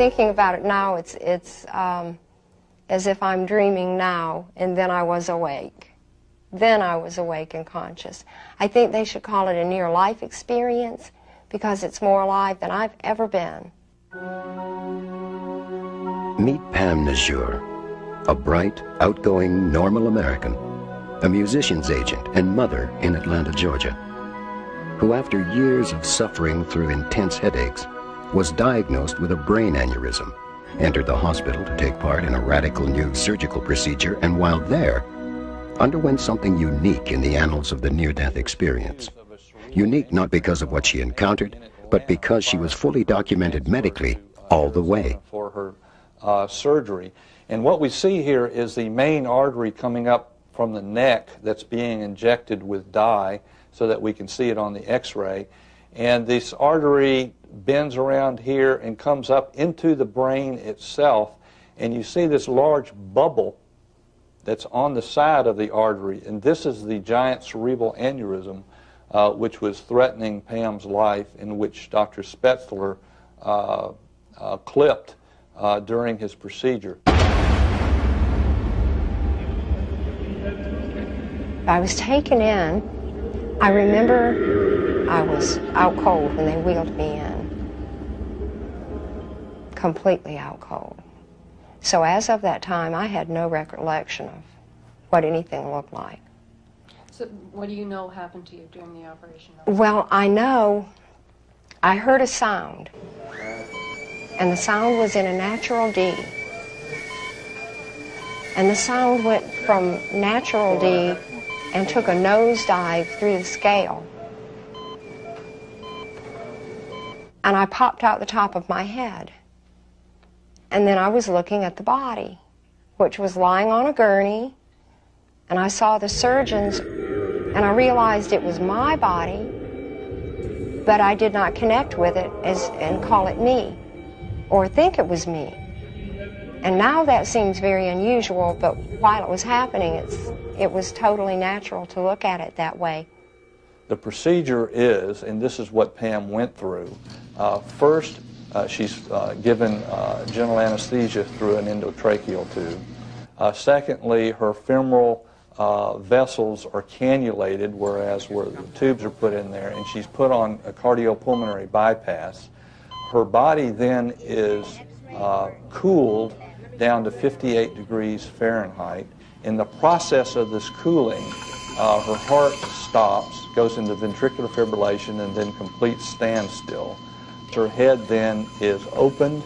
thinking about it now, it's, it's um, as if I'm dreaming now, and then I was awake. Then I was awake and conscious. I think they should call it a near life experience because it's more alive than I've ever been. Meet Pam Najur, a bright, outgoing, normal American, a musician's agent and mother in Atlanta, Georgia, who after years of suffering through intense headaches was diagnosed with a brain aneurysm, entered the hospital to take part in a radical new surgical procedure, and while there, underwent something unique in the annals of the near-death experience. Unique not because of what she encountered, but because she was fully documented medically all the way. For her uh, surgery. And what we see here is the main artery coming up from the neck that's being injected with dye so that we can see it on the x-ray. And this artery bends around here and comes up into the brain itself. And you see this large bubble that's on the side of the artery. And this is the giant cerebral aneurysm, uh, which was threatening Pam's life, in which Dr. Spetzler uh, uh, clipped uh, during his procedure. I was taken in. I remember I was out cold when they wheeled me in. Completely out cold. So as of that time, I had no recollection of what anything looked like. So what do you know happened to you during the operation? Well, I know I heard a sound, and the sound was in a natural D. And the sound went from natural D and took a nosedive through the scale. And I popped out the top of my head. And then I was looking at the body, which was lying on a gurney, and I saw the surgeons, and I realized it was my body, but I did not connect with it as, and call it me, or think it was me. And now that seems very unusual, but while it was happening, it's, it was totally natural to look at it that way. The procedure is, and this is what Pam went through, uh, first uh, she's uh, given uh, general anesthesia through an endotracheal tube. Uh, secondly, her femoral uh, vessels are cannulated, whereas where the tubes are put in there, and she's put on a cardiopulmonary bypass. Her body then is cooled down to 58 degrees Fahrenheit. In the process of this cooling, her heart stops, goes into ventricular fibrillation, and then complete standstill. Her head then is opened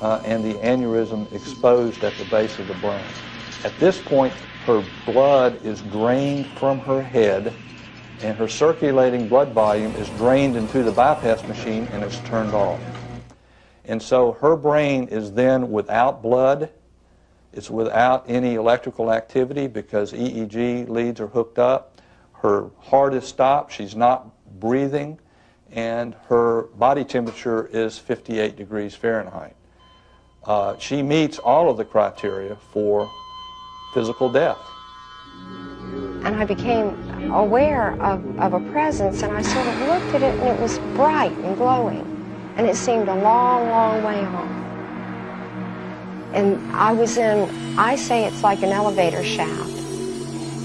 uh, and the aneurysm exposed at the base of the brain. At this point, her blood is drained from her head and her circulating blood volume is drained into the bypass machine and is turned off. And so her brain is then without blood. It's without any electrical activity because EEG leads are hooked up. Her heart is stopped. She's not breathing and her body temperature is 58 degrees Fahrenheit. Uh, she meets all of the criteria for physical death. And I became aware of, of a presence, and I sort of looked at it, and it was bright and glowing. And it seemed a long, long way off. And I was in, I say it's like an elevator shaft.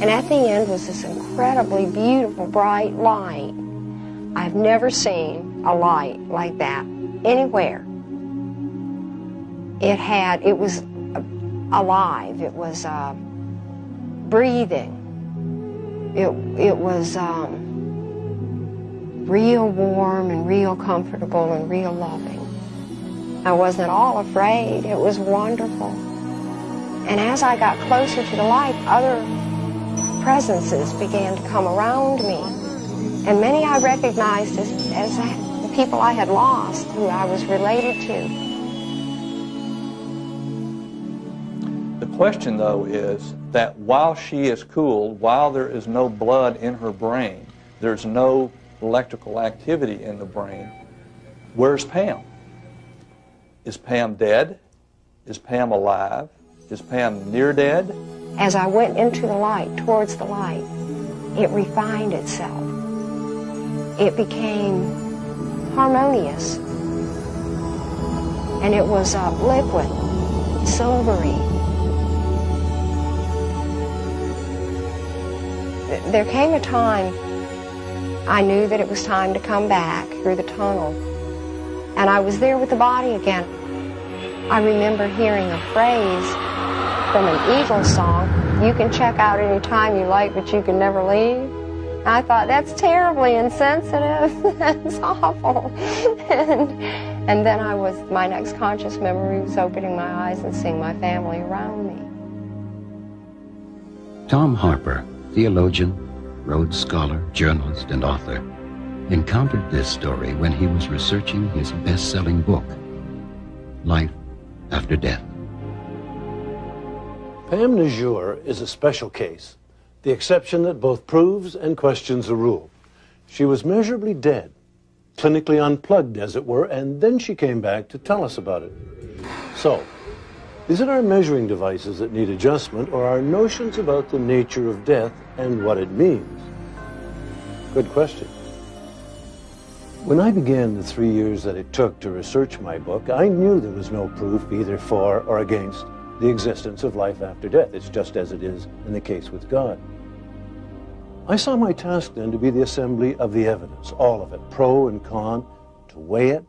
And at the end was this incredibly beautiful, bright light. I've never seen a light like that anywhere. It had, it was alive, it was uh, breathing, it, it was um, real warm and real comfortable and real loving. I wasn't at all afraid, it was wonderful. And as I got closer to the light, other presences began to come around me. And many I recognized as, as the people I had lost, who I was related to. The question, though, is that while she is cooled, while there is no blood in her brain, there's no electrical activity in the brain, where's Pam? Is Pam dead? Is Pam alive? Is Pam near dead? As I went into the light, towards the light, it refined itself it became harmonious. and it was uh, liquid, silvery. There came a time I knew that it was time to come back through the tunnel, and I was there with the body again. I remember hearing a phrase from an Eagles song, you can check out any time you like, but you can never leave. I thought, that's terribly insensitive. that's awful. and, and then I was, my next conscious memory was opening my eyes and seeing my family around me. Tom Harpur, theologian, Rhodes Scholar, journalist, and author, encountered this story when he was researching his best-selling book, Life After Death. Pam Najur is a special case, the exception that both proves and questions the rule. She was measurably dead, clinically unplugged, as it were, and then she came back to tell us about it. So, is it our measuring devices that need adjustment, or our notions about the nature of death and what it means? Good question. When I began the three years that it took to research my book, I knew there was no proof either for or against the existence of life after death. It's just as it is in the case with God. I saw my task then to be the assembly of the evidence, all of it, pro and con, to weigh it,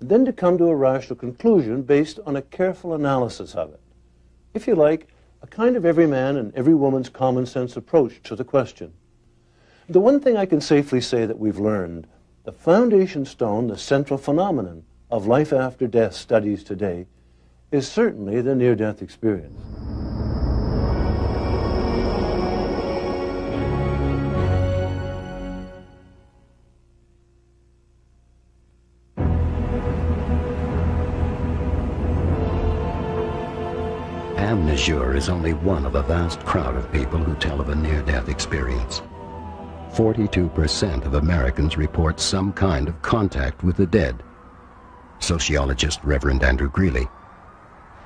and then to come to a rational conclusion based on a careful analysis of it. If you like, a kind of every man and every woman's common sense approach to the question. The one thing I can safely say that we've learned, the foundation stone, the central phenomenon of life after death studies today, is certainly the near-death experience. Pam Najur is only one of a vast crowd of people who tell of a near-death experience. 42% of Americans report some kind of contact with the dead. Sociologist Reverend Andrew Greeley.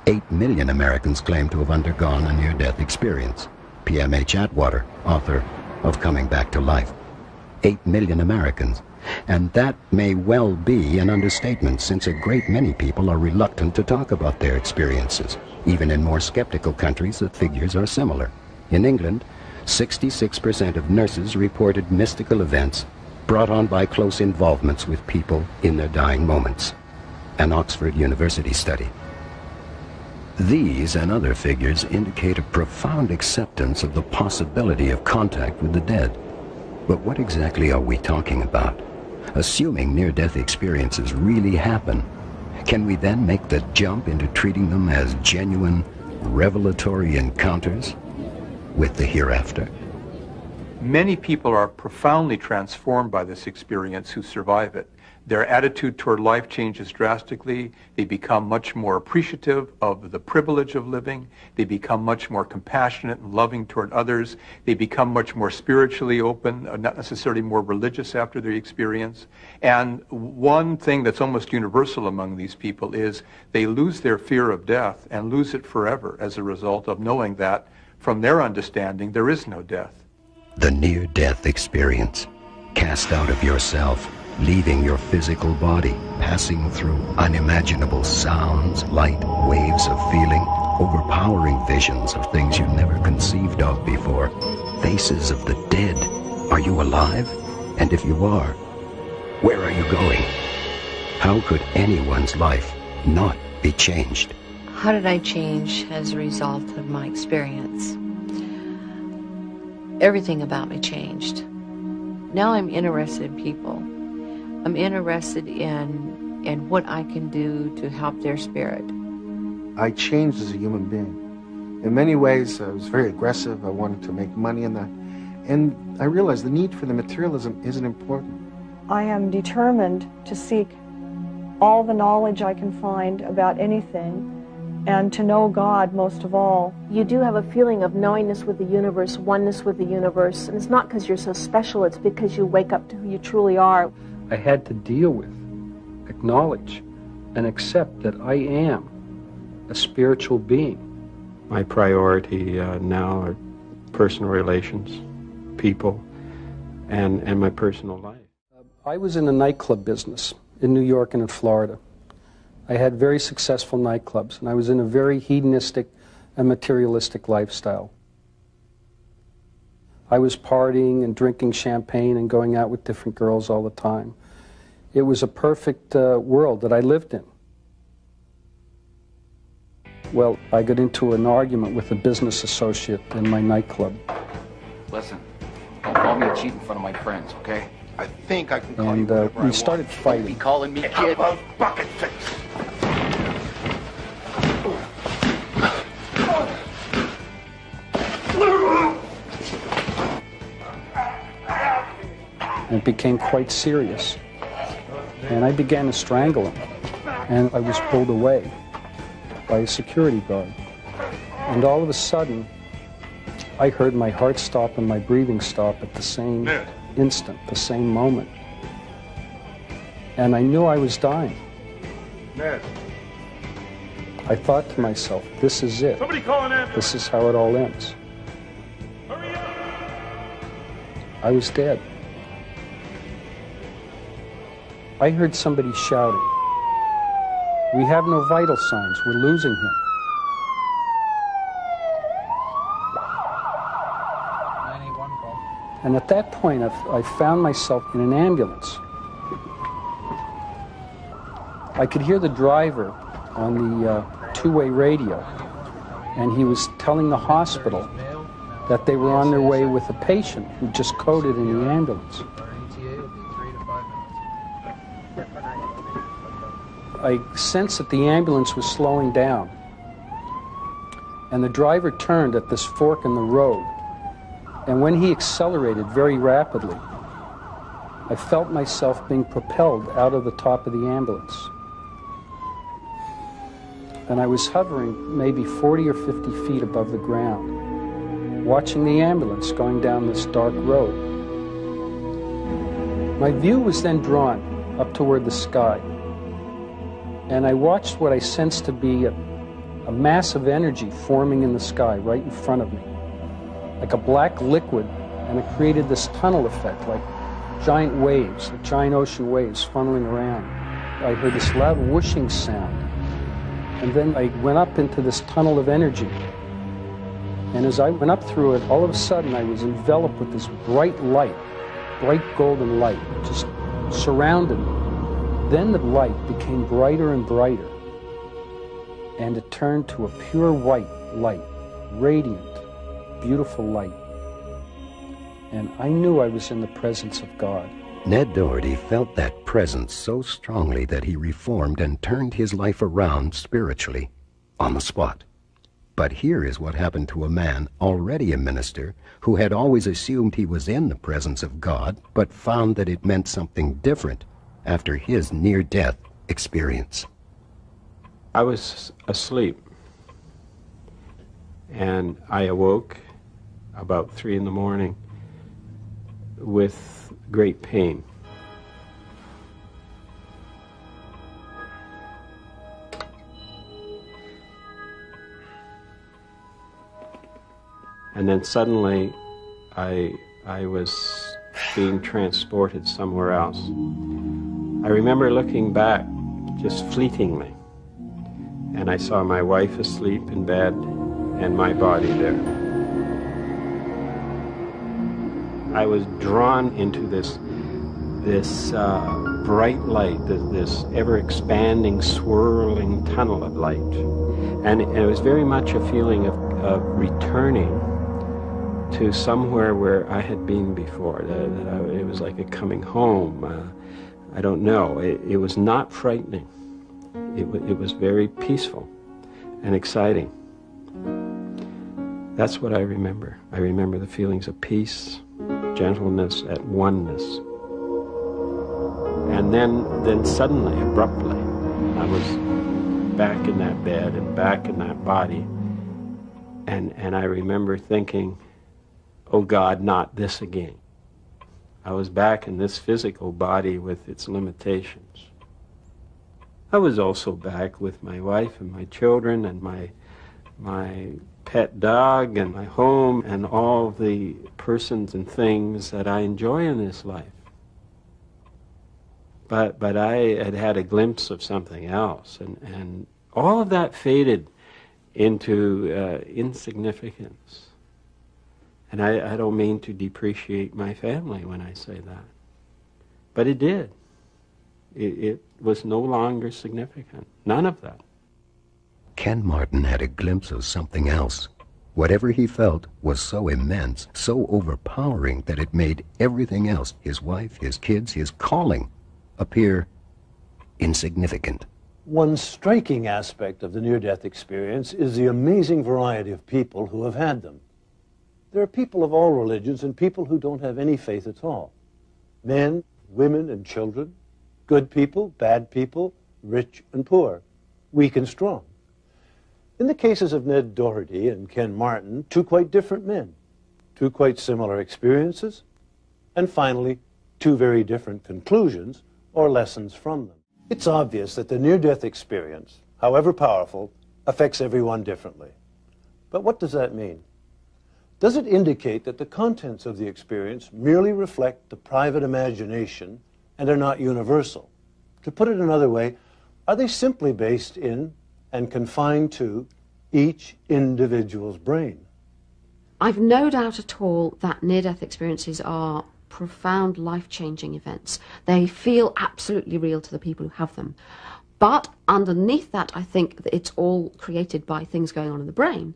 8 million Americans claim to have undergone a near-death experience. PMH Atwater, author of Coming Back to Life. 8 million Americans. And that may well be an understatement since a great many people are reluctant to talk about their experiences. Even in more skeptical countries, the figures are similar. In England, 66% of nurses reported mystical events brought on by close involvements with people in their dying moments. An Oxford University study. These and other figures indicate a profound acceptance of the possibility of contact with the dead. But what exactly are we talking about? Assuming near-death experiences really happen, can we then make the jump into treating them as genuine, revelatory encounters with the hereafter? Many people are profoundly transformed by this experience who survive it. Their attitude toward life changes drastically. They become much more appreciative of the privilege of living. They become much more compassionate and loving toward others. They become much more spiritually open, uh, not necessarily more religious after their experience. And one thing that's almost universal among these people is they lose their fear of death and lose it forever as a result of knowing that, from their understanding, there is no death. The near-death experience. Cast out of yourself leaving your physical body, passing through unimaginable sounds, light, waves of feeling, overpowering visions of things you never conceived of before, faces of the dead. Are you alive? And if you are, where are you going? How could anyone's life not be changed? How did I change as a result of my experience? Everything about me changed. Now I'm interested in people. I'm interested in in what I can do to help their spirit. I changed as a human being. In many ways, I was very aggressive. I wanted to make money in that. And I realized the need for the materialism isn't important. I am determined to seek all the knowledge I can find about anything and to know God most of all. You do have a feeling of knowingness with the universe, oneness with the universe, and it's not because you're so special, it's because you wake up to who you truly are. I had to deal with, acknowledge, and accept that I am a spiritual being. My priority uh, now are personal relations, people, and, and my personal life. I was in the nightclub business in New York and in Florida. I had very successful nightclubs, and I was in a very hedonistic and materialistic lifestyle. I was partying and drinking champagne and going out with different girls all the time. It was a perfect uh, world that I lived in. Well, I got into an argument with a business associate in my nightclub. Listen, don't call me a cheat in front of my friends, okay? I think I can call And you uh, whatever I we want. started fighting. Be calling me Get kid. above bucket face. and it became quite serious. And I began to strangle him, and I was pulled away by a security guard. And all of a sudden, I heard my heart stop and my breathing stop at the same Ned. Instant, the same moment. And I knew I was dying. Ned. I thought to myself, this is it. Somebody call an ambulance. This is how it all ends. Hurry up! I was dead. I heard somebody shouting, We have no vital signs. We're losing him. And at that point, I, I found myself in an ambulance. I could hear the driver on the uh, two way radio, and he was telling the hospital that they were on their way with a patient who just coded in the ambulance. I sensed that the ambulance was slowing down, and the driver turned at this fork in the road. And when he accelerated very rapidly, I felt myself being propelled out of the top of the ambulance. And I was hovering maybe 40 or 50 feet above the ground, watching the ambulance going down this dark road. My view was then drawn up toward the sky, and I watched what I sensed to be a, a mass of energy forming in the sky right in front of me like a black liquid, and it created this tunnel effect, like giant waves, like giant ocean waves funneling around. I heard this loud whooshing sound, and then I went up into this tunnel of energy. And as I went up through it, all of a sudden I was enveloped with this bright light, bright golden light, just surrounded me. Then the light became brighter and brighter, and it turned to a pure white light, radiant, beautiful light. And I knew I was in the presence of God. Ned Dougherty felt that presence so strongly that he reformed and turned his life around spiritually on the spot. But here is what happened to a man already a minister who had always assumed he was in the presence of God, but found that it meant something different after his near death experience. I was asleep, and I awoke about three in the morning with great pain. And then suddenly I, I was being transported somewhere else. I remember looking back just fleetingly, and I saw my wife asleep in bed and my body there. I was drawn into this this uh, bright light, this, this ever-expanding, swirling tunnel of light, and it, was very much a feeling of, of returning to somewhere where I had been before. That, that I, it was like a coming home. Uh, I don't know. It, it was not frightening. It, it was very peaceful and exciting. That's what I remember. I remember the feelings of peace, gentleness, at oneness. And then, then suddenly, abruptly, I was back in that bed and back in that body. And, and I remember thinking, oh God, not this again. I was back in this physical body with its limitations. I was also back with my wife and my children and my, my pet dog and my home and all the persons and things that I enjoy in this life. but but I had had a glimpse of something else, and and all of that faded into uh, insignificance. And I, I don't mean to depreciate my family when I say that, but it did. It, it was no longer significant. None of that. Ken Martin had a glimpse of something else. Whatever he felt was so immense, so overpowering that it made everything else, his wife, his kids, his calling, appear insignificant. One striking aspect of the near death experience is the amazing variety of people who have had them. There are people of all religions and people who don't have any faith at all. Men, women, and children, good people, bad people, rich and poor, weak and strong. In the cases of Ned Dougherty and Ken Martin, two quite different men, two quite similar experiences, and finally, two very different conclusions or lessons from them. It's obvious that the near-death experience, however powerful, affects everyone differently. But what does that mean? Does it indicate that the contents of the experience merely reflect the private imagination and are not universal? To put it another way, are they simply based in and confined to each individual's brain. I've no doubt at all that near death experiences are profound life changing events. They feel absolutely real to the people who have them. But underneath that, I think that it's all created by things going on in the brain.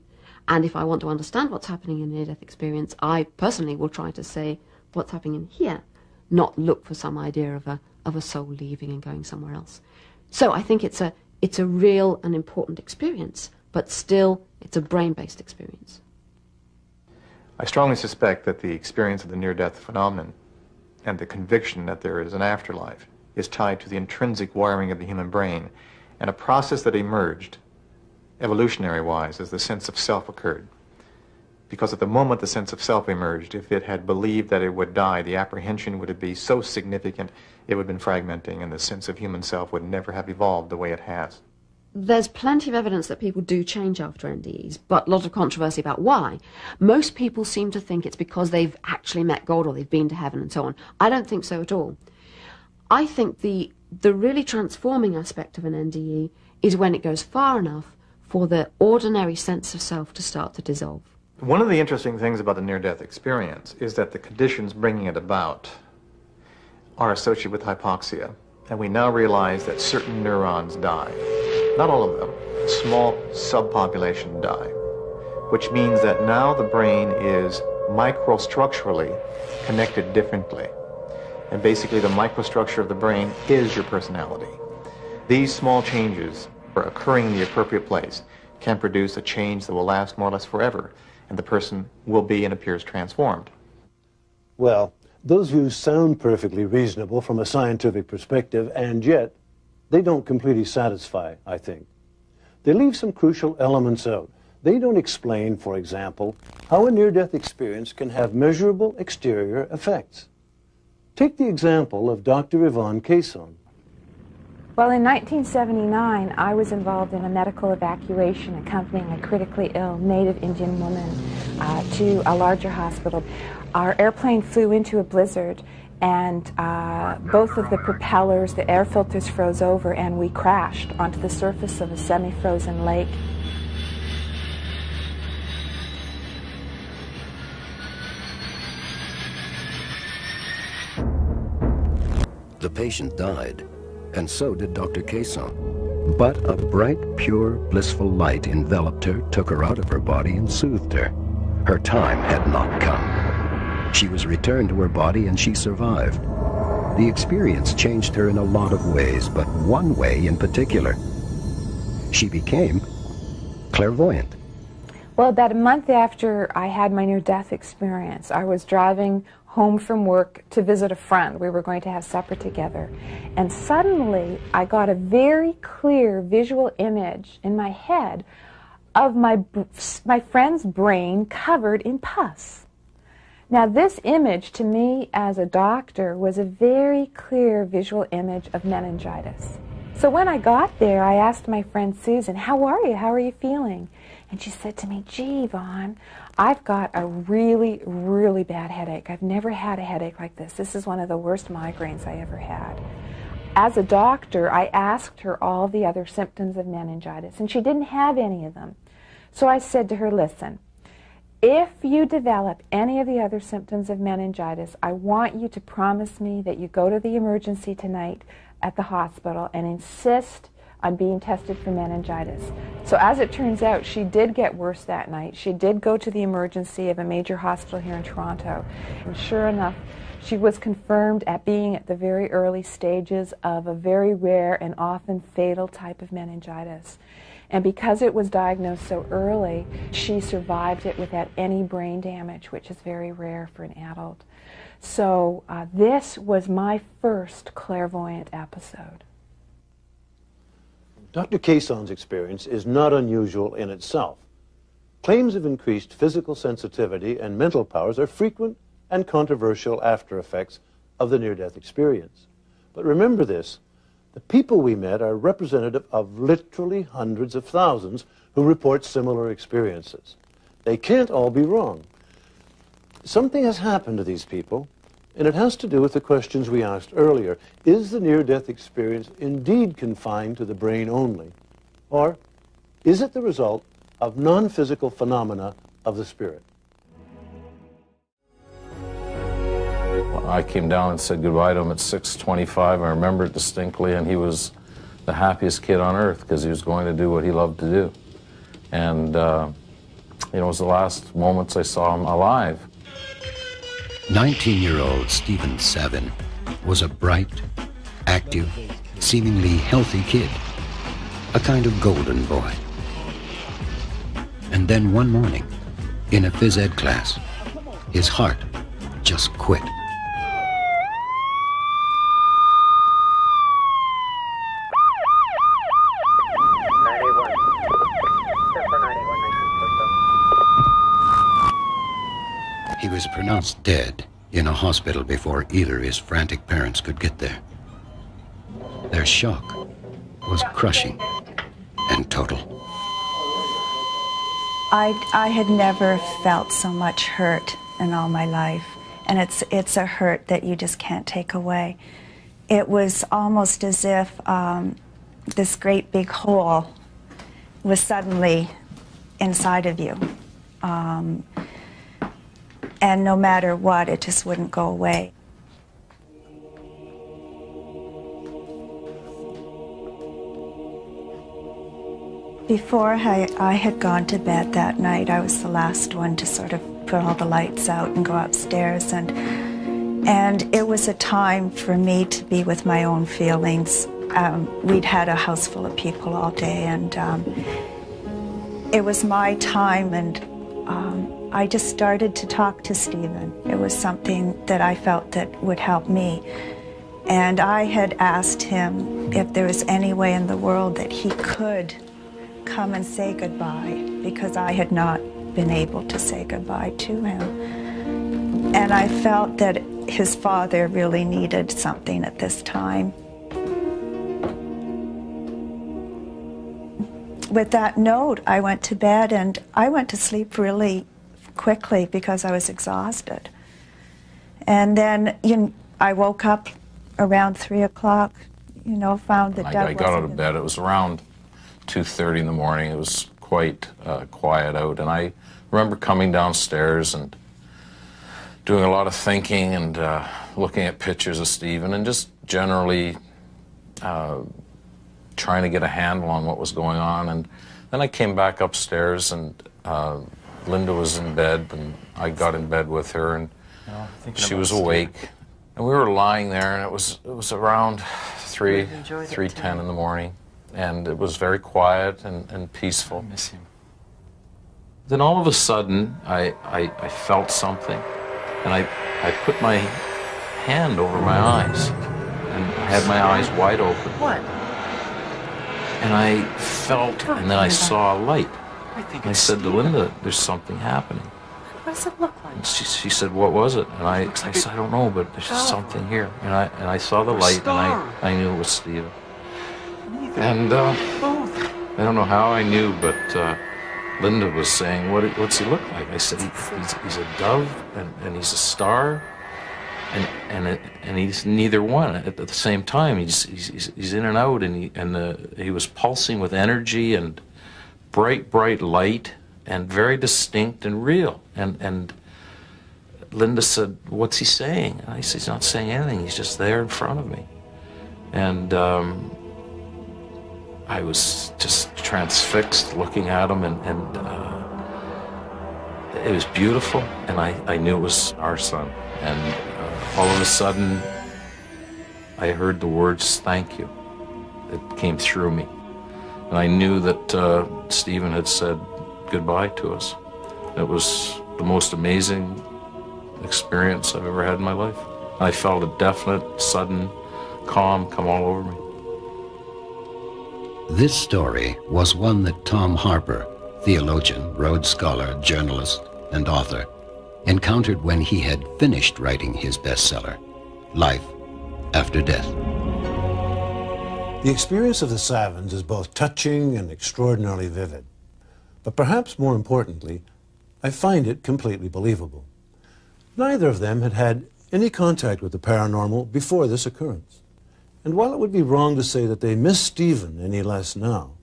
And if I want to understand what's happening in near death experience, I personally will try to say what's happening in here, not look for some idea of a, of a soul leaving and going somewhere else. So I think it's a, it's a real and important experience, but still, it's a brain based experience. I strongly suspect that the experience of the near death phenomenon and the conviction that there is an afterlife is tied to the intrinsic wiring of the human brain and a process that emerged evolutionary wise as the sense of self occurred. Because at the moment the sense of self emerged, if it had believed that it would die, the apprehension would be so significant it would have been fragmenting, and the sense of human self would never have evolved the way it has. There's plenty of evidence that people do change after NDEs, but a lot of controversy about why. Most people seem to think it's because they've actually met God or they've been to heaven and so on. I don't think so at all. I think the the really transforming aspect of an NDE is when it goes far enough for the ordinary sense of self to start to dissolve. One of the interesting things about the near-death experience is that the conditions bringing it about are associated with hypoxia, and we now realize that certain neurons die. Not all of them. A small subpopulation die, which means that now the brain is microstructurally connected differently. And basically the microstructure of the brain is your personality. These small changes are occurring in the appropriate place can produce a change that will last more or less forever, and the person will be and appears transformed. Well, those views sound perfectly reasonable from a scientific perspective, and yet they don't completely satisfy, I think. They leave some crucial elements out. They don't explain, for example, how a near-death experience can have measurable exterior effects. Take the example of Dr. Yvonne Kason. Well, in 1979, I was involved in a medical evacuation accompanying a critically ill native Indian woman uh, to a larger hospital. Our airplane flew into a blizzard, and uh, both of the propellers, the air filters froze over, and we crashed onto the surface of a semi frozen lake. The patient died and so did Dr. Kason. But a bright, pure, blissful light enveloped her, took her out of her body, and soothed her. Her time had not come. She was returned to her body and she survived. The experience changed her in a lot of ways, but one way in particular. She became clairvoyant. Well, about a month after I had my near death experience, I was driving home from work to visit a friend. We were going to have supper together. And suddenly I got a very clear visual image in my head of my, my friend's brain covered in pus. Now, this image to me as a doctor was a very clear visual image of meningitis. So when I got there, I asked my friend Susan, How are you? How are you feeling? And she said to me, Gee, Vaughn, I've got a really, really bad headache. I've never had a headache like this. This is one of the worst migraines I ever had. as a doctor, I asked her all the other symptoms of meningitis, and she didn't have any of them. So I said to her, listen, if you develop any of the other symptoms of meningitis, I want you to promise me that you go to the emergency tonight at the hospital and insist on being tested for meningitis. So as it turns out, she did get worse that night. She did go to the emergency of a major hospital here in Toronto. And sure enough, she was confirmed at being at the very early stages of a very rare and often fatal type of meningitis. And because it was diagnosed so early, she survived it without any brain damage, which is very rare for an adult. So uh, this was my first clairvoyant episode. Dr. Kason's experience is not unusual in itself. Claims of increased physical sensitivity and mental powers are frequent and controversial after effects of the near-death experience. But remember this, the people we met are representative of literally hundreds of thousands who report similar experiences. They can't all be wrong. Something has happened to these people, and it has to do with the questions we asked earlier. Is the near-death experience indeed confined to the brain only? Or is it the result of non-physical phenomena of the spirit? I came down and said goodbye to him at 6.25. I remember it distinctly, and he was the happiest kid on earth because he was going to do what he loved to do. And, uh, you know, it was the last moments I saw him alive. 19-year-old Stephen Savin was a bright, active, seemingly healthy kid, a kind of golden boy. And then one morning, in a phys ed class, his heart just quit. He was pronounced dead in a hospital before either his frantic parents could get there. Their shock was crushing and total. I, I had never felt so much hurt in all my life, and it's, it's a hurt that you just can't take away. It was almost as if um, this great big hole was suddenly inside of you. Um, and no matter what, it just wouldn't go away. Before I, I had gone to bed that night, I was the last one to sort of put all the lights out and go upstairs. And, and it was a time for me to be with my own feelings. Um, we'd had a house full of people all day, and um, it was my time, and um, I just started to talk to Stephen. It was something that I felt that would help me. And I had asked him if there was any way in the world that he could come and say goodbye because I had not been able to say goodbye to him. And I felt that his father really needed something at this time. With that note, I went to bed and I went to sleep really quickly because I was exhausted. And then you know, I woke up around 3 o'clock, you know, found that I, I got out of bed. It was around 2.30 in the morning. It was quite uh, quiet out. And I remember coming downstairs and doing a lot of thinking and uh, looking at pictures of Stephen and just generally uh, trying to get a handle on what was going on. And then I came back upstairs and uh, Linda was in bed and I got in bed with her and she was Stephen. awake. And we were lying there and it was, it was around 3, Really enjoyed 3.10 in the morning. And it was very quiet and, and peaceful. I miss him. Then all of a sudden, I, I, I felt something, and I, I put my hand over my eyes, and I had my eyes wide open, What? and I felt, and then I saw a light. I I said to Linda, "There's something happening." What does it look like? And she, she said, "What was it?" And I, I said, "I don't know, but there's Oh. something here." And I, and I saw the light, and. I, I knew it was Steve. And uh, I don't know how I knew, but uh, Linda was saying, what, "What's he look like?" I said, he, he's, "He's a dove, and, and he's a star." and and it, and he's neither one at, the same time. He's he's, he's in and out, and he and the, he was pulsing with energy and bright bright light and very distinct and real. And and Linda said, "What's he saying?" And I said, "He's not saying anything. He's just there in front of me." And um, I was just transfixed looking at him, and and uh, it was beautiful, and I I knew it was our son, and all of a sudden, I heard the words, thank you. It came through me. And I knew that uh, Stephen had said goodbye to us. It was the most amazing experience I've ever had in my life. I felt a definite, sudden calm come all over me. This story was one that Tom Harpur, theologian, Rhodes Scholar, journalist, and author, encountered when he had finished writing his bestseller, Life After Death. The experience of the Savins is both touching and extraordinarily vivid. But perhaps more importantly, I find it completely believable. Neither of them had had any contact with the paranormal before this occurrence. And while it would be wrong to say that they miss Stephen any less now,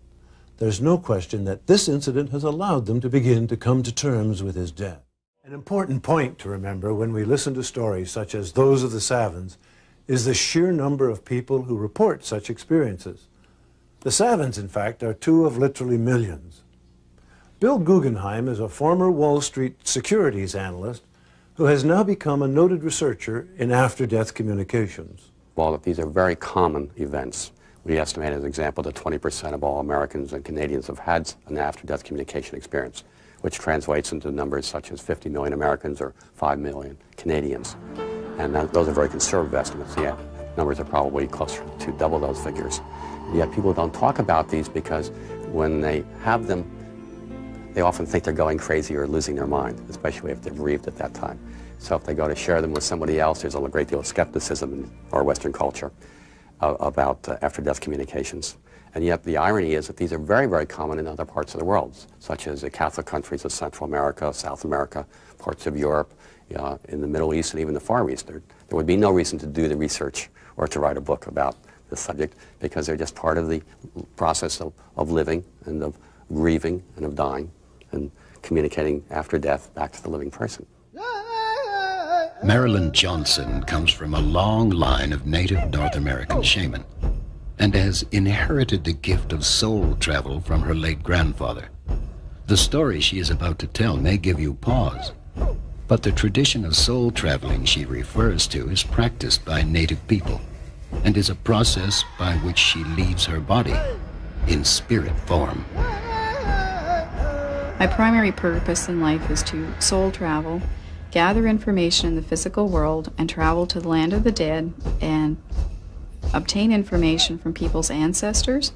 there's no question that this incident has allowed them to begin to come to terms with his death. An important point to remember when we listen to stories such as those of the Savins is the sheer number of people who report such experiences. The Savins, in fact, are two of literally millions. Bill Guggenheim is a former Wall Street securities analyst who has now become a noted researcher in after-death communications. While these are very common events, we estimate, as an example, that 20% of all Americans and Canadians have had an after-death communication experience which translates into numbers such as 50 million Americans or 5 million Canadians. And those are very conservative estimates. Yet numbers are probably closer to double those figures. Yet people don't talk about these because when they have them, they often think they're going crazy or losing their mind, especially if they're bereaved at that time. So if they go to share them with somebody else, there's a great deal of skepticism in our Western culture uh, about uh, after-death communications. And yet the irony is that these are very, very common in other parts of the world, such as the Catholic countries of Central America, South America, parts of Europe, uh, in the Middle East, and even the Far East. There, there would be no reason to do the research or to write a book about the subject because they're just part of the process of, of living and of grieving and of dying and communicating after death back to the living person. Marilyn Johnson comes from a long line of native North American shaman and has inherited the gift of soul travel from her late grandfather. The story she is about to tell may give you pause, but the tradition of soul traveling she refers to is practiced by native people and is a process by which she leaves her body in spirit form. My primary purpose in life is to soul travel, gather information in the physical world, and travel to the land of the dead and obtain information from people's ancestors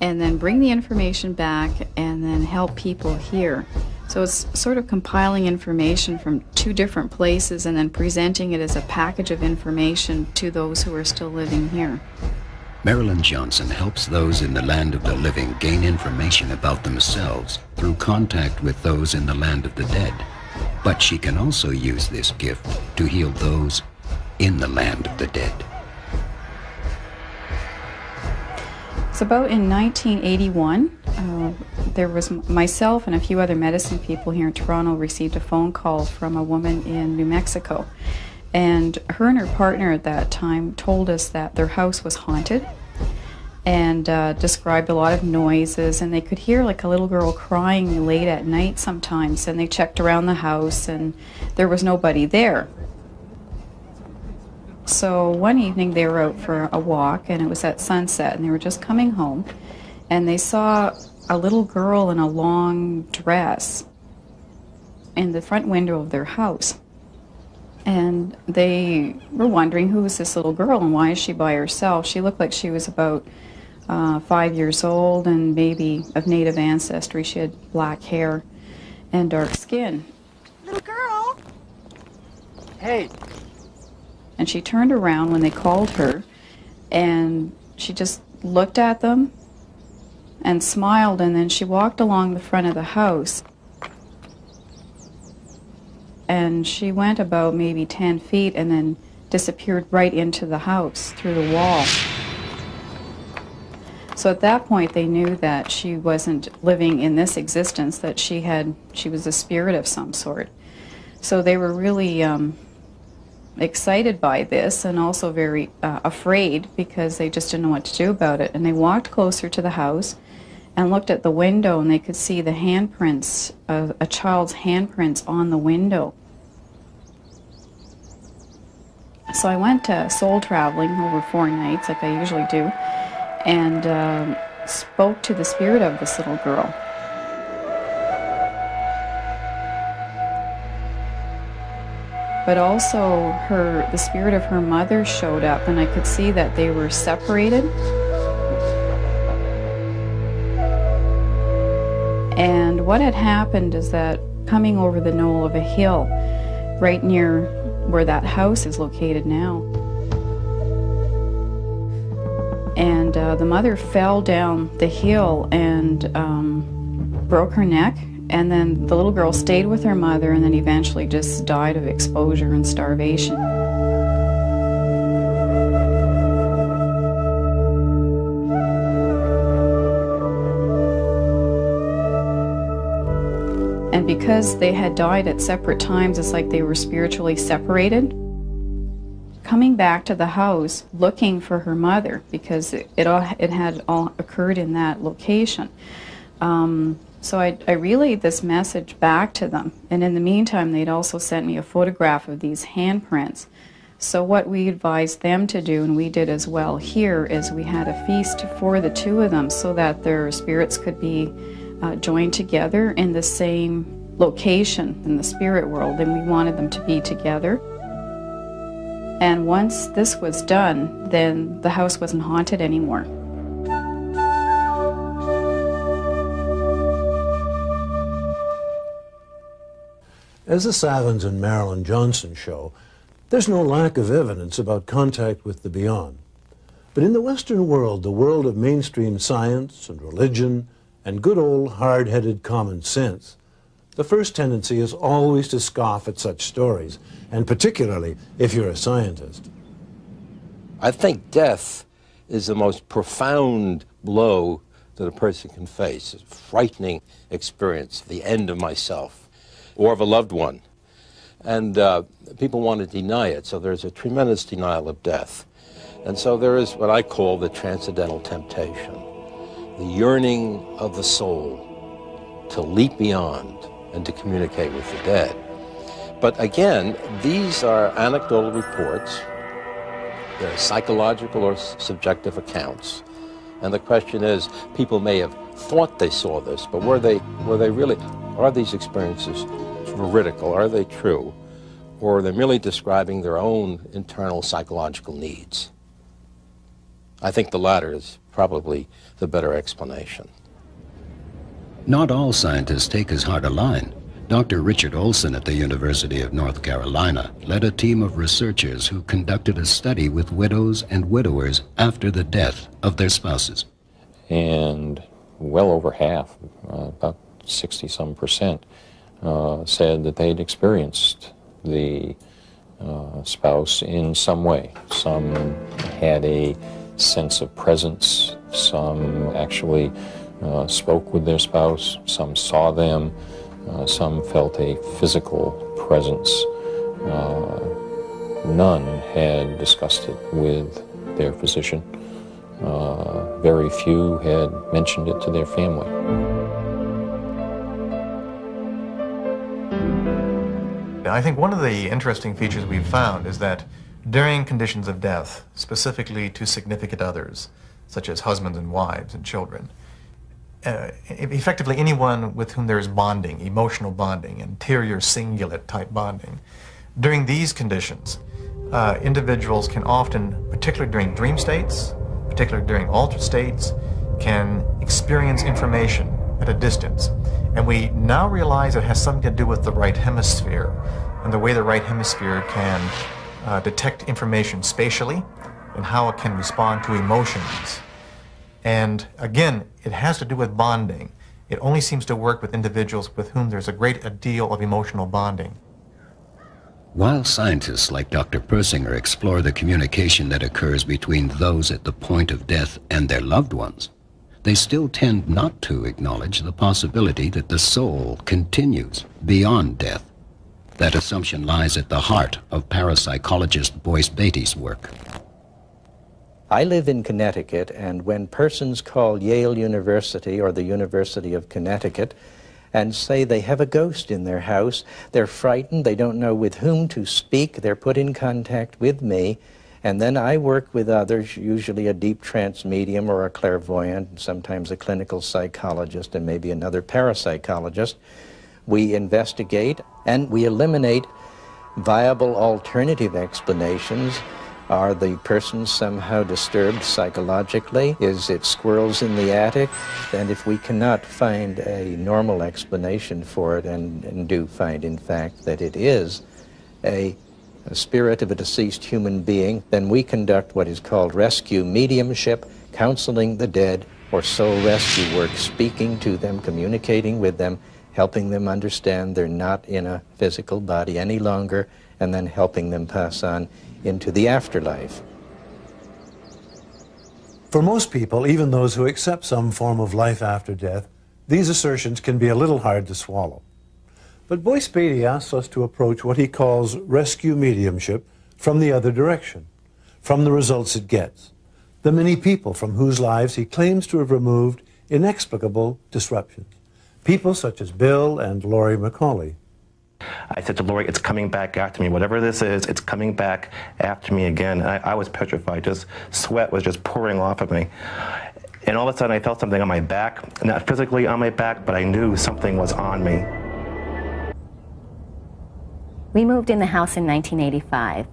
and then bring the information back and then help people here. So it's sort of compiling information from two different places and then presenting it as a package of information to those who are still living here. Marilyn Johnson helps those in the land of the living gain information about themselves through contact with those in the land of the dead. But she can also use this gift to heal those in the land of the dead. It's about in 1981. Uh, there was myself and a few other medicine people here in Toronto received a phone call from a woman in New Mexico. And her and her partner at that time told us that their house was haunted and uh, described a lot of noises. And they could hear like a little girl crying late at night sometimes. And they checked around the house and there was nobody there. So one evening they were out for a walk and it was at sunset and they were just coming home and they saw a little girl in a long dress in the front window of their house. And they were wondering who was this little girl and why is she by herself? She looked like she was about uh, five years old and maybe of native ancestry. She had black hair and dark skin. Little girl. Hey, and she turned around when they called her and she just looked at them and smiled and then she walked along the front of the house and she went about maybe 10 feet and then disappeared right into the house through the wall. So at that point, they knew that she wasn't living in this existence; that she had she was a spirit of some sort. So they were really um, excited by this and also very uh, afraid because they just didn't know what to do about it. And they walked closer to the house and looked at the window, and they could see the handprints, of a child's handprints on the window. So I went uh, soul traveling over four nights, like I usually do, and um, spoke to the spirit of this little girl. But also, her the spirit of her mother showed up, and I could see that they were separated. And what had happened is that coming over the knoll of a hill, right near where that house is located now, and uh, the mother fell down the hill and um, broke her neck. And then the little girl stayed with her mother and then eventually just died of exposure and starvation. And because they had died at separate times, it's like they were spiritually separated. Coming back to the house looking for her mother because it, it, all, it had all occurred in that location. Um, so I, I relayed this message back to them. And in the meantime, they'd also sent me a photograph of these handprints. So what we advised them to do, and we did as well here, is we had a feast for the two of them so that their spirits could be uh, joined together in the same location in the spirit world, and we wanted them to be together. And once this was done, then the house wasn't haunted anymore. As the Savins and Marilyn Johnson show, there's no lack of evidence about contact with the beyond. But in the Western world, the world of mainstream science and religion and good old hard-headed common sense, the first tendency is always to scoff at such stories, and particularly if you're a scientist. I think death is the most profound blow that a person can face. It's a frightening experience, the end of myself or of a loved one. And uh, people want to deny it, so there's a tremendous denial of death. And so there is what I call the transcendental temptation, the yearning of the soul to leap beyond and to communicate with the dead. But again, these are anecdotal reports. They're psychological or subjective accounts. And the question is, people may have thought they saw this, but were they, were they really, are these experiences veridical? Are they true? Or are they merely describing their own internal psychological needs? I think the latter is probably the better explanation. Not all scientists take as hard a line. Dr. Richard Olson at the University of North Carolina led a team of researchers who conducted a study with widows and widowers after the death of their spouses. And well over half, uh, about 60 some percent, uh, said that they'd experienced the uh, spouse in some way. Some had a sense of presence, some actually uh, spoke with their spouse, some saw them, uh, some felt a physical presence. Uh, none had discussed it with their physician. Uh, very few had mentioned it to their family. I think one of the interesting features we've found is that during conditions of death, specifically to significant others, such as husbands and wives and children, uh, effectively anyone with whom there is bonding, emotional bonding, anterior cingulate type bonding, during these conditions, uh, individuals can often, particularly during dream states, particularly during altered states, can experience information at a distance. And we now realize it has something to do with the right hemisphere and the way the right hemisphere can uh, detect information spatially and how it can respond to emotions. And again, it has to do with bonding. It only seems to work with individuals with whom there's a great deal of emotional bonding. While scientists like Dr. Persinger explore the communication that occurs between those at the point of death and their loved ones, they still tend not to acknowledge the possibility that the soul continues beyond death. That assumption lies at the heart of parapsychologist Boyce Batey's work. I live in Connecticut, and when persons call Yale University or the University of Connecticut and say they have a ghost in their house, they're frightened, they don't know with whom to speak, they're put in contact with me, and then I work with others, usually a deep trance medium or a clairvoyant, sometimes a clinical psychologist and maybe another parapsychologist. We investigate and we eliminate viable alternative explanations are the persons somehow disturbed psychologically? Is it squirrels in the attic? And if we cannot find a normal explanation for it, and, and do find, in fact, that it is a, a spirit of a deceased human being, then we conduct what is called rescue mediumship, counseling the dead, or soul rescue work, speaking to them, communicating with them, helping them understand they're not in a physical body any longer, and then helping them pass on into the afterlife. For most people, even those who accept some form of life after death, these assertions can be a little hard to swallow. But Boyce Batey asks us to approach what he calls rescue mediumship from the other direction, from the results it gets, the many people from whose lives he claims to have removed inexplicable disruptions. People such as Bill and Laurie McCauley. I said to Laurie, it's coming back after me. Whatever this is, it's coming back after me again. I, I, was petrified. Just sweat was just pouring off of me. And all of a sudden, I felt something on my back. Not physically on my back, but I knew something was on me. We moved in the house in 1985.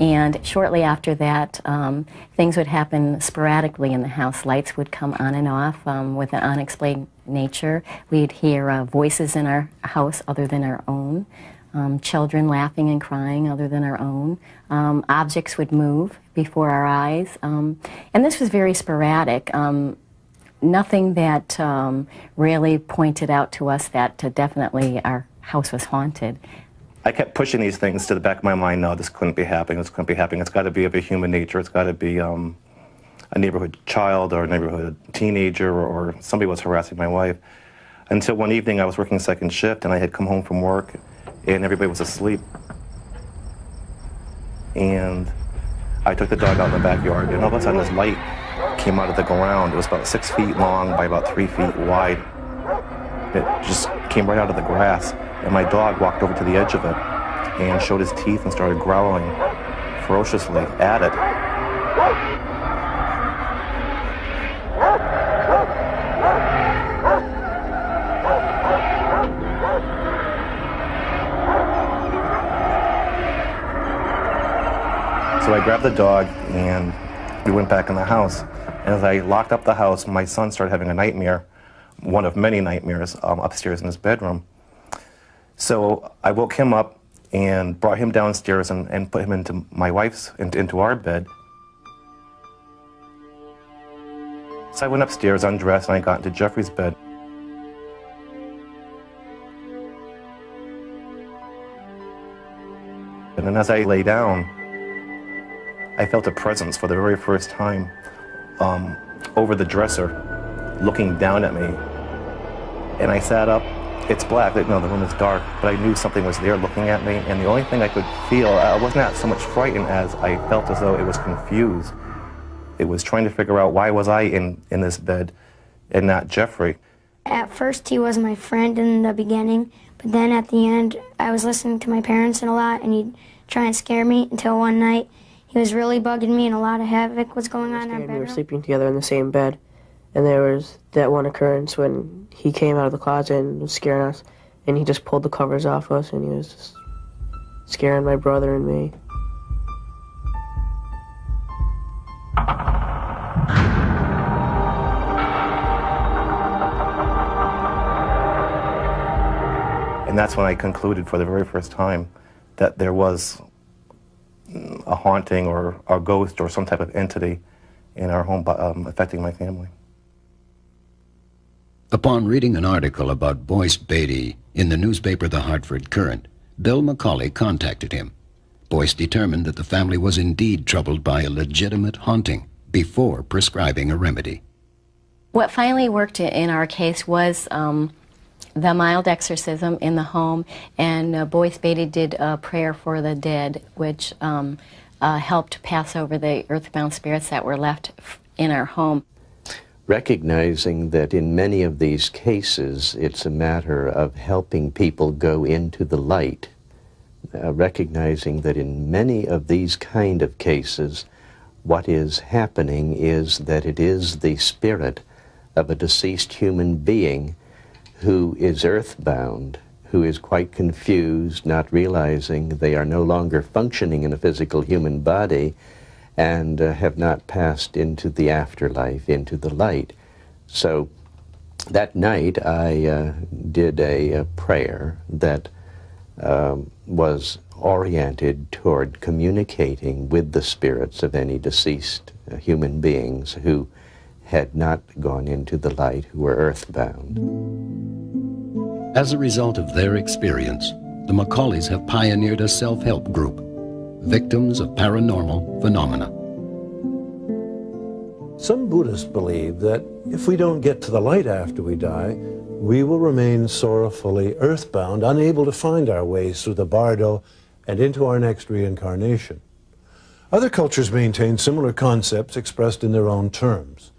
And shortly after that, um, things would happen sporadically in the house. Lights would come on and off um, with an unexplained nature. We'd hear uh, voices in our house other than our own. Um, children laughing and crying other than our own. Um, objects would move before our eyes. Um, and this was very sporadic. Um, nothing that really pointed out to us that uh, definitely our house was haunted. I kept pushing these things to the back of my mind. No, this couldn't be happening. This couldn't be happening. It's got to be of a human nature. It's got to be um, a neighborhood child or a neighborhood teenager or, or, somebody was harassing my wife. Until one evening, I was working second shift and I had come home from work and everybody was asleep. And I took the dog out in the backyard and all of a sudden this light came out of the ground. It was about six feet long by about three feet wide. It just came right out of the grass and my dog walked over to the edge of it and showed his teeth and started growling ferociously at it. So I grabbed the dog and we went back in the house. And as I locked up the house, my son started having a nightmare, one of many nightmares, um, upstairs in his bedroom. So I woke him up and brought him downstairs and, and put him into my wife's, into, into our bed. So I went upstairs, undressed, and I got into Jeffrey's bed. And then as I lay down, I felt a presence for the very first time um, over the dresser, looking down at me. And I sat up it's black. No, the room is dark, but I knew something was there looking at me, and the only thing I could feel, I was not so much frightened as I felt as though it was confused. It was trying to figure out why was I in, in this bed and not Jeffrey. At first, he was my friend in the beginning, but then at the end, I was listening to my parents a lot, and he'd try and scare me until one night he was really bugging me, and a lot of havoc was going on in our bedroom. We were sleeping together in the same bed, and there was that one occurrence when he came out of the closet and was scaring us, and he just pulled the covers off us, and he was just scaring my brother and me. And that's when I concluded for the very first time that there was a haunting or a ghost or some type of entity in our home um, affecting my family. Upon reading an article about Boyce Batey in the newspaper The Hartford Courant, Bill McCauley contacted him. Boyce determined that the family was indeed troubled by a legitimate haunting before prescribing a remedy. What finally worked in our case was um, the mild exorcism in the home, and uh, Boyce Batey did a prayer for the dead, which um, uh, helped pass over the earthbound spirits that were left in our home. Recognizing that in many of these cases it's a matter of helping people go into the light, uh, recognizing that in many of these kind of cases, what is happening is that it is the spirit of a deceased human being who is earthbound, who is quite confused, not realizing they are no longer functioning in a physical human body and uh, have not passed into the afterlife, into the light. So that night I uh, did a, a, prayer that um, was oriented toward communicating with the spirits of any deceased uh, human beings who had not gone into the light, who were earthbound. As a result of their experience, the McCauleys have pioneered a self-help group, Victims of Paranormal Phenomena. Some Buddhists believe that if we don't get to the light after we die, we will remain sorrowfully earthbound, unable to find our ways through the bardo and into our next reincarnation. Other cultures maintain similar concepts expressed in their own terms.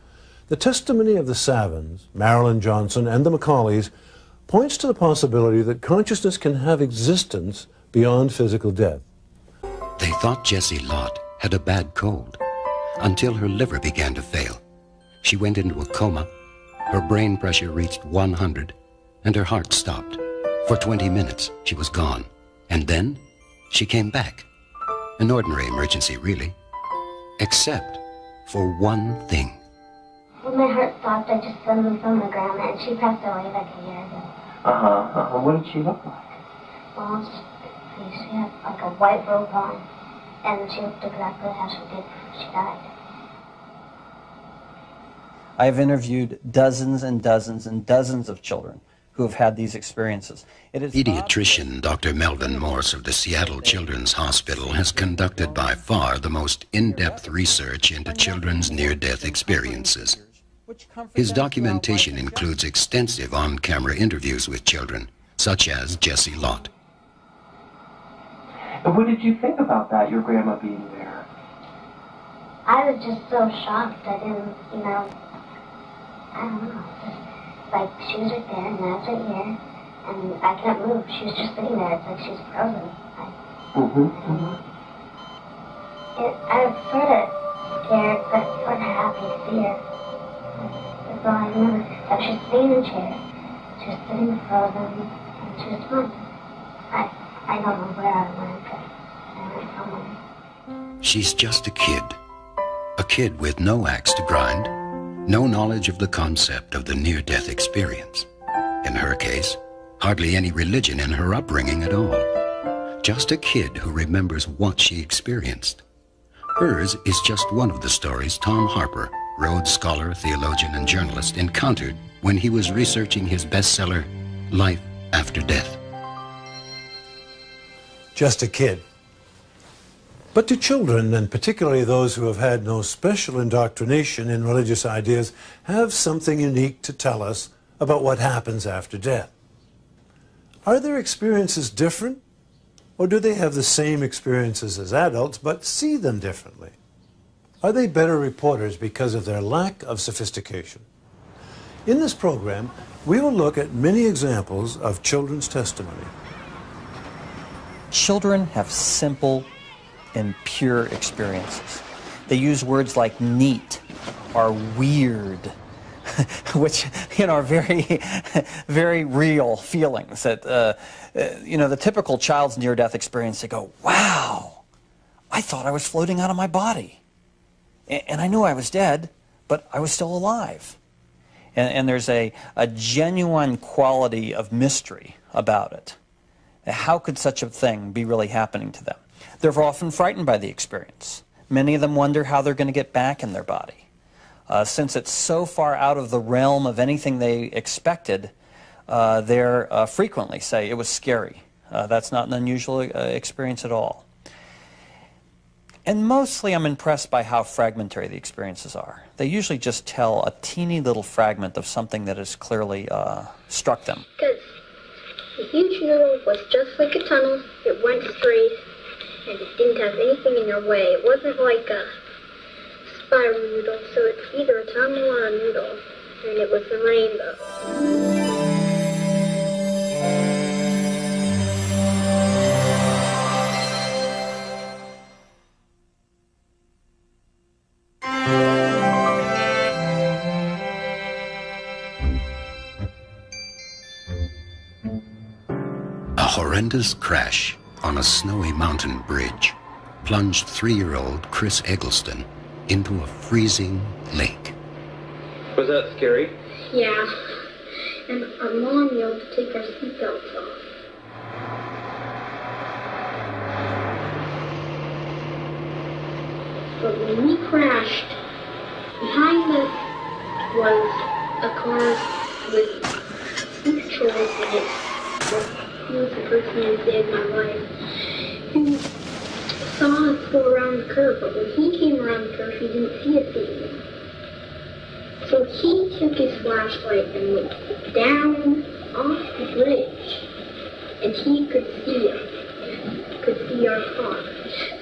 The testimony of the Savins, Marilyn Johnson, and the McCauleys points to the possibility that consciousness can have existence beyond physical death. They thought Jessie Lott had a bad cold until her liver began to fail. She went into a coma, her brain pressure reached 100, and her heart stopped. For 20 minutes, she was gone. And then she came back. An ordinary emergency, really. Except for one thing. When my heart stopped, I just suddenly saw my grandma, and she passed away like a year ago. Uh-huh. uh-huh. What did she look like? Well, she, she had like a white robe on, and she looked exactly how she did before she died. I've interviewed dozens and dozens and dozens of children who have had these experiences. Pediatrician Dr. Melvin Morse of the Seattle Children's Hospital has conducted by far the most in-depth research into children's near-death experiences. His documentation includes extensive on-camera interviews with children, such as Jesse Lott. And what did you think about that, your grandma being there? I was just so shocked. I didn't, you know, I don't know. Just like she was right there and I was right here, and I can't move. She was just sitting there. It's like she was frozen. I, mm-hmm, mm-hmm. It, I was sort of scared, but sort of happy to see her. That's all I remember. That she was sitting in a chair. She was sitting frozen, and she was fine. I, I don't know where I went, I went. She's just a kid. A kid with no axe to grind, no knowledge of the concept of the near-death experience. In her case, hardly any religion in her upbringing at all. Just a kid who remembers what she experienced. Hers is just one of the stories Tom Harpur, Rhodes Scholar, theologian, and journalist, encountered when he was researching his bestseller, Life After Death. Just a kid. But to children, and particularly those who have had no special indoctrination in religious ideas, have something unique to tell us about what happens after death. Are their experiences different? Or do they have the same experiences as adults but see them differently? Are they better reporters because of their lack of sophistication? In this program, we will look at many examples of children's testimony. Children have simple and pure experiences. They use words like neat or weird, which you know are very, very real feelings. That uh, uh, you know, the typical child's near-death experience, they go, "Wow, I thought I was floating out of my body, and I knew I was dead, but I was still alive." And, and there's a, a genuine quality of mystery about it. How could such a thing be really happening to them? They're often frightened by the experience. Many of them wonder how they're going to get back in their body. Uh, since it's so far out of the realm of anything they expected, uh, they uh, frequently say, it was scary. Uh, that's not an unusual uh, experience at all. And mostly I'm impressed by how fragmentary the experiences are. They usually just tell a teeny little fragment of something that has clearly uh, struck them. The huge noodle was just like a tunnel. It went straight, and it didn't have anything in your way. It wasn't like a spiral noodle, so it's either a tunnel or a noodle, and it was the rainbow. A horrendous crash on a snowy mountain bridge plunged three-year-old Chris Eggleston into a freezing lake. Was that scary? Yeah, and our mom yelled to take our seatbelts off. But when we crashed, behind us was a car with six children in it. He was the person who saved my life. Who saw us go around the curve, but when he came around the curve, he didn't see us anymore. So he took his flashlight and looked down off the bridge, and he could see us, could see our car.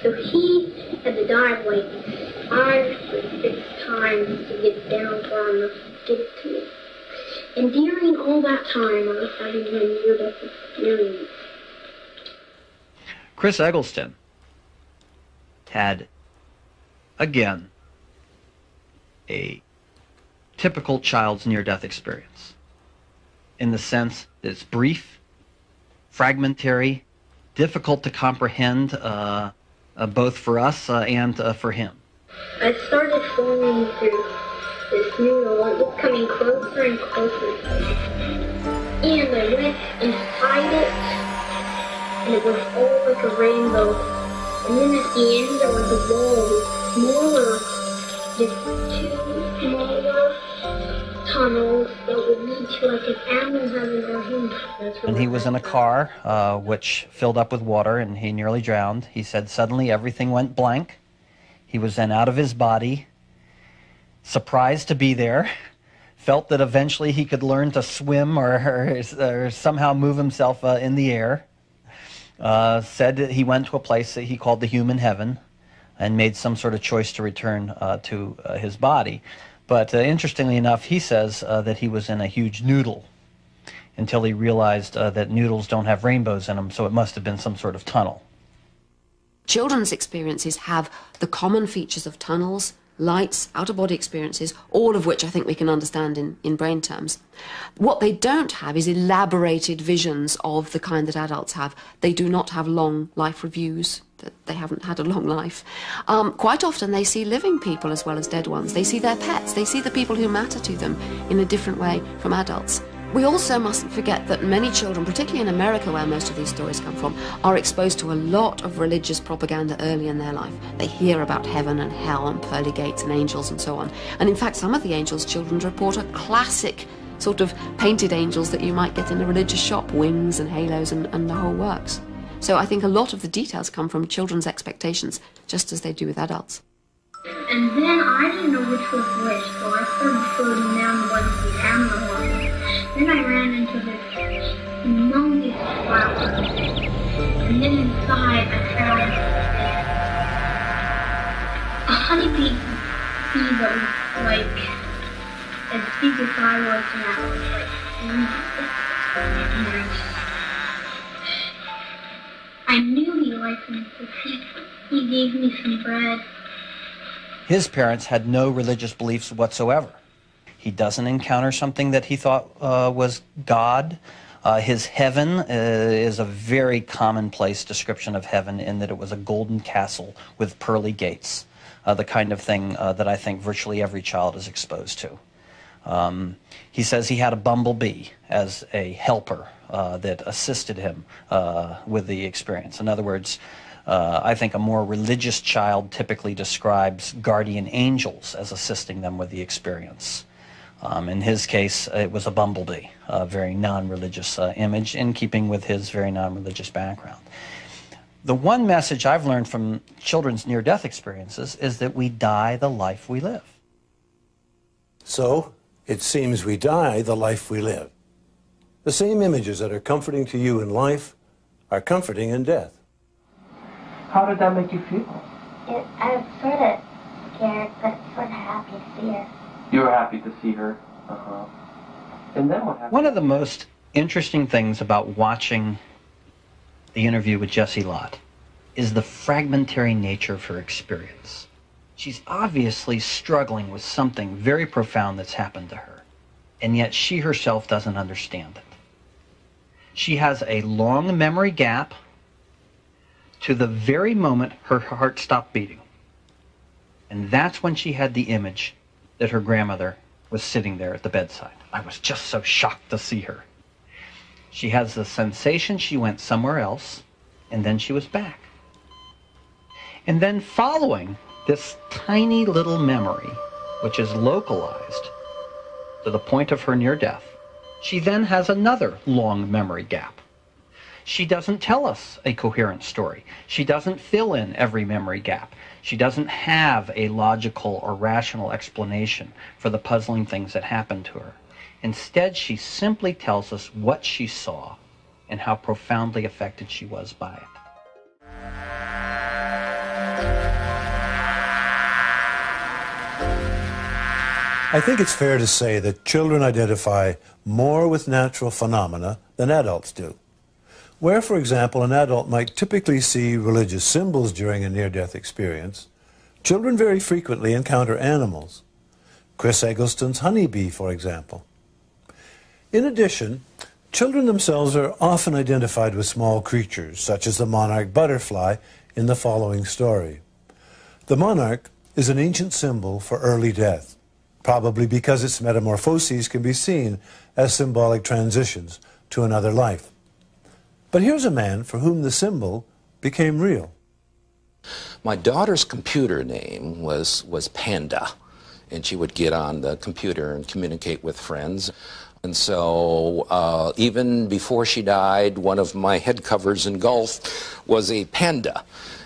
So he had to dive like five or six times to get down far enough to get to. And during all that time, I was having a near-death experience. Chris Eggleston had, again, a typical child's near death experience in the sense that it's brief, fragmentary, difficult to comprehend, uh, uh, both for us uh, and uh, for him. I started falling through this noodle. It was coming closer and closer to me. And I went inside it, and it was all like a rainbow. And then at the end, there was a wall with smaller, just two smaller tunnels that would lead to like an animal heaven or him. That's And he was in a car uh, which filled up with water and he nearly drowned. He said suddenly everything went blank. He was then out of his body, surprised to be there, felt that eventually he could learn to swim or, or, or somehow move himself uh, in the air. Uh, said that he went to a place that he called the human heaven and made some sort of choice to return uh, to uh, his body. But uh, interestingly enough, he says uh, that he was in a huge noodle until he realized that noodles don't have rainbows in them, so it must have been some sort of tunnel. Children's experiences have the common features of tunnels, lights, outer body experiences, all of which I think we can understand in, in brain terms. What they don't have is elaborated visions of the kind that adults have. They do not have long life reviews. They haven't had a long life. Um, quite often they see living people as well as dead ones. They see their pets. They see the people who matter to them in a different way from adults. We also mustn't forget that many children, particularly in America where most of these stories come from, are exposed to a lot of religious propaganda early in their life. They hear about heaven and hell and pearly gates and angels and so on. And in fact, some of the angels children report are classic sort of painted angels that you might get in a religious shop, wings and halos and, and the whole works. So I think a lot of the details come from children's expectations, just as they do with adults. And then I didn't know which was which, so I started floating down the ones the animal. Then I ran into this humongous flower. And then inside I found a honeybee bee was like as big as I was now. I knew he liked me because he, he gave me some bread. His parents had no religious beliefs whatsoever. He doesn't encounter something that he thought uh, was God. Uh, his heaven uh, is a very commonplace description of heaven in that it was a golden castle with pearly gates, uh, the kind of thing uh, that I think virtually every child is exposed to. Um, he says he had a bumblebee as a helper uh, that assisted him uh, with the experience. In other words, I think a more religious child typically describes guardian angels as assisting them with the experience. Um, in his case, it was a bumblebee, a very non religious uh, image, in keeping with his very non religious background. The one message I've learned from children's near death experiences is that we die the life we live. So, it seems we die the life we live. The same images that are comforting to you in life are comforting in death. How did that make you feel? It, I was sort of scared, but sort of happy to see her. You were happy to see her. Uh-huh. And then what happened? One of the most interesting things about watching the interview with Jessie Lott is the fragmentary nature of her experience. She's obviously struggling with something very profound that's happened to her, and yet she herself doesn't understand it. She has a long memory gap to the very moment her heart stopped beating. And that's when she had the image that her grandmother was sitting there at the bedside. I was just so shocked to see her. She has the sensation she went somewhere else, and then she was back. And then following this tiny little memory, which is localized to the point of her near death, she then has another long memory gap. She doesn't tell us a coherent story. She doesn't fill in every memory gap. She doesn't have a logical or rational explanation for the puzzling things that happened to her. Instead, she simply tells us what she saw and how profoundly affected she was by it. I think it's fair to say that children identify more with natural phenomena than adults do. Where, for example, an adult might typically see religious symbols during a near-death experience, children very frequently encounter animals. Chris Eggleston's honeybee, for example. In addition, children themselves are often identified with small creatures, such as the monarch butterfly in the following story. The monarch is an ancient symbol for early death, probably because its metamorphoses can be seen as symbolic transitions to another life. But here's a man for whom the symbol became real. My daughter's computer name was, was Panda, and she would get on the computer and communicate with friends. And so, uh, even before she died, one of my head covers in golf was a panda.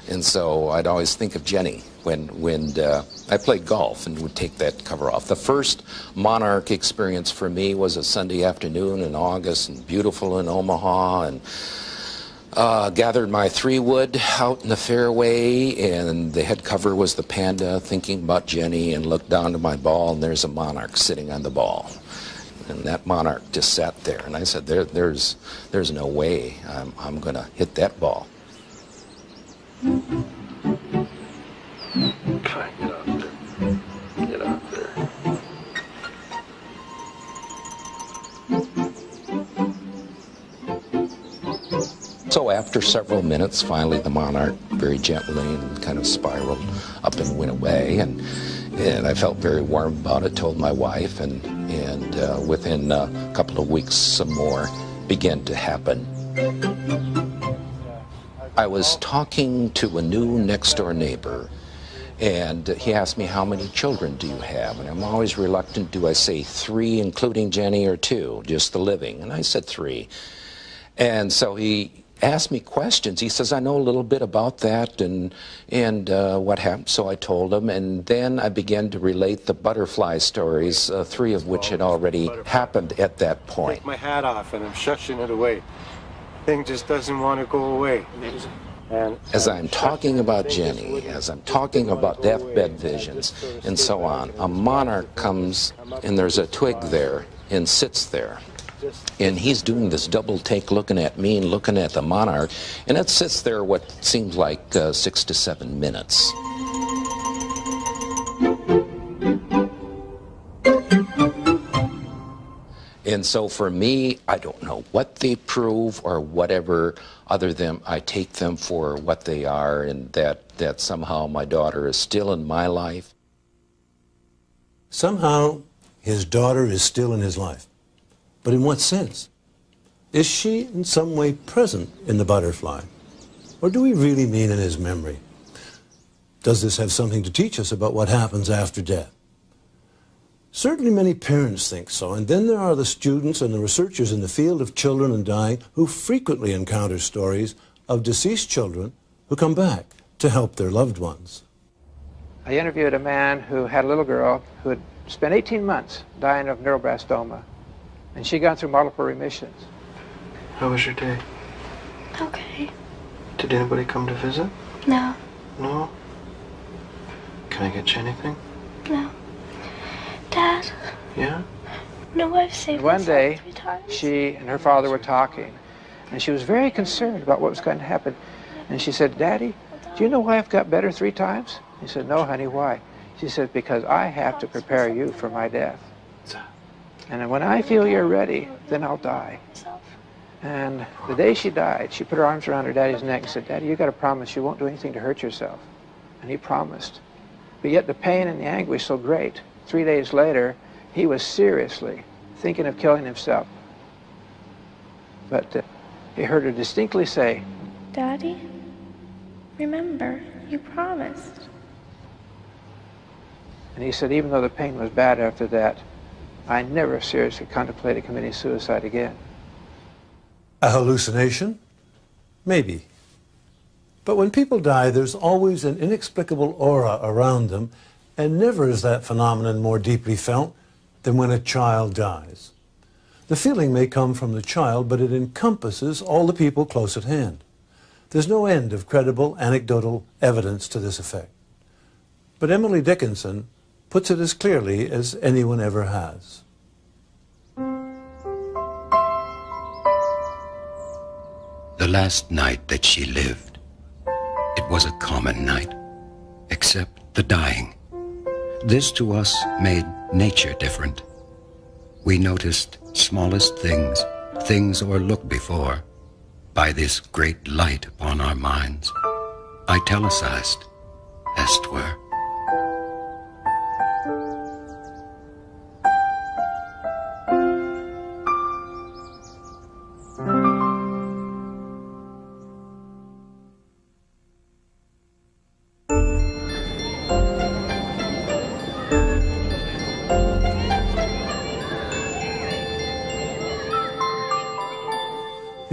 And so I'd always think of Jenny when, when uh, I played golf and would take that cover off. The first monarch experience for me was a Sunday afternoon in August and beautiful in Omaha. And uh, gathered my three wood out in the fairway, and the head cover was the panda, thinking about Jenny, and looked down to my ball, and there's a monarch sitting on the ball. And that monarch just sat there, and I said, there, "There's, there's no way I'm, I'm going to hit that ball." Out there. Get out there. So after several minutes, finally the monarch very gently and kind of spiraled up and went away, and and I felt very warm about it. Told my wife, and and uh, within a couple of weeks, some more began to happen. I was talking to a new next door neighbor, and he asked me, How many children do you have? And I'm always reluctant. Do I say three, including Jenny, or two, just the living? And I said three. And so he asked me questions. He says, I know a little bit about that and, and uh, what happened. So I told him, and then I began to relate the butterfly stories, uh, three of which had already happened at that point. Take my hat off and I'm shushing it away. Thing just doesn't want to go away. As I'm talking about Jenny, as I'm talking about deathbed visions, and so on, a monarch comes and there's a twig there and sits there. And he's doing this double take looking at me and looking at the monarch, and it sits there what seems like uh, six to seven minutes. And so for me, I don't know what they prove or whatever, other than I take them for what they are, and that, that somehow my daughter is still in my life. Somehow, his daughter is still in his life. But in what sense? Is she in some way present in the butterfly? Or do we really mean in his memory? Does this have something to teach us about what happens after death? Certainly many parents think so, and then there are the students and the researchers in the field of children and dying who frequently encounter stories of deceased children who come back to help their loved ones. I interviewed a man who had a little girl who had spent 18 months dying of neuroblastoma, and she got through multiple remissions. How was your day? Okay. Did anybody come to visit? No. No? Can I get you anything? No. Dad. Yeah? No, I've saved One day, she and her father were talking, and she was very concerned about what was going to happen. And she said, Daddy, do you know why I've got better three times? He said, No, honey, why? She said, Because I have to prepare you for my death. And when I feel you're ready, then I'll die. And the day she died, she put her arms around her daddy's neck and said, Daddy, you got to promise you won't do anything to hurt yourself. And he promised. But yet the pain and the anguish so great. Three days later, he was seriously thinking of killing himself. But uh, he heard her distinctly say, Daddy, remember, you promised. and he said, even though the pain was bad after that, I never seriously contemplated committing suicide again. A hallucination? Maybe. But when people die, there's always an inexplicable aura around them, and never is that phenomenon more deeply felt than when a child dies. The feeling may come from the child, but it encompasses all the people close at hand. There's no end of credible anecdotal evidence to this effect. But Emily Dickinson puts it as clearly as anyone ever has. The last night that she lived, it was a common night, except the dying. This to us made nature different. We noticed smallest things, things o'erlooked before, by this great light upon our minds, italicized, as 'twere.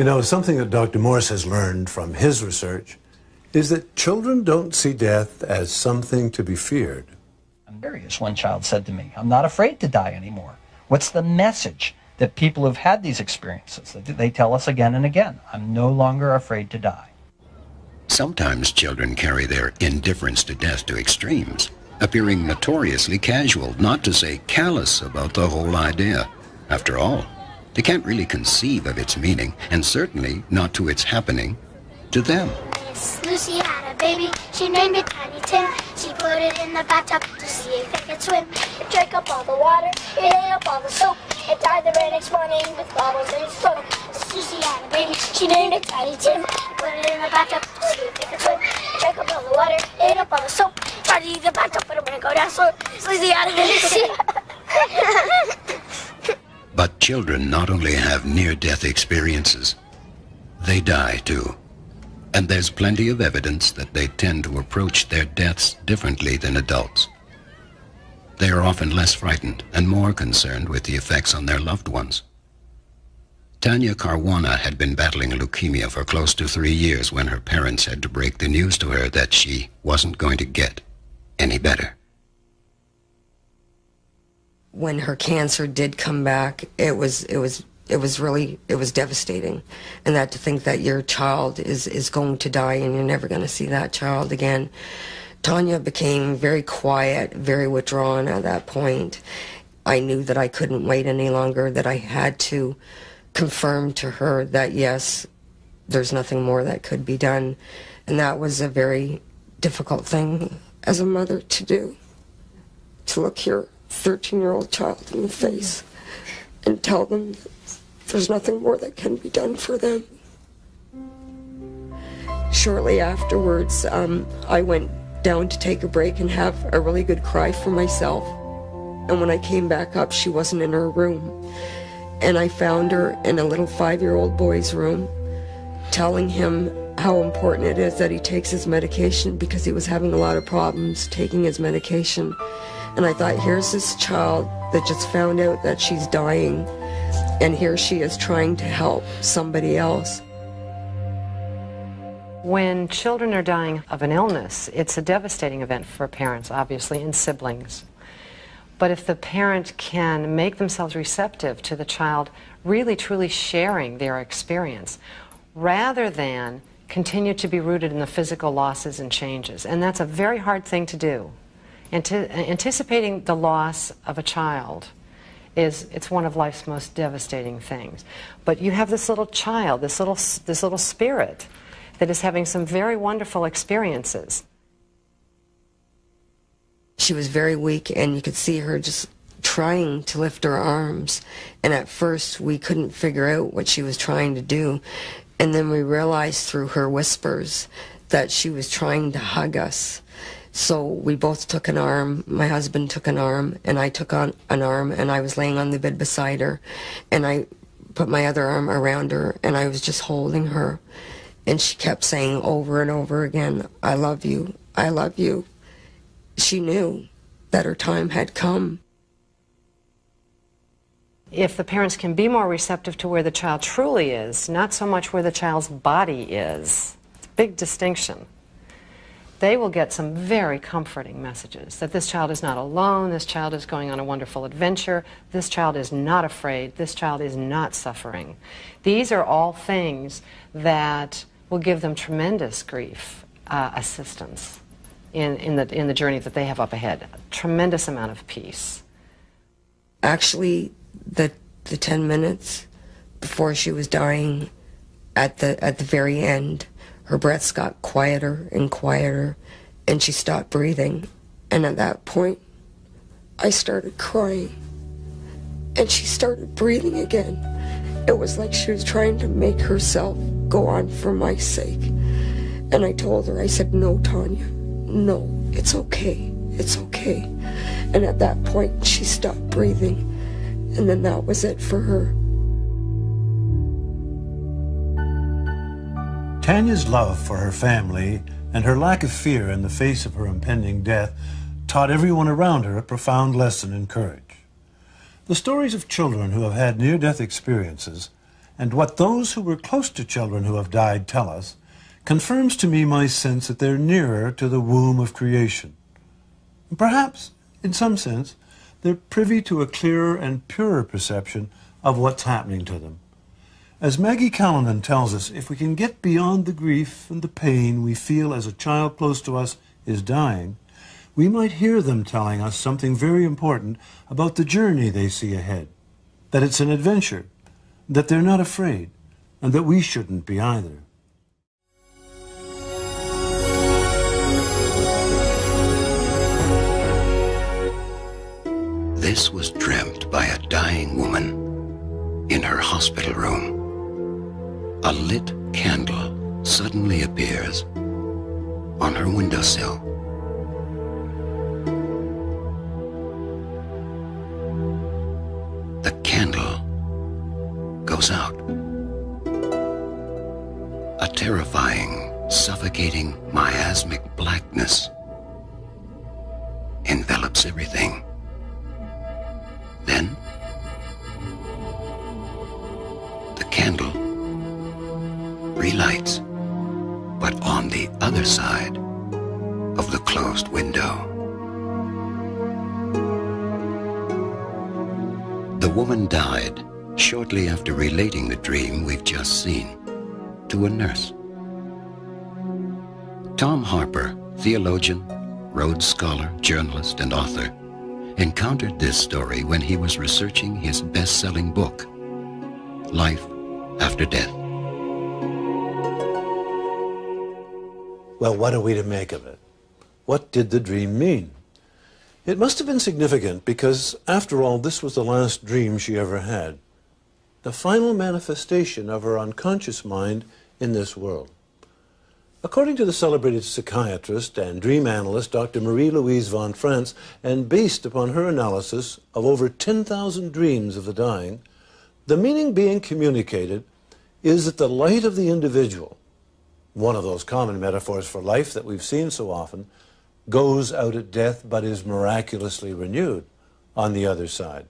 You know, something that Dr. Morse has learned from his research is that children don't see death as something to be feared. I'm curious, one child said to me, I'm not afraid to die anymore. What's the message that people who've had these experiences? They they tell us again and again, I'm no longer afraid to die. Sometimes children carry their indifference to death to extremes, appearing notoriously casual, not to say callous about the whole idea. After all, they can't really conceive of its meaning, and certainly not to its happening to them. Miss Lucy had a baby, she named it Tiny Tim. She put it in the bathtub to see if it could swim. It drank up all the water, it ate up all the soap. It died the very next morning with bubbles in its throat. Miss Lucy had a baby, she named it Tiny Tim. She put it in the bathtub to see if it could swim. It drank up all the water, it ate up all the soap. Tried to use the bathtub, but it wouldn't go down, so Miss Lucy had a baby. But children not only have near-death experiences, they die too. And there's plenty of evidence that they tend to approach their deaths differently than adults. They are often less frightened and more concerned with the effects on their loved ones. Tanya Caruana had been battling leukemia for close to three years when her parents had to break the news to her that she wasn't going to get any better. When her cancer did come back, it was it was it was really it was devastating, and that to think that your child is is going to die and you're never going to see that child again. Tanya became very quiet, very withdrawn at that point. I knew that I couldn't wait any longer. That I had to confirm to her that yes, there's nothing more that could be done, and that was a very difficult thing as a mother to do. To look your 13 year old child in the face and tell them there's nothing more that can be done for them. Shortly afterwards, um, I went down to take a break and have a really good cry for myself. And when I came back up, she wasn't in her room. And I found her in a little five year old boy's room, telling him how important it is that he takes his medication because he was having a lot of problems taking his medication And I thought, here's this child that just found out that she's dying, and here she is trying to help somebody else. When children are dying of an illness, it's a devastating event for parents, obviously, and siblings. But if the parent can make themselves receptive to the child really truly sharing their experience, rather than continue to be rooted in the physical losses and changes, and that's a very hard thing to do. Ante- anticipating the loss of a child is it's one of life's most devastating things. But you have this little child, this little this little spirit that is having some very wonderful experiences. She was very weak, and you could see her just trying to lift her arms. And at first, we couldn't figure out what she was trying to do. And then we realized through her whispers that she was trying to hug us. So we both took an arm. My husband took an arm, and I took on an arm, and I was laying on the bed beside her. And I put my other arm around her, and I was just holding her. And she kept saying over and over again, I love you, I love you. She knew that her time had come. If the parents can be more receptive to where the child truly is, not so much where the child's body is, it's a big distinction, they will get some very comforting messages that this child is not alone, this child is going on a wonderful adventure, this child is not afraid, this child is not suffering. These are all things that will give them tremendous grief uh, assistance in, in, the, in the journey that they have up ahead. A tremendous amount of peace. Actually, the, the 10 minutes before she was dying, at the, at the very end, her breaths got quieter and quieter, and she stopped breathing. And at that point, I started crying. And she started breathing again. It was like she was trying to make herself go on for my sake. And I told her, I said, No, Tanya, no, it's okay. It's okay. And at that point, she stopped breathing. And then that was it for her. Tanya's love for her family and her lack of fear in the face of her impending death taught everyone around her a profound lesson in courage. The stories of children who have had near death experiences and what those who were close to children who have died tell us confirms to me my sense that they're nearer to the womb of creation. Perhaps, in some sense, they're privy to a clearer and purer perception of what's happening to them. As Maggie Callanan tells us, if we can get beyond the grief and the pain we feel as a child close to us is dying, we might hear them telling us something very important about the journey they see ahead. That it's an adventure, that they're not afraid, and that we shouldn't be either. This was dreamt by a dying woman in her hospital room. A lit candle suddenly appears on her windowsill. Journalist, and author, encountered this story when he was researching his best-selling book, Life After Death. Well, what are we to make of it? What did the dream mean? It must have been significant because, after all, this was the last dream she ever had. The final manifestation of her unconscious mind in this world. According to the celebrated psychiatrist and dream analyst Dr. Marie-Louise von Franz, and based upon her analysis of over 10,000 dreams of the dying, the meaning being communicated is that the light of the individual, one of those common metaphors for life that we've seen so often, goes out at death but is miraculously renewed on the other side.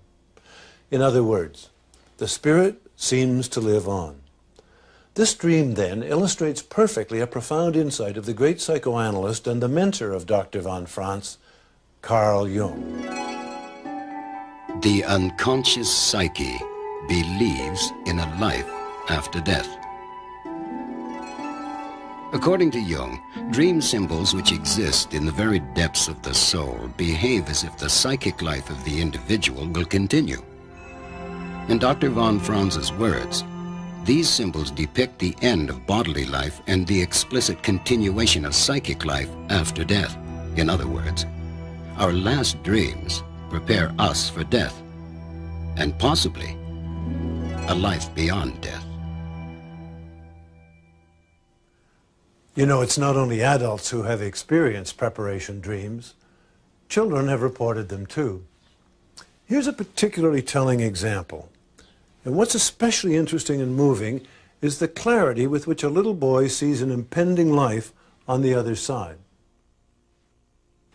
In other words, the spirit seems to live on. This dream, then, illustrates perfectly a profound insight of the great psychoanalyst and the mentor of Dr. von Franz, Carl Jung. The unconscious psyche believes in a life after death. According to Jung, dream symbols which exist in the very depths of the soul behave as if the psychic life of the individual will continue. In Dr. von Franz's words, these symbols depict the end of bodily life and the explicit continuation of psychic life after death. In other words, our last dreams prepare us for death, and possibly a life beyond death. You know, it's not only adults who have experienced preparation dreams. Children have reported them too. Here's a particularly telling example. And what's especially interesting and moving is the clarity with which a little boy sees an impending life on the other side.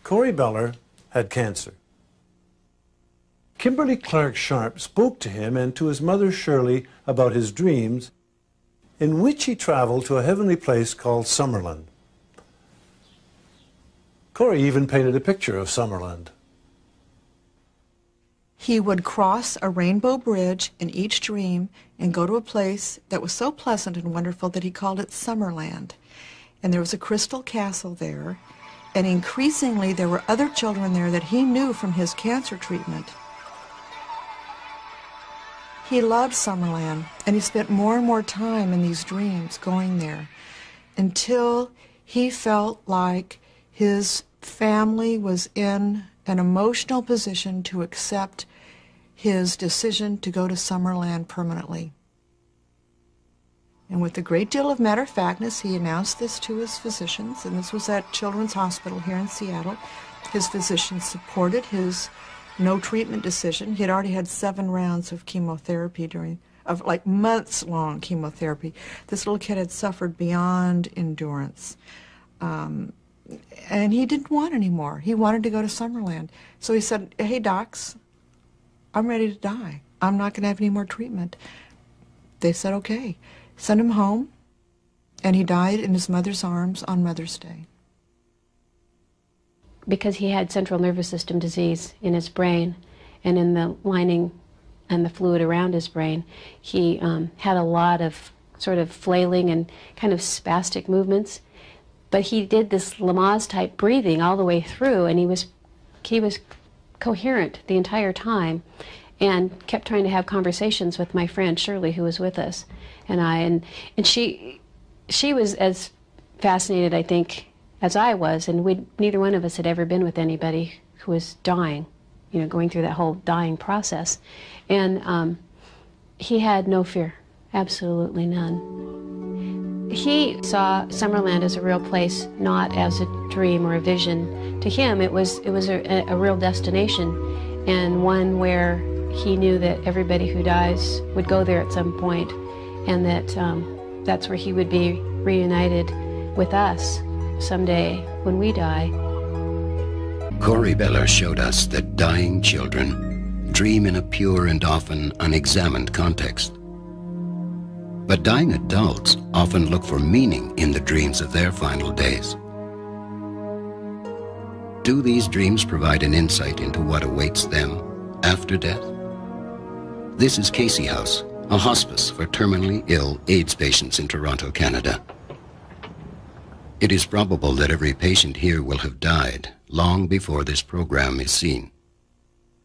Corey Beller had cancer. Kimberly Clark Sharp spoke to him and to his mother Shirley about his dreams in which he traveled to a heavenly place called Summerland. Corey even painted a picture of Summerland. He would cross a rainbow bridge in each dream and go to a place that was so pleasant and wonderful that he called it Summerland. And there was a crystal castle there, and increasingly there were other children there that he knew from his cancer treatment. He loved Summerland, and he spent more and more time in these dreams going there until he felt like his family was in an emotional position to accept his decision to go to Summerland permanently. And with a great deal of matter of factness, he announced this to his physicians, and this was at Children's Hospital here in Seattle. His physicians supported his no treatment decision. He had already had seven rounds of chemotherapy during, of like months long chemotherapy. This little kid had suffered beyond endurance. Um, and he didn't want any more. He wanted to go to Summerland. So he said, Hey, docs, I'm ready to die. I'm not going to have any more treatment. They said, Okay. Send him home. And he died in his mother's arms on Mother's Day because he had central nervous system disease in his brain and in the lining and the fluid around his brain, he um, had a lot of sort of flailing and kind of spastic movements. But he did this Lamaze type breathing all the way through, and he was he was coherent the entire time, and kept trying to have conversations with my friend Shirley, who was with us, and I, and and she she was as fascinated, I think, as I was, and we neither one of us had ever been with anybody who was dying, you know, going through that whole dying process, and um, he had no fear, absolutely none. He saw Summerland as a real place, not as a dream or a vision. To him, it was it was a, a real destination, and one where he knew that everybody who dies would go there at some point, and that um, that's where he would be reunited with us someday when we die. Corey Beller showed us that dying children dream in a pure and often unexamined context. But dying adults often look for meaning in the dreams of their final days. Do these dreams provide an insight into what awaits them after death? This is Casey House, a hospice for terminally ill AIDS patients in Toronto, Canada. It is probable that every patient here will have died long before this program is seen.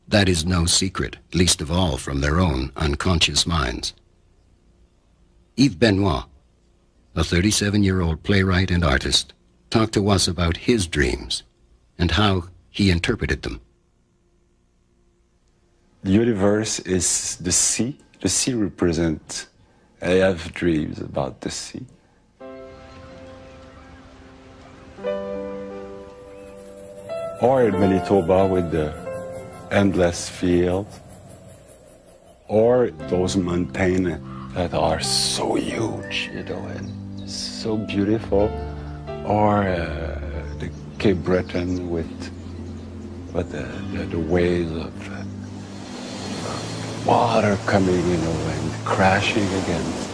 That is no secret, least of all from their own unconscious minds. Yves Benoit, a 37-year-old playwright and artist, talked to us about his dreams and how he interpreted them. The universe is the sea. The sea represents, I have dreams about the sea. or in Manitoba with the endless field, or those mountains that are so huge, you know, and so beautiful, or uh, the Cape Breton with what the, the, the waves of uh, water coming, you know, and crashing against.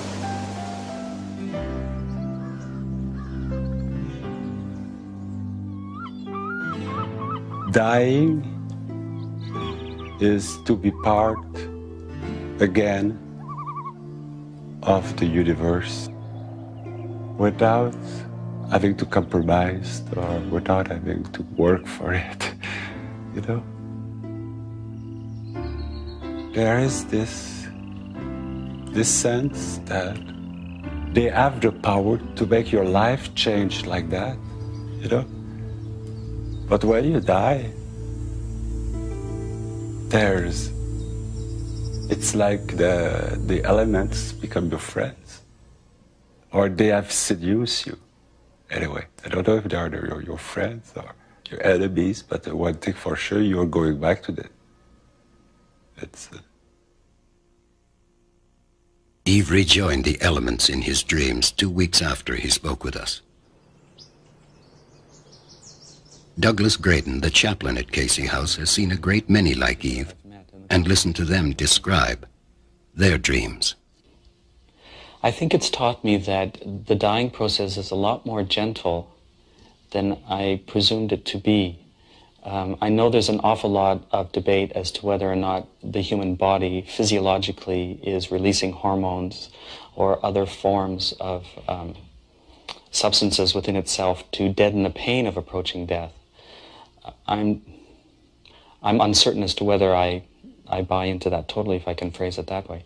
Dying is to be part again of the universe without having to compromise or without having to work for it, you know? There is this, this sense that they have the power to make your life change like that, you know? But when you die, there's, it's like the, the elements become your friends, or they have seduced you. Anyway, I don't know if they are your, your friends or your enemies, but one thing for sure, you're going back to that. It's. Uh... Yves rejoined the elements in his dreams two weeks after he spoke with us. Douglas Graydon, the chaplain at Casey House, has seen a great many like Yves and listen to them describe their dreams. I think it's taught me that the dying process is a lot more gentle than I presumed it to be. Um, I know there's an awful lot of debate as to whether or not the human body physiologically is releasing hormones or other forms of um, substances within itself to deaden the pain of approaching death. I'm, I'm uncertain as to whether I, I buy into that totally, if I can phrase it that way.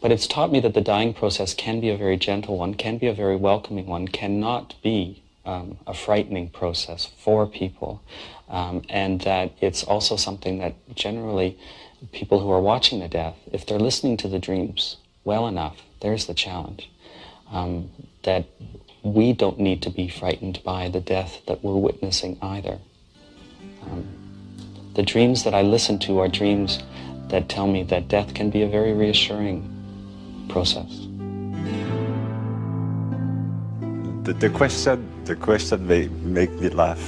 But it's taught me that the dying process can be a very gentle one, can be a very welcoming one, cannot be um, a frightening process for people, um, and that it's also something that generally people who are watching the death, if they're listening to the dreams well enough, there's the challenge. Um, that we don't need to be frightened by the death that we're witnessing either. Um, the dreams that I listen to are dreams that tell me that death can be a very reassuring process. The, the question, the question may make me laugh.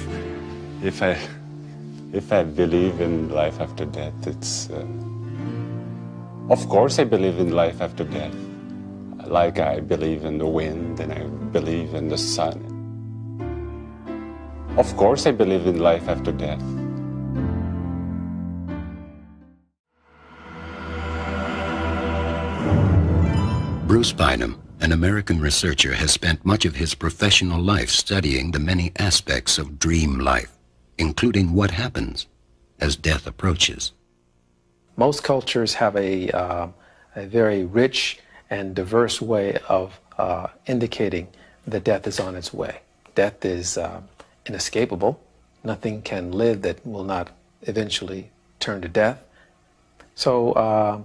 If I, if I believe in life after death, it's. Uh, of course, I believe in life after death. Like I believe in the wind and I believe in the sun. Of course, I believe in life after death. Bruce Bynum, an American researcher, has spent much of his professional life studying the many aspects of dream life, including what happens as death approaches. Most cultures have a, uh, a very rich and diverse way of uh, indicating that death is on its way. Death is uh, inescapable. Nothing can live that will not eventually turn to death. So uh,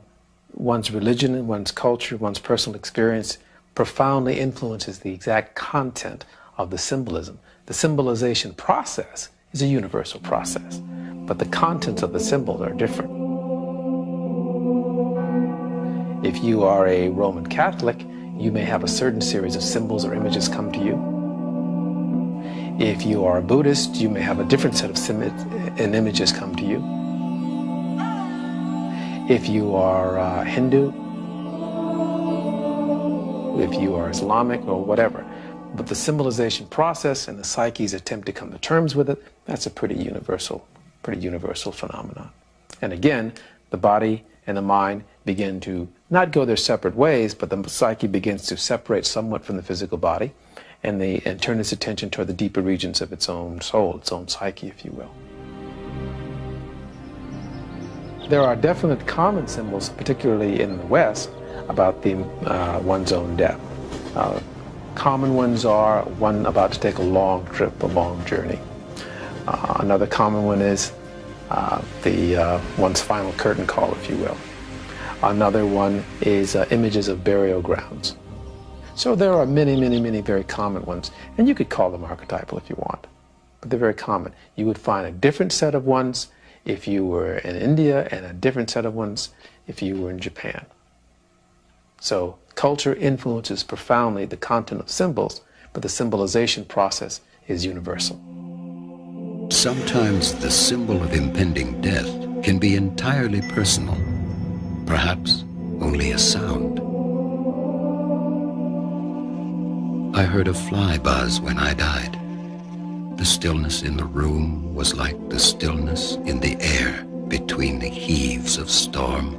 one's religion, one's culture, one's personal experience profoundly influences the exact content of the symbolism. The symbolization process is a universal process, but the contents of the symbols are different. If you are a Roman Catholic, you may have a certain series of symbols or images come to you. If you are a Buddhist, you may have a different set of and images come to you. If you are uh, Hindu, if you are Islamic or whatever. But the symbolization process and the psyche's attempt to come to terms with it, that's a pretty universal, pretty universal phenomenon. And again, the body and the mind begin to not go their separate ways, but the psyche begins to separate somewhat from the physical body and, the, and turn its attention toward the deeper regions of its own soul, its own psyche, if you will. There are definite common symbols, particularly in the West, about the, uh, one's own death. Uh, common ones are one about to take a long trip, a long journey. Uh, another common one is uh, the uh, one's final curtain call, if you will. Another one is uh, images of burial grounds. So there are many, many, many very common ones, and you could call them archetypal if you want, but they're very common. You would find a different set of ones if you were in India and a different set of ones if you were in Japan. So culture influences profoundly the content of symbols, but the symbolization process is universal. Sometimes the symbol of impending death can be entirely personal, perhaps only a sound. I heard a fly buzz when I died. The stillness in the room was like the stillness in the air between the heaves of storm.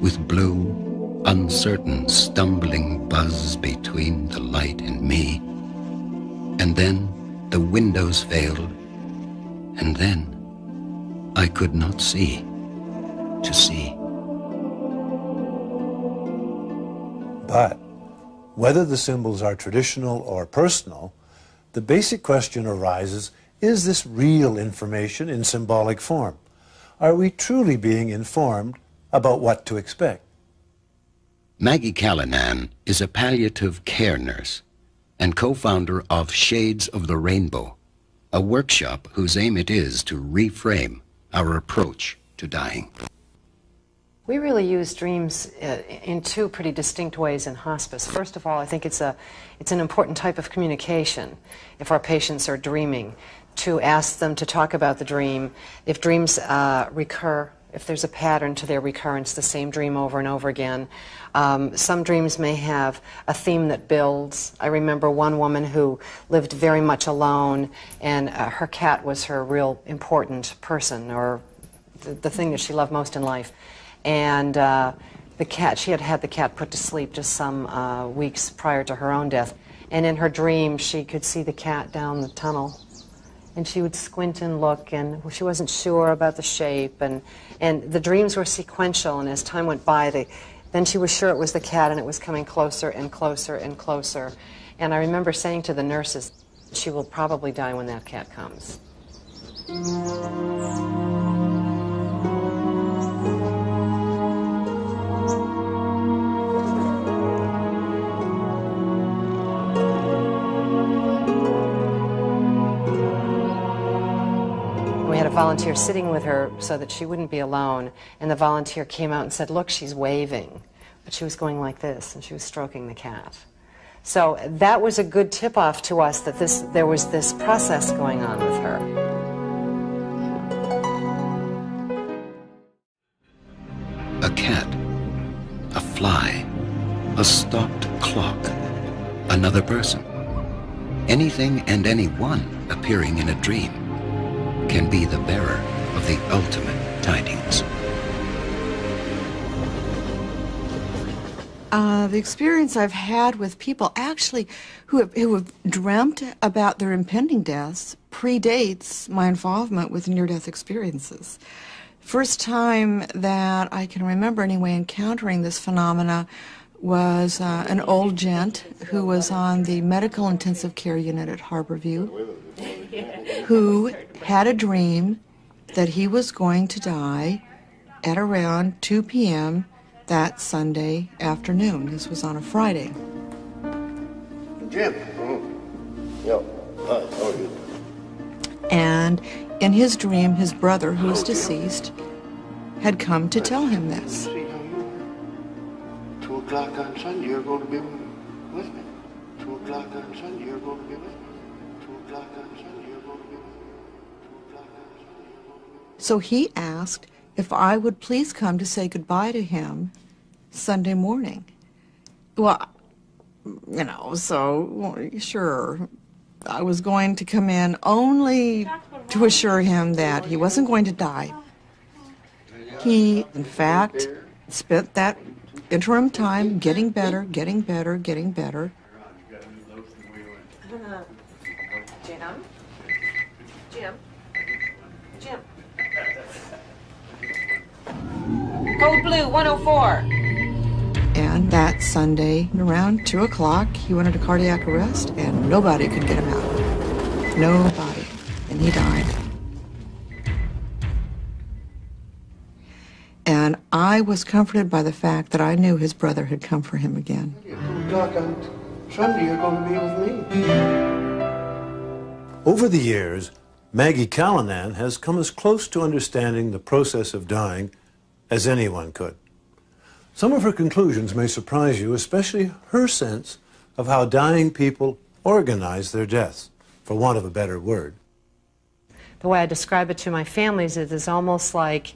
With blue, uncertain, stumbling buzz between the light and me. And then the windows failed, and then I could not see to see. But whether the symbols are traditional or personal, the basic question arises, is this real information in symbolic form? Are we truly being informed about what to expect? Maggie Callanan is a palliative care nurse and co-founder of Shades of the Rainbow, a workshop whose aim it is to reframe our approach to dying. We really use dreams uh, in two pretty distinct ways in hospice. First of all, I think it's, a, it's an important type of communication if our patients are dreaming, to ask them to talk about the dream. If dreams uh, recur, if there's a pattern to their recurrence, the same dream over and over again. Um, some dreams may have a theme that builds. I remember one woman who lived very much alone, and uh, her cat was her real important person, or the, the thing that she loved most in life and uh, the cat she had had the cat put to sleep just some uh, weeks prior to her own death. And in her dream she could see the cat down the tunnel. And she would squint and look and she wasn't sure about the shape. And and the dreams were sequential and as time went by they then she was sure it was the cat and it was coming closer and closer and closer. And i remember saying to the nurses she will probably die when that cat comes volunteer sitting with her so that she wouldn't be alone. And the volunteer came out and said, Look, she's waving. But she was going like this, and she was stroking the cat. So that was a good tip off to us that this, there was this process going on with her. A cat, a fly, a stopped clock, another person. Anything and anyone appearing in a dream can be the bearer of the ultimate tidings. Uh, the experience I've had with people actually who have, who have dreamt about their impending deaths predates my involvement with near death experiences. First time that I can remember, anyway, encountering this phenomena was uh, an old gent who was on the medical intensive care unit at Harborview who had a dream that he was going to die at around 2 p.m. that Sunday afternoon. This was on a Friday. Jim. Mm-hmm. Hi, how are you? And in his dream, his brother, who was deceased, had come to tell him this. O'clock on Sunday, you're going to be with me. Two o'clock on Sunday, you're going to be with me. Two o'clock on Sunday, you're going to be with me. So he asked if I would please come to say goodbye to him Sunday morning. Well, you know, so sure. I was going to come in only to assure him that he wasn't going to die. He, in fact, spent that interim time getting better, getting better, getting better. Jim? Jim? Jim? Code Blue 104. And that Sunday, around 2 o'clock, he went into cardiac arrest and nobody could get him out. Nobody. And he died. And I was comforted by the fact that I knew his brother had come for him again. Sunday, you're going to be with me. Over the years, Maggie Callanan has come as close to understanding the process of dying as anyone could. Some of her conclusions may surprise you, especially her sense of how dying people organize their deaths, for want of a better word. The way I describe it to my families is it's almost like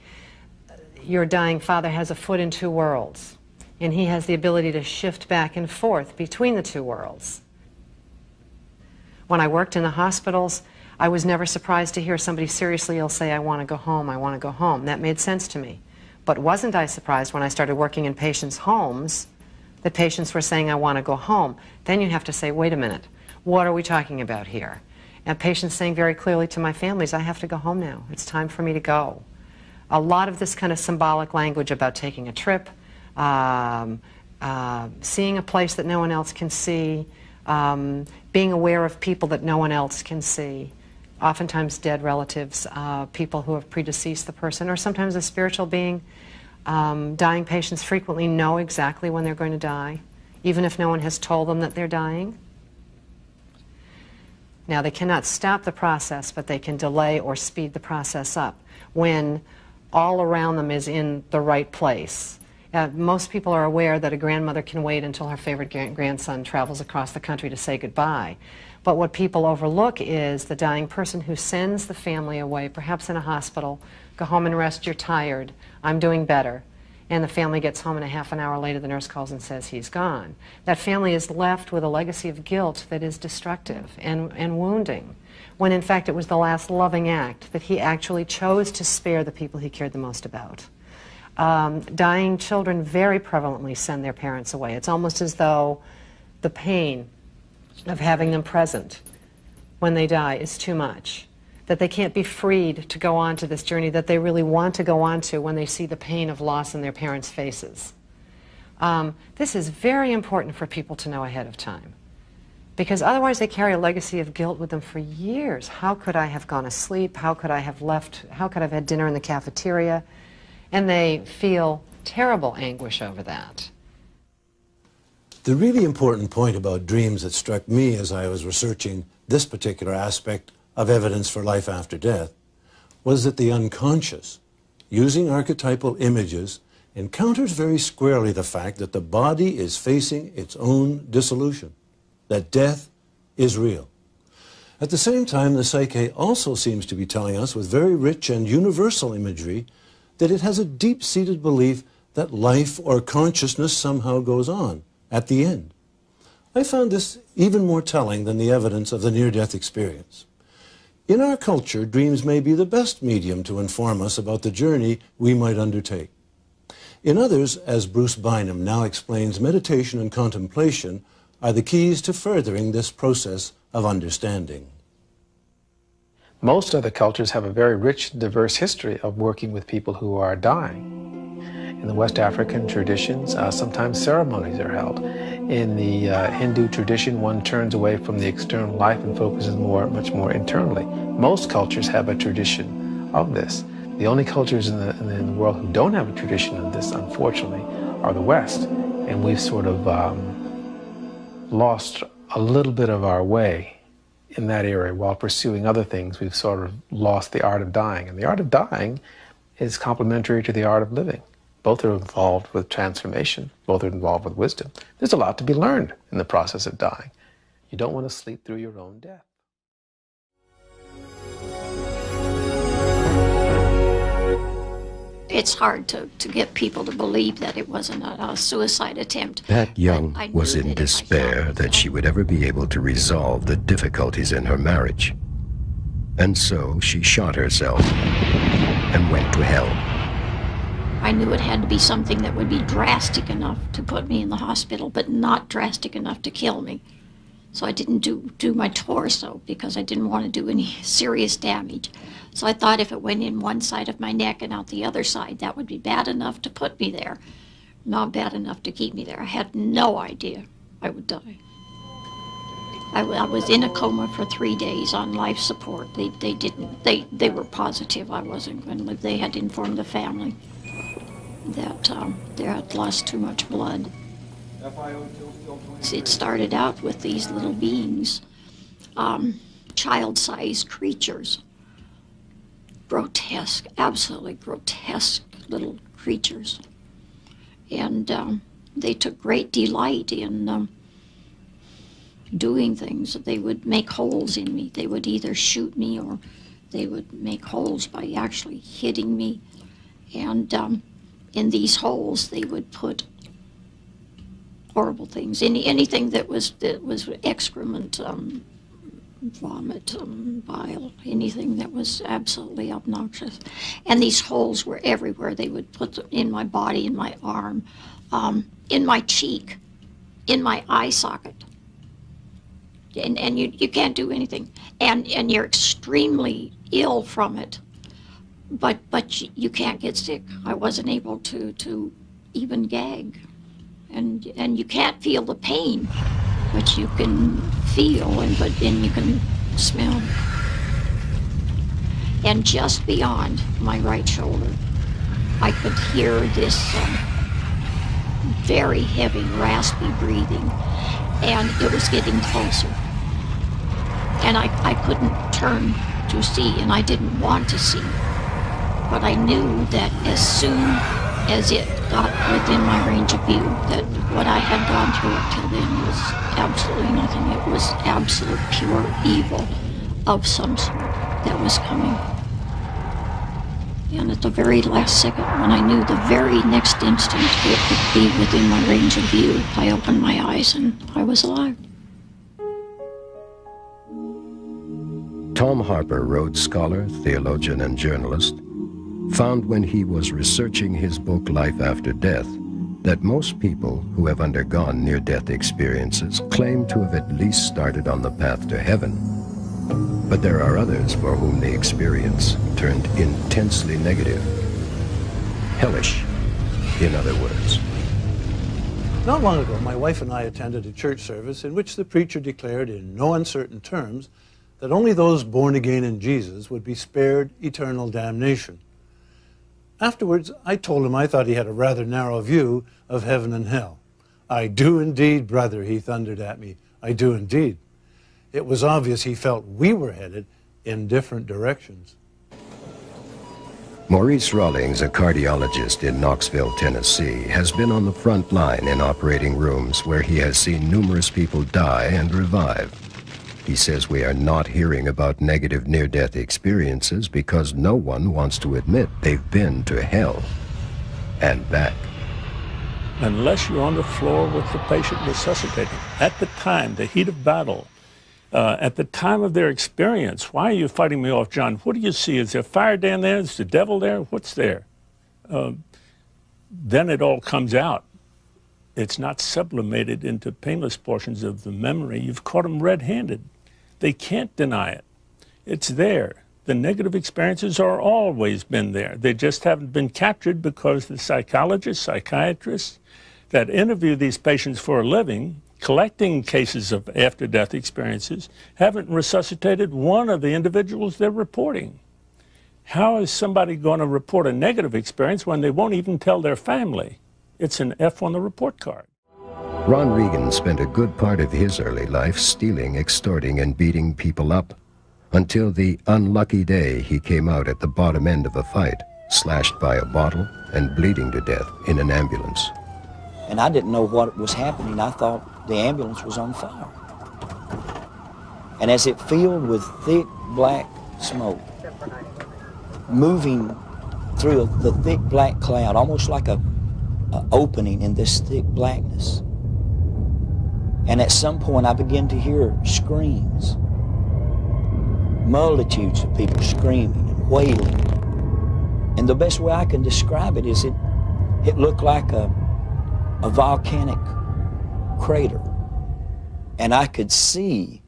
your dying father has a foot in two worlds, and he has the ability to shift back and forth between the two worlds. When I worked in the hospitals, I was never surprised to hear somebody seriously ill say, I want to go home, I want to go home. That made sense to me. But wasn't I surprised when I started working in patients' homes that patients were saying, I want to go home? Then you have to say, wait a minute, what are we talking about here? And patients saying very clearly to my families, I have to go home now. It's time for me to go. A lot of this kind of symbolic language about taking a trip, um, uh, seeing a place that no one else can see, um, being aware of people that no one else can see, oftentimes dead relatives, uh, people who have predeceased the person, or sometimes a spiritual being. Um, dying patients frequently know exactly when they're going to die, even if no one has told them that they're dying. Now, they cannot stop the process, but they can delay or speed the process up when all around them is in the right place. Uh, most people are aware that a grandmother can wait until her favorite grandson travels across the country to say goodbye. But what people overlook is the dying person who sends the family away, perhaps in a hospital, go home and rest, you're tired, I'm doing better. And the family gets home and a half an hour later the nurse calls and says he's gone. That family is left with a legacy of guilt that is destructive and, and wounding, when in fact it was the last loving act that he actually chose to spare the people he cared the most about. Um, dying children very prevalently send their parents away. It's almost as though the pain of having them present when they die is too much. That they can't be freed to go on to this journey that they really want to go on to when they see the pain of loss in their parents' faces. Um, this is very important for people to know ahead of time. Because otherwise they carry a legacy of guilt with them for years. How could I have gone to sleep? How could I have left? How could I have had dinner in the cafeteria? and they feel terrible anguish over that. The really important point about dreams that struck me as I was researching this particular aspect of evidence for life after death was that the unconscious, using archetypal images, encounters very squarely the fact that the body is facing its own dissolution, that death is real. At the same time, the psyche also seems to be telling us with very rich and universal imagery that it has a deep seated belief that life or consciousness somehow goes on at the end. I found this even more telling than the evidence of the near death experience. In our culture, dreams may be the best medium to inform us about the journey we might undertake. In others, as Bruce Bynum now explains, meditation and contemplation are the keys to furthering this process of understanding. Most other cultures have a very rich, diverse history of working with people who are dying. In the West African traditions, uh, sometimes ceremonies are held. In the uh, Hindu tradition, one turns away from the external life and focuses more, much more internally. Most cultures have a tradition of this. The only cultures in the, in the world who don't have a tradition of this, unfortunately, are the West. And we've sort of um, lost a little bit of our way in that area while pursuing other things, we've sort of lost the art of dying. And the art of dying is complementary to the art of living. Both are involved with transformation, both are involved with wisdom. There's a lot to be learned in the process of dying. You don't want to sleep through your own death. It's hard to, to get people to believe that it wasn't a, a suicide attempt. Pat Young was in despair that she would ever be able to resolve the difficulties in her marriage. And so she shot herself and went to hell. I knew it had to be something that would be drastic enough to put me in the hospital, but not drastic enough to kill me. So I didn't do, do my torso because I didn't want to do any serious damage. So I thought if it went in one side of my neck and out the other side, that would be bad enough to put me there, not bad enough to keep me there. I had no idea I would die. I, I was in a coma for three days on life support. They, they didn't, they, they were positive I wasn't going to live. They had informed the family that um, they had lost too much blood. It started out with these little beings, um, child-sized creatures grotesque, absolutely grotesque little creatures. And um, they took great delight in um, doing things. They would make holes in me. They would either shoot me or they would make holes by actually hitting me. And um, in these holes, they would put horrible things. Any anything that was that was excrement, um, vomit, um, bile, anything that was absolutely obnoxious. And these holes were everywhere. They would put them in my body, in my arm, um, in my cheek, in my eye socket. And, and you, you can't do anything. And, and you're extremely ill from it. But, but you, can't get sick. I wasn't able to, to even gag. And, and you can't feel the pain, but you can feel, and, but then you can smell. And just beyond my right shoulder, I could hear this um, very heavy, raspy breathing, and it was getting closer. And I, I couldn't turn to see, and I didn't want to see. But I knew that as soon as it got within my range of view, that what I had gone through up till then was absolutely nothing. It was absolute pure evil of some sort that was coming. And at the very last second, when I knew the very next instant it would be within my range of view, I opened my eyes and I was alive. Tom Harpur, Rhodes Scholar, theologian, and journalist, found when he was researching his book Life After Death that most people who have undergone near-death experiences claim to have at least started on the path to heaven. But there are others for whom the experience turned intensely negative. Hellish, in other words. Not long ago, my wife and I attended a church service in which the preacher declared in no uncertain terms that only those born again in Jesus would be spared eternal damnation. Afterwards, I told him I thought he had a rather narrow view of heaven and hell. I do indeed, brother, he thundered at me. I do indeed. It was obvious he felt we were headed in different directions. Maurice Rawlings, a cardiologist in Knoxville, Tennessee, has been on the front line in operating rooms where he has seen numerous people die and revive. He says we are not hearing about negative near-death experiences because no one wants to admit they've been to hell and back. Unless you're on the floor with the patient resuscitating, at the time, the heat of battle, uh, at the time of their experience, why are you fighting me off, John? What do you see? Is there fire down there? Is the devil there? What's there? Uh, then it all comes out. It's not sublimated into painless portions of the memory. You've caught them red handed. They can't deny it. It's there. The negative experiences are always been there. They just haven't been captured because the psychologists, psychiatrists that interview these patients for a living, collecting cases of after death experiences, haven't resuscitated one of the individuals they're reporting. How is somebody going to report a negative experience when they won't even tell their family? It's an F on the report card. Ron Regan spent a good part of his early life stealing, extorting, and beating people up until the unlucky day he came out at the bottom end of a fight, slashed by a bottle and bleeding to death in an ambulance. And I didn't know what was happening. I thought the ambulance was on fire. And as it filled with thick black smoke, moving through the thick black cloud, almost like a, a opening in this thick blackness, and at some point, I began to hear screams. Multitudes of people screaming and wailing. And the best way I can describe it is it, it looked like a, a volcanic crater. And I could see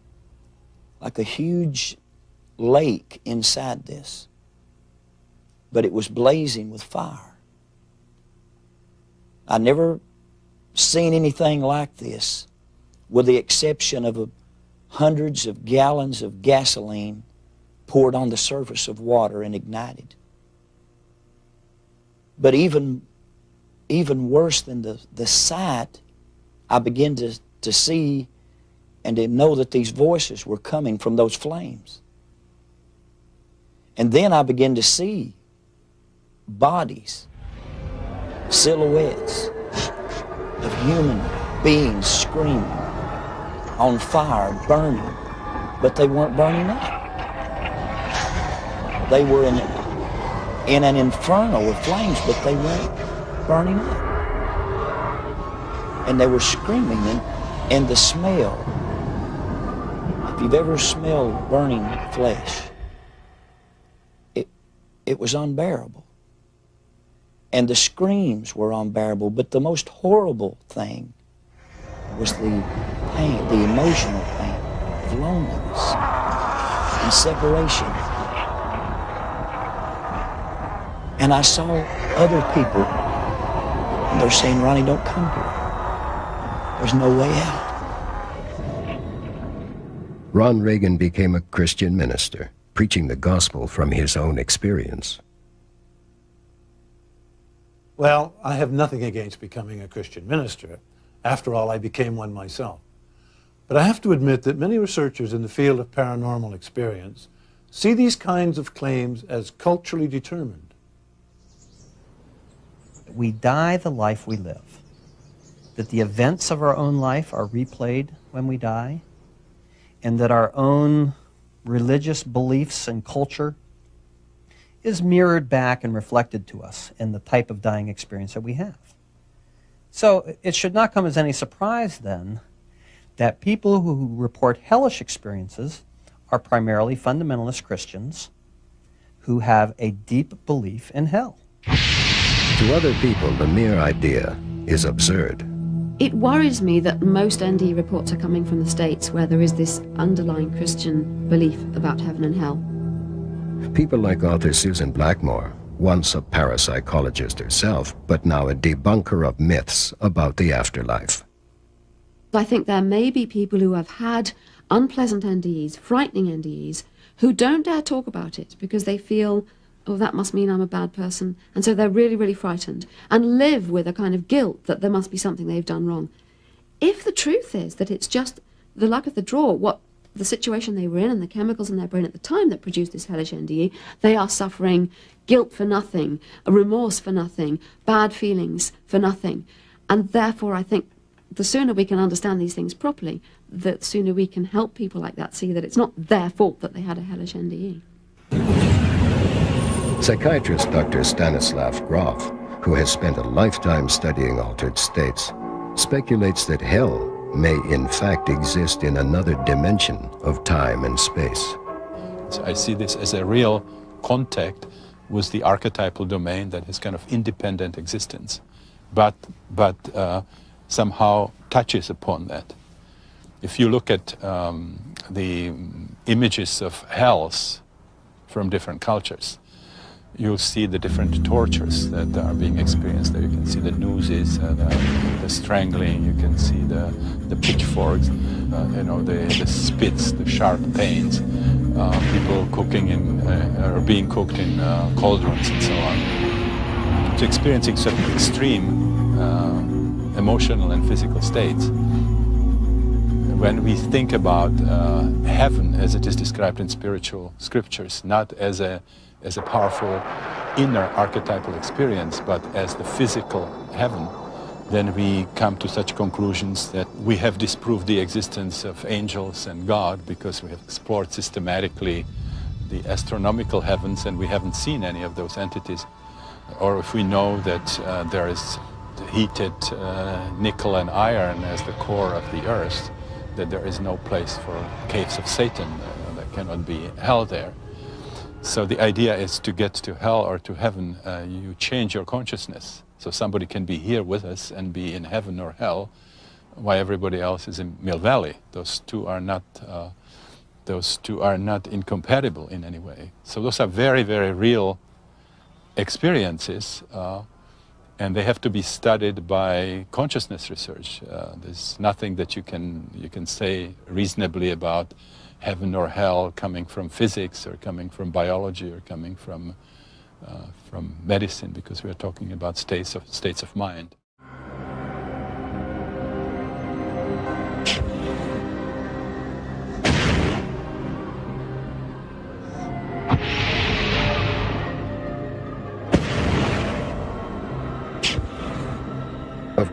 like a huge lake inside this. But it was blazing with fire. I never seen anything like this with the exception of hundreds of gallons of gasoline poured on the surface of water and ignited. But even, even worse than the, the sight, I began to, to see and to know that these voices were coming from those flames. And then I began to see bodies, silhouettes of human beings screaming on fire, burning, but they weren't burning up. they were in, in an inferno of flames, but they weren't burning up. And they were screaming, and, and the smell. If you've ever smelled burning flesh, it, it was unbearable. And the screams were unbearable, but the most horrible thing was the pain, the emotional pain of loneliness and separation. And I saw other people, and they're saying, Ronnie, don't come here. There's no way out. Ron Reagan became a Christian minister, preaching the gospel from his own experience. Well, I have nothing against becoming a Christian minister. After all, I became one myself. But I have to admit that many researchers in the field of paranormal experience see these kinds of claims as culturally determined. We die the life we live. That the events of our own life are replayed when we die, and that our own religious beliefs and culture is mirrored back and reflected to us in the type of dying experience that we have. So it should not come as any surprise then that people who report hellish experiences are primarily fundamentalist Christians who have a deep belief in hell. To other people, the mere idea is absurd. It worries me that most NDE reports are coming from the States where there is this underlying Christian belief about heaven and hell. People like author Susan Blackmore, once a parapsychologist herself, but now a debunker of myths about the afterlife. I think there may be people who have had unpleasant NDEs, frightening NDEs, who don't dare talk about it because they feel, oh, that must mean I'm a bad person. And so they're really, really frightened and live with a kind of guilt that there must be something they've done wrong. If the truth is that it's just the luck of the draw, what the situation they were in and the chemicals in their brain at the time that produced this hellish NDE, they are suffering guilt for nothing, remorse for nothing, bad feelings for nothing. And therefore, I think the sooner we can understand these things properly, the sooner we can help people like that see that it's not their fault that they had a hellish NDE. Psychiatrist Dr. Stanislav Grof, who has spent a lifetime studying altered states, speculates that hell may in fact exist in another dimension of time and space. I see this as a real contact with the archetypal domain that has kind of independent existence, but, but uh, somehow touches upon that. If you look at um, the images of hells from different cultures, you'll see the different tortures that are being experienced there. You can see the nooses, uh, the, the, strangling, you can see the, the pitchforks, uh, you know, the, the spits, the sharp pains, uh, people cooking in, uh, or being cooked in uh, cauldrons and so on. To experiencing such extreme uh, emotional and physical states. When we think about heaven as it is described in spiritual scriptures, not as a as a powerful inner archetypal experience, but as the physical heaven, then we come to such conclusions that we have disproved the existence of angels and God because we have explored systematically the astronomical heavens and we haven't seen any of those entities. Or if we know that uh, there is heated uh, nickel and iron as the core of the earth, that there is no place for caves of Satan, uh, there cannot be hell there. So the idea is to get to hell or to heaven, uh, you change your consciousness. So somebody can be here with us and be in heaven or hell, while everybody else is in Mill Valley. Those two are not, uh, those two are not incompatible in any way. So those are very, very real experiences, uh, and they have to be studied by consciousness research. Uh, there's nothing that you can you can say reasonably about heaven or hell coming from physics or coming from biology or coming from, uh, from medicine because we are talking about states of, states of mind.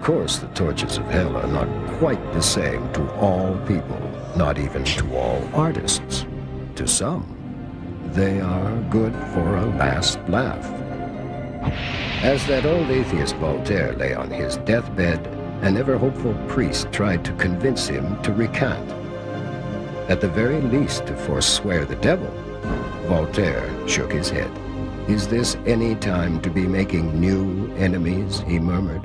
Course, the torches of hell are not quite the same to all people, not even to all artists. To some, they are good for a last laugh. As that old atheist Voltaire lay on his deathbed, an ever-hopeful priest tried to convince him to recant. At the very least to forswear the devil. Voltaire shook his head. Is this any time to be making new enemies, he murmured.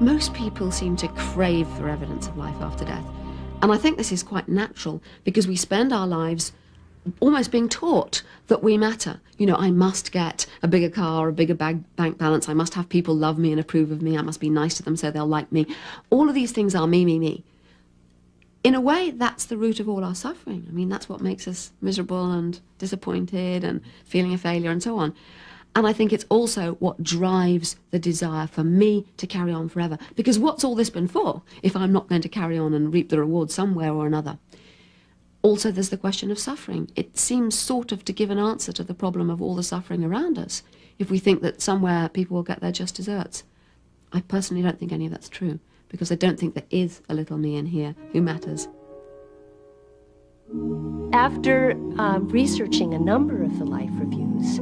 Most people seem to crave for evidence of life after death. And I think this is quite natural because we spend our lives almost being taught that we matter. You know, I must get a bigger car, a bigger bag, bank balance. I must have people love me and approve of me. I must be nice to them so they'll like me. All of these things are me, me, me. In a way, that's the root of all our suffering. I mean, that's what makes us miserable and disappointed and feeling a failure and so on. And I think it's also what drives the desire for me to carry on forever. Because what's all this been for if I'm not going to carry on and reap the reward somewhere or another? Also, there's the question of suffering. It seems sort of to give an answer to the problem of all the suffering around us if we think that somewhere people will get their just desserts. I personally don't think any of that's true because I don't think there is a little me in here who matters. After uh, researching a number of the life reviews,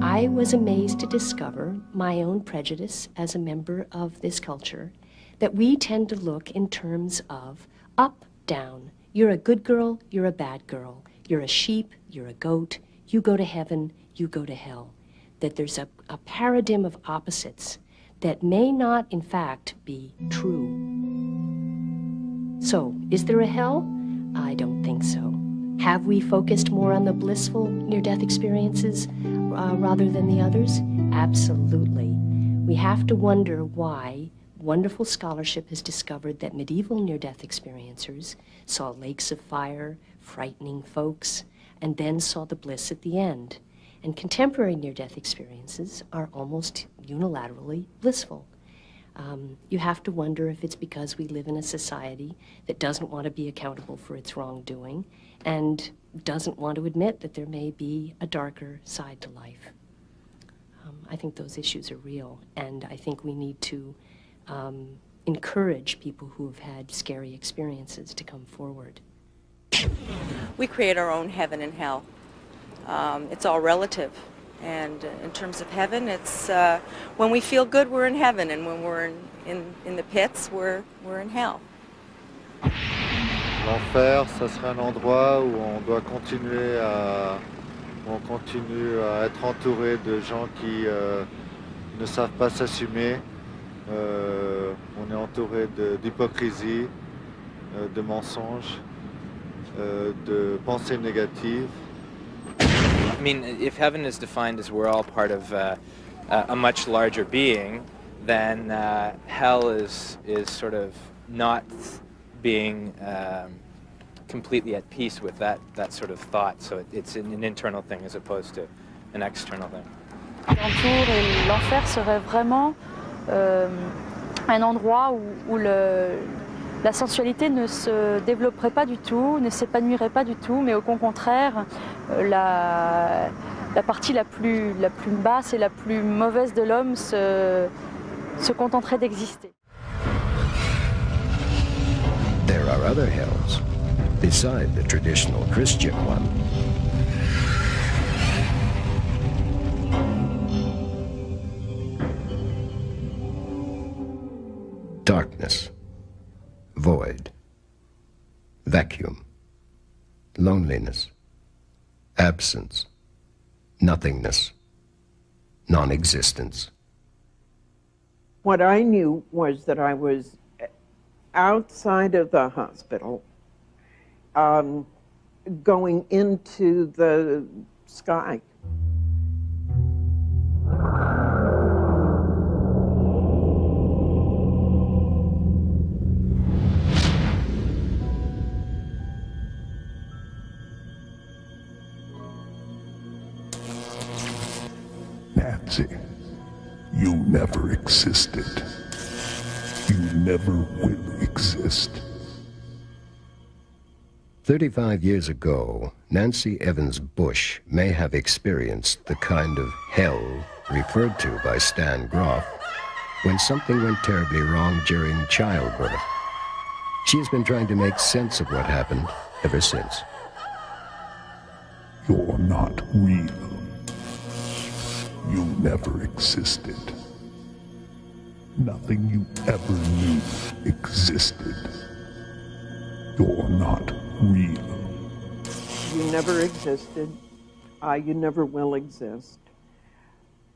I was amazed to discover my own prejudice as a member of this culture that we tend to look in terms of up, down. You're a good girl, you're a bad girl. You're a sheep, you're a goat. You go to heaven, you go to hell. That there's a, a paradigm of opposites that may not, in fact, be true. So, is there a hell? I don't think so. Have we focused more on the blissful near death experiences uh, rather than the others? Absolutely. We have to wonder why wonderful scholarship has discovered that medieval near death experiencers saw lakes of fire, frightening folks, and then saw the bliss at the end. And contemporary near death experiences are almost unilaterally blissful. Um, you have to wonder if it's because we live in a society that doesn't want to be accountable for its wrongdoing and doesn't want to admit that there may be a darker side to life. Um, I think those issues are real, and I think we need to um, encourage people who have had scary experiences to come forward. We create our own heaven and hell. Um, it's all relative. And in terms of heaven, it's uh, when we feel good, we're in heaven, and when we're in, in, in the pits, we're, we're in hell. L'enfer, ça serait un endroit où on doit continuer à, être entouré de gens qui euh, ne savent pas s'assumer. Euh, on est entouré d'hypocrisie, euh, de mensonges, de pensées négatives. I mean, if heaven is defined as we're all part of uh, a much larger being, then uh, hell is is sort of not being um, completely at peace with that that sort of thought. So it, it's an, an, internal thing as opposed to an external thing. L'enfer serait vraiment euh, un endroit où, où le la sensualité ne se développerait pas du tout, ne s'épanouirait pas du tout, mais au contraire, euh, la, partie la plus, la plus basse et la plus mauvaise de l'homme se, se contenterait d'exister. There are other hells beside the traditional Christian one. Darkness void, vacuum, loneliness, absence, nothingness, non existence. What I knew was that I was outside of the hospital, um, going into the sky. You never existed. You never will exist. 35 years ago, Nancy Evans Bush may have experienced the kind of hell referred to by Stan Grof when something went terribly wrong during childbirth. She has been trying to make sense of what happened ever since. You're not real. You never existed. Nothing you ever knew existed. You're not real. You never existed. Uh, you never will exist.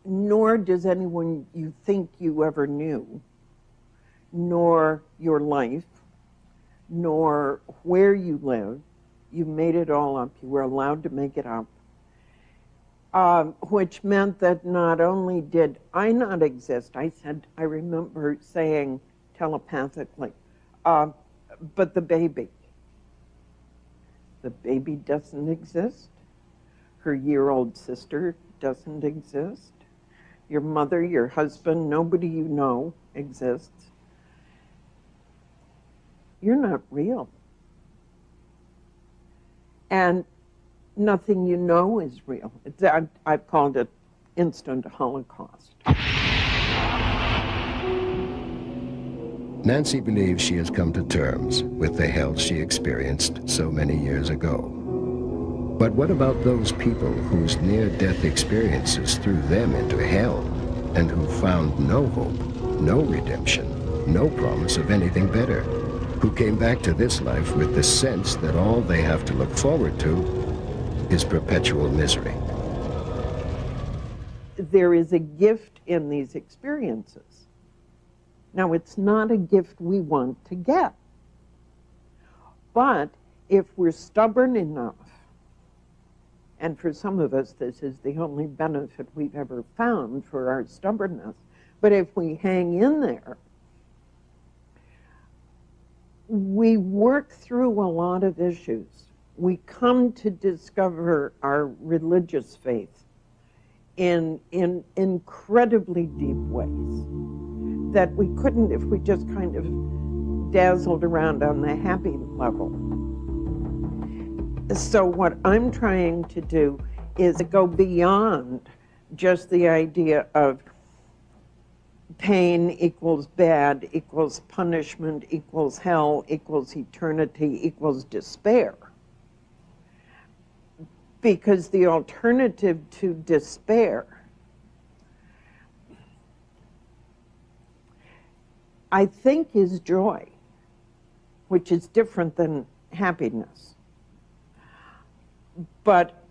Nor does anyone you think you ever knew, nor your life, nor where you live. You made it all up. You were allowed to make it up. Um, which meant that not only did I not exist, I said, I remember saying telepathically, uh, but the baby. The baby doesn't exist. Her year old sister doesn't exist. Your mother, your husband, nobody you know exists. You're not real. And nothing you know is real. I've, called it instant Holocaust. Nancy believes she has come to terms with the hell she experienced so many years ago. But what about those people whose near-death experiences threw them into hell and who found no hope, no redemption, no promise of anything better, who came back to this life with the sense that all they have to look forward to is perpetual misery? There is a gift in these experiences. Now, it's not a gift we want to get. But if we're stubborn enough, and for some of us, this is the only benefit we've ever found for our stubbornness, but if we hang in there, we work through a lot of issues. We come to discover our religious faith in, in incredibly deep ways that we couldn't if we just kind of dazzled around on the happy level. So, what I'm trying to do is go beyond just the idea of pain equals bad, equals punishment, equals hell, equals eternity, equals despair. Because the alternative to despair I think is joy, which is different than happiness. But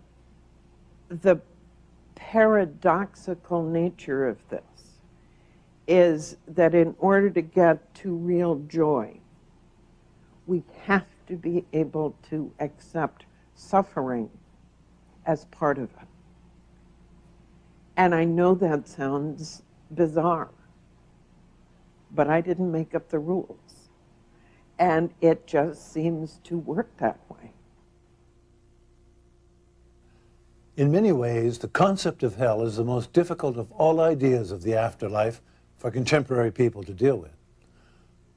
the paradoxical nature of this is that in order to get to real joy, we have to be able to accept suffering as part of it. And I know that sounds bizarre but I didn't make up the rules. And it just seems to work that way. In many ways, the concept of hell is the most difficult of all ideas of the afterlife for contemporary people to deal with.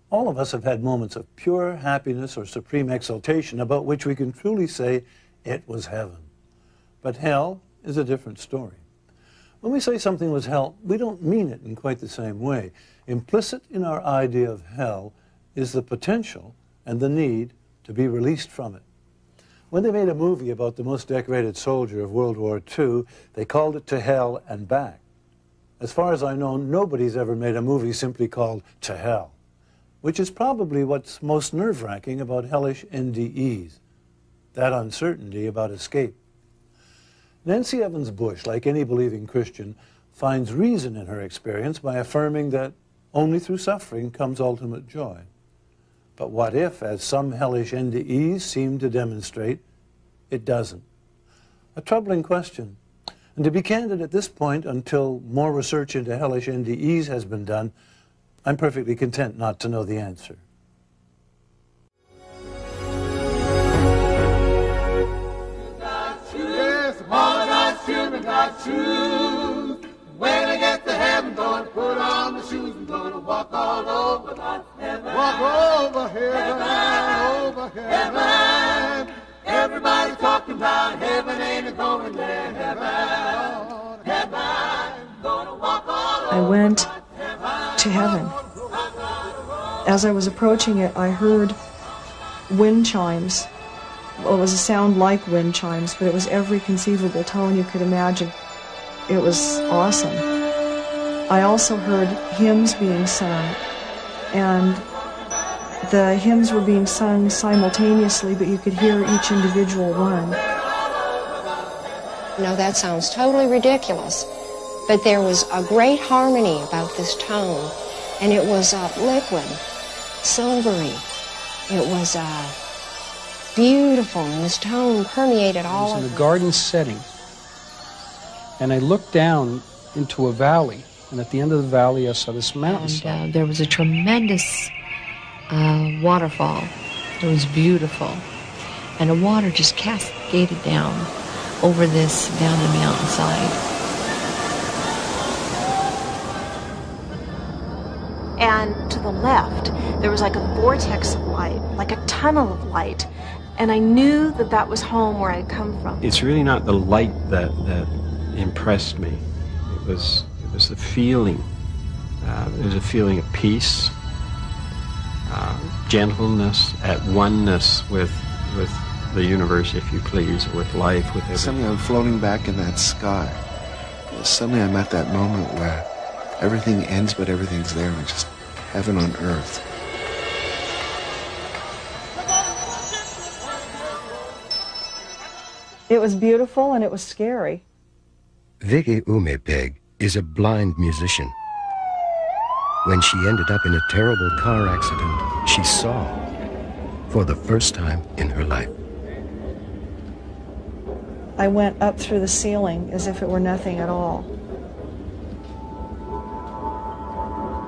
All of us have had moments of pure happiness or supreme exaltation about which we can truly say it was heaven. But hell is a different story. When we say something was hell, we don't mean it in quite the same way. Implicit in our idea of hell is the potential and the need to be released from it. When they made a movie about the most decorated soldier of World War II, they called it To Hell and Back. As far as I know, nobody's ever made a movie simply called To Hell, which is probably what's most nerve-wracking about hellish NDEs, that uncertainty about escape. Nancy Evans Bush, like any believing Christian, finds reason in her experience by affirming that only through suffering comes ultimate joy. But what if, as some hellish NDEs seem to demonstrate, it doesn't? A troubling question. And to be candid at this point, until more research into hellish NDEs has been done, I'm perfectly content not to know the answer. Children got. When I get to heaven, gonna put on the shoes and gonna walk all over God's heaven. Walk over heaven, heaven over heaven. heaven. Everybody talking about heaven, ain't it going there? Heaven, heaven, gonna walk all over I went to heaven. As I was approaching it, I heard wind chimes well, it was a sound like wind chimes, but it was every conceivable tone you could imagine. It was awesome. I also heard hymns being sung, and the hymns were being sung simultaneously, but you could hear each individual one. No, that sounds totally ridiculous. But there was a great harmony about this tone, and it was uh, liquid, silvery. It was uh, beautiful, and this tone permeated all It was in a garden setting. And I looked down into a valley, and at the end of the valley, I saw this mountainside. And uh, there was a tremendous uh, waterfall. It was beautiful. And the water just cascaded down over this, down the mountainside. And to the left, there was like a vortex of light, like a tunnel of light. And I knew that that was home where I'd come from. It's really not the light that, that impressed me. It was, it was the feeling. Uh, it was a feeling of peace, uh, gentleness, at oneness with, with the universe, if you please, with life, with everything. Suddenly I'm floating back in that sky. Suddenly I'm at that moment where everything ends but everything's there and just heaven on earth. It was beautiful and it was scary. Vicki Umipeg is a blind musician. When she ended up in a terrible car accident, she saw for the first time in her life. I went up through the ceiling as if it were nothing at all.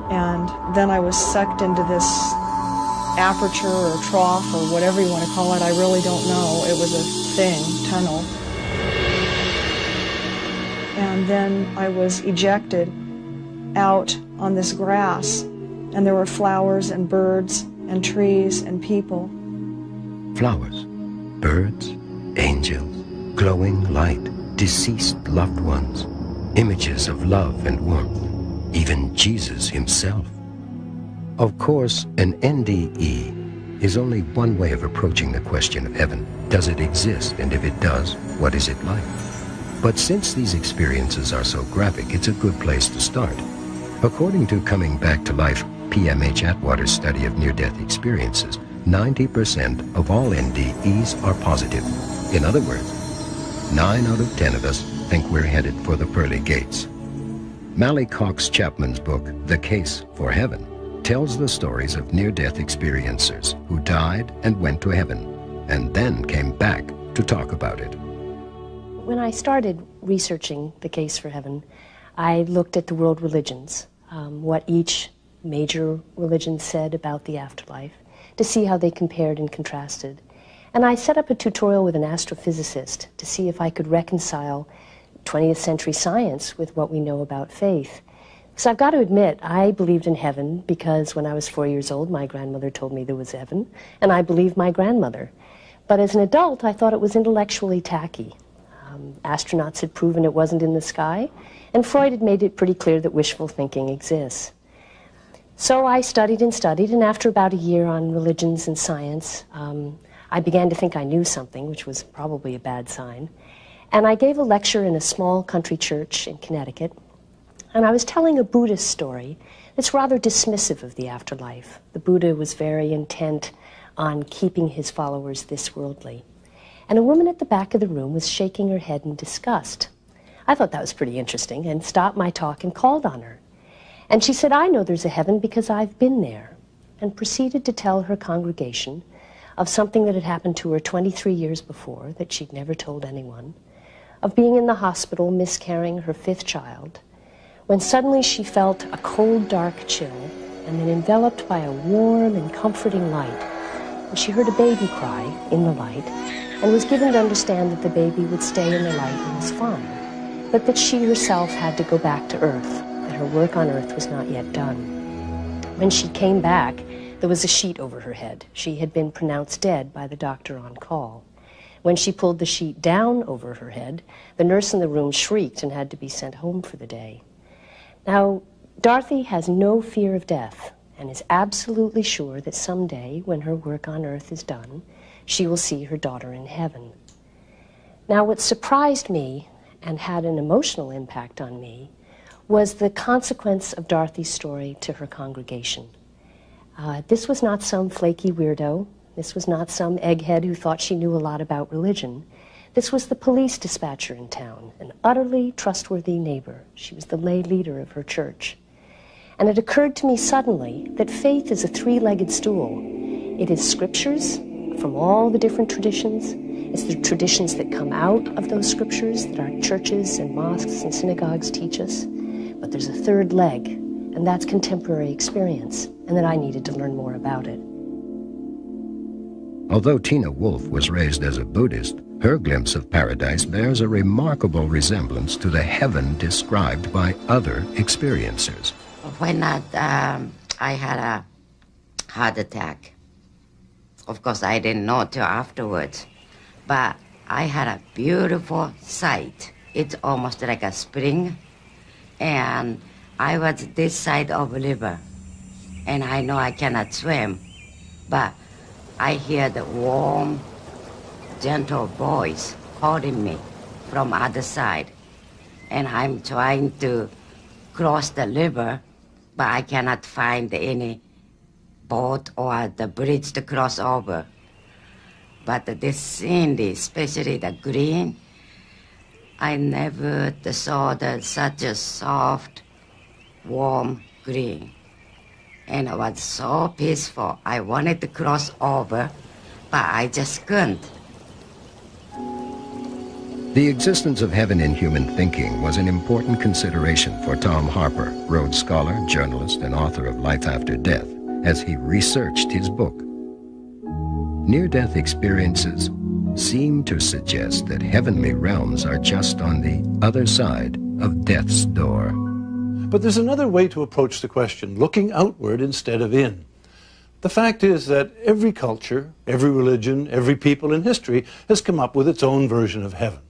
And then I was sucked into this aperture or trough or whatever you want to call it. I really don't know. It was a thing, tunnel. And then I was ejected out on this grass, and there were flowers and birds and trees and people. Flowers, birds, angels, glowing light, deceased loved ones, images of love and warmth, even Jesus himself. Of course, an NDE is only one way of approaching the question of heaven. Does it exist? And if it does, what is it like? But since these experiences are so graphic, it's a good place to start. According to Coming Back to Life, PMH Atwater's study of near-death experiences, 90% of all NDEs are positive. In other words, 9 out of 10 of us think we're headed for the pearly gates. Mally Cox Chapman's book, The Case for Heaven, tells the stories of near-death experiencers who died and went to heaven, and then came back to talk about it. When I started researching the case for heaven, I looked at the world religions, um, what each major religion said about the afterlife, to see how they compared and contrasted. And I set up a tutorial with an astrophysicist to see if I could reconcile 20th century science with what we know about faith. So I've got to admit, I believed in heaven because when I was four years old, my grandmother told me there was heaven, and I believed my grandmother. But as an adult, I thought it was intellectually tacky. Um, astronauts had proven it wasn't in the sky, and Freud had made it pretty clear that wishful thinking exists. So I studied and studied, and after about a year on religions and science, um, I began to think I knew something, which was probably a bad sign. And I gave a lecture in a small country church in Connecticut, and I was telling a Buddhist story that's rather dismissive of the afterlife. The Buddha was very intent on keeping his followers this worldly. And a woman at the back of the room was shaking her head in disgust. I thought that was pretty interesting and stopped my talk and called on her. And she said, I know there's a heaven because I've been there, and proceeded to tell her congregation of something that had happened to her 23 years before that she'd never told anyone, of being in the hospital miscarrying her fifth child, when suddenly she felt a cold, dark chill, and then enveloped by a warm and comforting light. And she heard a baby cry in the light, and was given to understand that the baby would stay in the light and was fine, but that she herself had to go back to Earth, that her work on Earth was not yet done. When she came back, there was a sheet over her head. She had been pronounced dead by the doctor on call. When she pulled the sheet down over her head, the nurse in the room shrieked and had to be sent home for the day. Now, Dorothy has no fear of death and is absolutely sure that someday, when her work on Earth is done, she will see her daughter in heaven. Now, what surprised me and had an emotional impact on me was the consequence of Dorothy's story to her congregation. Uh, this was not some flaky weirdo. This was not some egghead who thought she knew a lot about religion. This was the police dispatcher in town, an utterly trustworthy neighbor. She was the lay leader of her church. And it occurred to me suddenly that faith is a three legged stool. It is scriptures from all the different traditions, it's the traditions that come out of those scriptures that our churches and mosques and synagogues teach us. But there's a third leg, and that's contemporary experience, and that I needed to learn more about it. Although Tina Wolf was raised as a Buddhist, her glimpse of paradise bears a remarkable resemblance to the heaven described by other experiencers. When I, um, I had a heart attack, of course, I didn't know till afterwards, but I had a beautiful sight. It's almost like a spring, and I was this side of river, and I know I cannot swim, but I hear the warm, gentle voice calling me from other side, and I'm trying to cross the river, but I cannot find any boat or the bridge to cross over. But this scene, especially the green, I never saw the, such a soft, warm green. And it was so peaceful. I wanted to cross over, but I just couldn't. The existence of heaven in human thinking was an important consideration for Tom Harpur, Rhodes Scholar, journalist, and author of Life After Death, as he researched his book. Near-death experiences seem to suggest that heavenly realms are just on the other side of death's door. But there's another way to approach the question, looking outward instead of in. The fact is that every culture, every religion, every people in history has come up with its own version of heaven,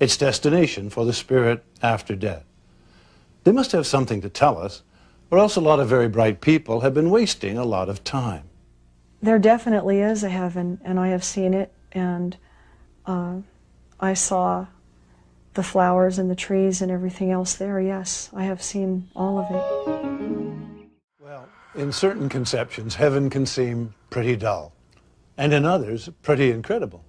its destination for the spirit after death. They must have something to tell us, or else a lot of very bright people have been wasting a lot of time. There definitely is a heaven, and I have seen it, and uh, I saw the flowers and the trees and everything else there. Yes, I have seen all of it. Well, in certain conceptions, heaven can seem pretty dull, and in others, pretty incredible.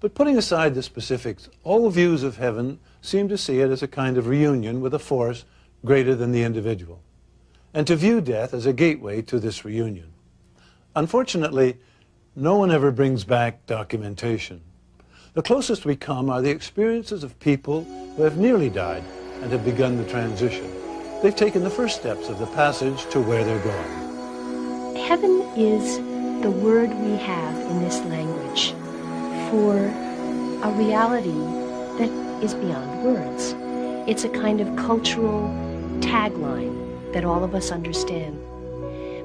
But putting aside the specifics, all views of heaven seem to see it as a kind of reunion with a force greater than the individual, and to view death as a gateway to this reunion. Unfortunately, no one ever brings back documentation. The closest we come are the experiences of people who have nearly died and have begun the transition. They've taken the first steps of the passage to where they're going. Heaven is the word we have in this language for a reality that is beyond words. It's a kind of cultural tagline that all of us understand.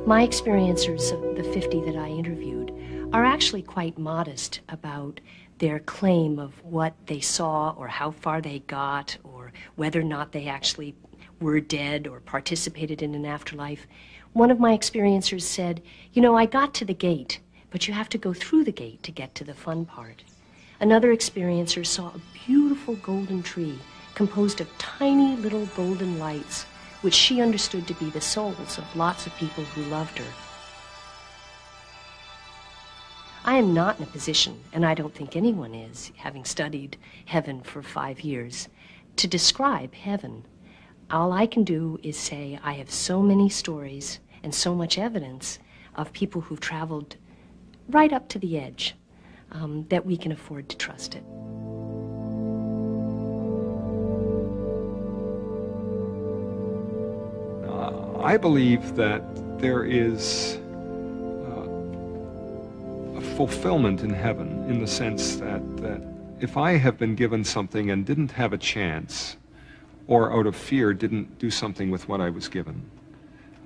My experiencers of the 50 that I interviewed are actually quite modest about their claim of what they saw or how far they got or whether or not they actually were dead or participated in an afterlife. One of my experiencers said, You know, I got to the gate, but you have to go through the gate to get to the fun part. Another experiencer saw a beautiful golden tree composed of tiny little golden lights which she understood to be the souls of lots of people who loved her. I am not in a position, and I don't think anyone is, having studied heaven for five years, to describe heaven. All I can do is say I have so many stories and so much evidence of people who've traveled right up to the edge um, that we can afford to trust it. I believe that there is uh, a fulfillment in heaven in the sense that, that if I have been given something and didn't have a chance, or out of fear didn't do something with what I was given,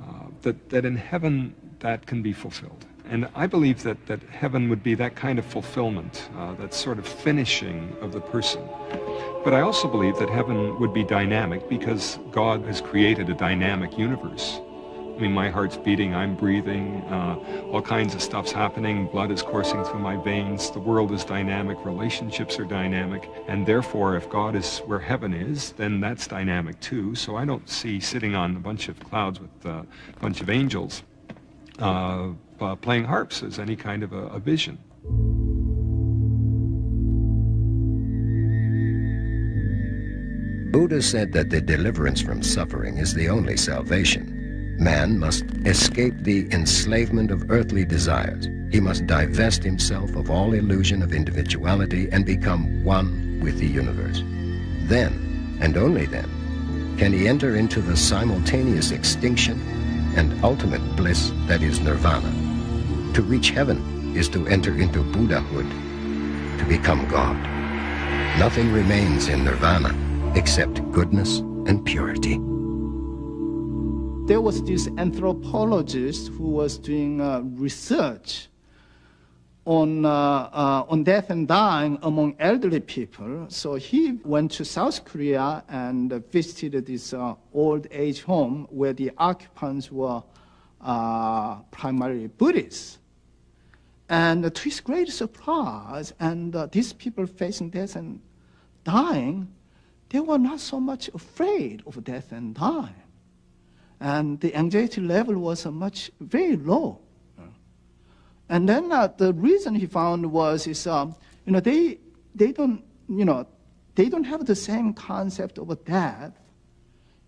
uh, that, that in heaven that can be fulfilled. And I believe that, that heaven would be that kind of fulfillment, uh, that sort of finishing of the person. But I also believe that heaven would be dynamic because God has created a dynamic universe. I mean, my heart's beating, I'm breathing, uh, all kinds of stuff's happening, blood is coursing through my veins, the world is dynamic, relationships are dynamic, and therefore, if God is where heaven is, then that's dynamic too. So I don't see sitting on a bunch of clouds with a bunch of angels uh, uh, playing harps as any kind of a, a vision. Buddha said that the deliverance from suffering is the only salvation. Man must escape the enslavement of earthly desires. He must divest himself of all illusion of individuality and become one with the universe. Then, and only then, can he enter into the simultaneous extinction and ultimate bliss that is nirvana. To reach heaven is to enter into Buddhahood, to become God. Nothing remains in nirvana except goodness and purity. There was this anthropologist who was doing uh, research on, uh, uh, on death and dying among elderly people. So he went to South Korea and visited this uh, old age home where the occupants were uh, primarily Buddhists. And to his great surprise, and uh, these people facing death and dying, they were not so much afraid of death and dying. And the anxiety level was uh, much very low. And then uh, the reason he found was is um, you know they they don't you know they don't have the same concept of death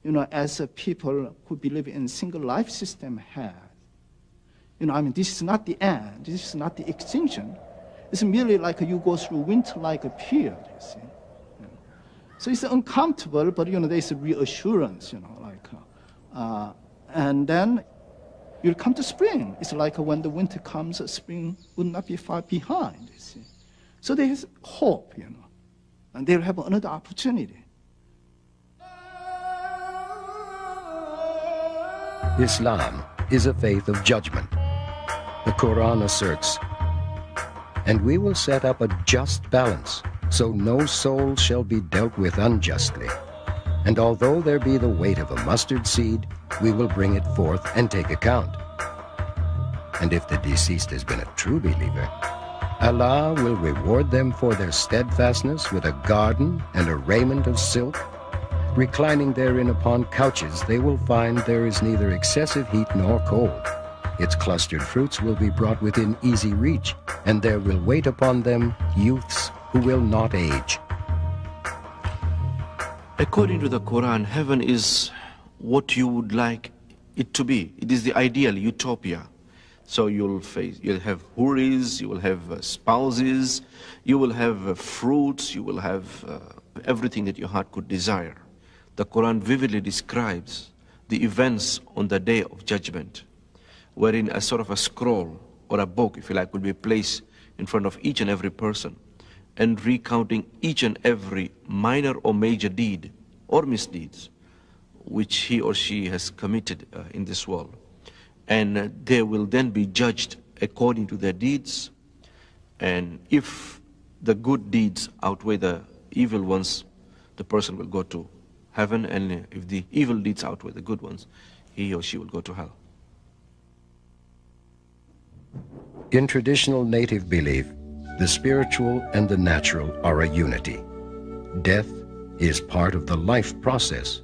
you know as uh, people who believe in single life system have. You know I mean this is not the end. This is not the extinction. It's merely like you go through winter-like a period. You see. So it's uncomfortable, but you know there's a reassurance, you know, like, uh, uh, and then you'll come to spring. It's like when the winter comes, spring will not be far behind. You see, so there's hope, you know, and they'll have another opportunity. Islam is a faith of judgment. The Quran asserts, and we will set up a just balance so no soul shall be dealt with unjustly. And although there be the weight of a mustard seed, we will bring it forth and take account. And if the deceased has been a true believer, Allah will reward them for their steadfastness with a garden and a raiment of silk. Reclining therein upon couches, they will find there is neither excessive heat nor cold. Its clustered fruits will be brought within easy reach, and there will wait upon them youths who will not age. According to the Quran, heaven is what you would like it to be. It is the ideal utopia. So you'll face, you'll have houris, you will have uh, spouses, you will have uh, fruits, you will have uh, everything that your heart could desire. The Quran vividly describes the events on the day of judgment, wherein a sort of a scroll or a book, if you like, will be placed in front of each and every person and recounting each and every minor or major deed or misdeeds which he or she has committed uh, in this world. And they will then be judged according to their deeds. And if the good deeds outweigh the evil ones, the person will go to heaven. And if the evil deeds outweigh the good ones, he or she will go to hell. In traditional native belief, the spiritual and the natural are a unity. Death is part of the life process,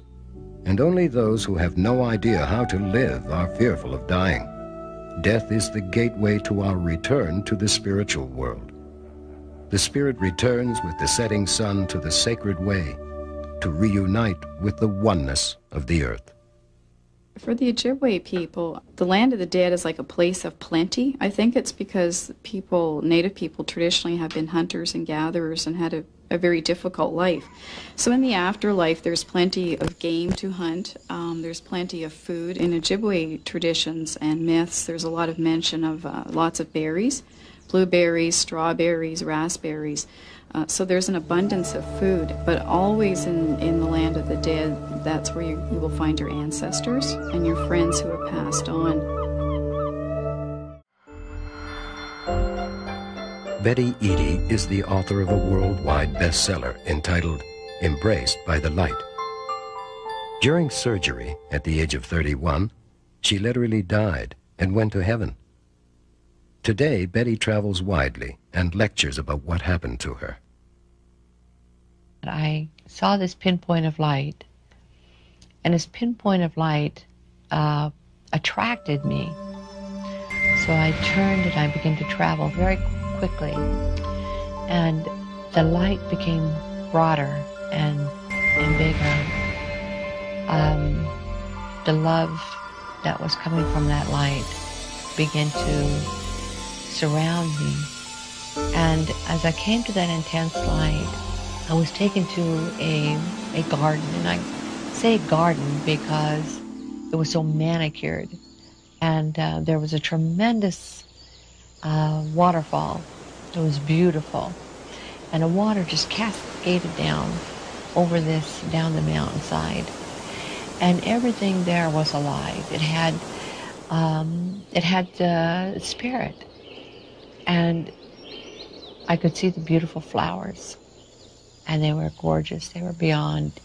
and only those who have no idea how to live are fearful of dying. Death is the gateway to our return to the spiritual world. The spirit returns with the setting sun to the sacred way to reunite with the oneness of the earth. For the Ojibwe people, the land of the dead is like a place of plenty. I think it's because people, native people, traditionally have been hunters and gatherers and had a, a very difficult life. So in the afterlife, there's plenty of game to hunt. Um, there's plenty of food. In Ojibwe traditions and myths, there's a lot of mention of uh, lots of berries, blueberries, strawberries, raspberries. Uh, so there's an abundance of food, but always in, in the land of the dead, that's where you, you will find your ancestors and your friends who have passed on. Betty Eadie is the author of a worldwide bestseller entitled Embraced by the Light. During surgery at the age of 31, She literally died and went to heaven. Today, Betty travels widely and lectures about what happened to her. I saw this pinpoint of light, and this pinpoint of light uh, attracted me. So I turned and I began to travel very quickly, and the light became broader and, and bigger. Um, the love that was coming from that light began to surround me. And as I came to that intense light, I was taken to a, a garden. And I say garden because it was so manicured. And uh, there was a tremendous uh, waterfall. It was beautiful. And the water just cascaded down over this, down the mountainside. And everything there was alive. It had, um, it had uh, spirit. And I could see the beautiful flowers. And they were gorgeous. They were beyond,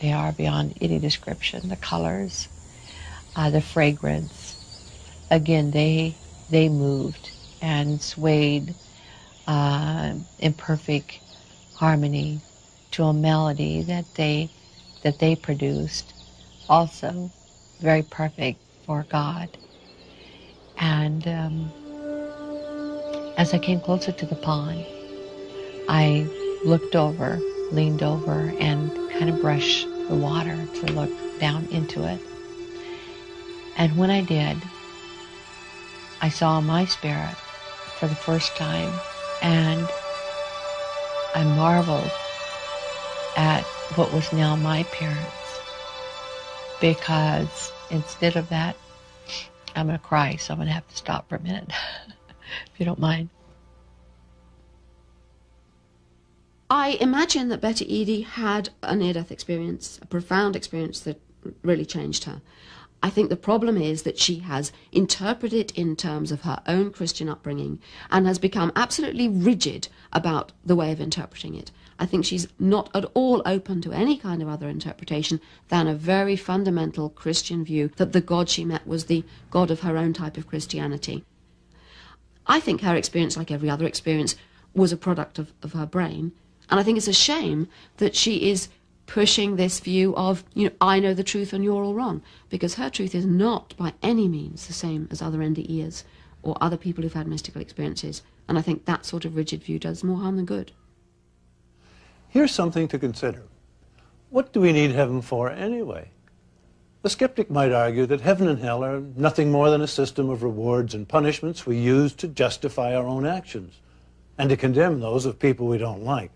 they are beyond any description. The colors, uh, the fragrance. Again, they, they moved and swayed uh, in perfect harmony to a melody that they that they produced, also very perfect for God. And um, as I came closer to the pond, I looked over, leaned over, and kind of brushed the water to look down into it. And when I did, I saw my spirit for the first time and I marveled at what was now my parents because instead of that, I'm going to cry, so I'm going to have to stop for a minute, if you don't mind. I imagine that Betty Eadie had a near death experience, a profound experience that really changed her. I think the problem is that she has interpreted it in terms of her own Christian upbringing and has become absolutely rigid about the way of interpreting it. I think she's not at all open to any kind of other interpretation than a very fundamental Christian view that the God she met was the God of her own type of Christianity. I think her experience, like every other experience, was a product of, of her brain. And I think it's a shame that she is pushing this view of, you know, I know the truth and you're all wrong, because her truth is not by any means the same as other NDEers or other people who've had mystical experiences. And I think that sort of rigid view does more harm than good. Here's something to consider. What do we need heaven for anyway? The skeptic might argue that heaven and hell are nothing more than a system of rewards and punishments we use to justify our own actions and to condemn those of people we don't like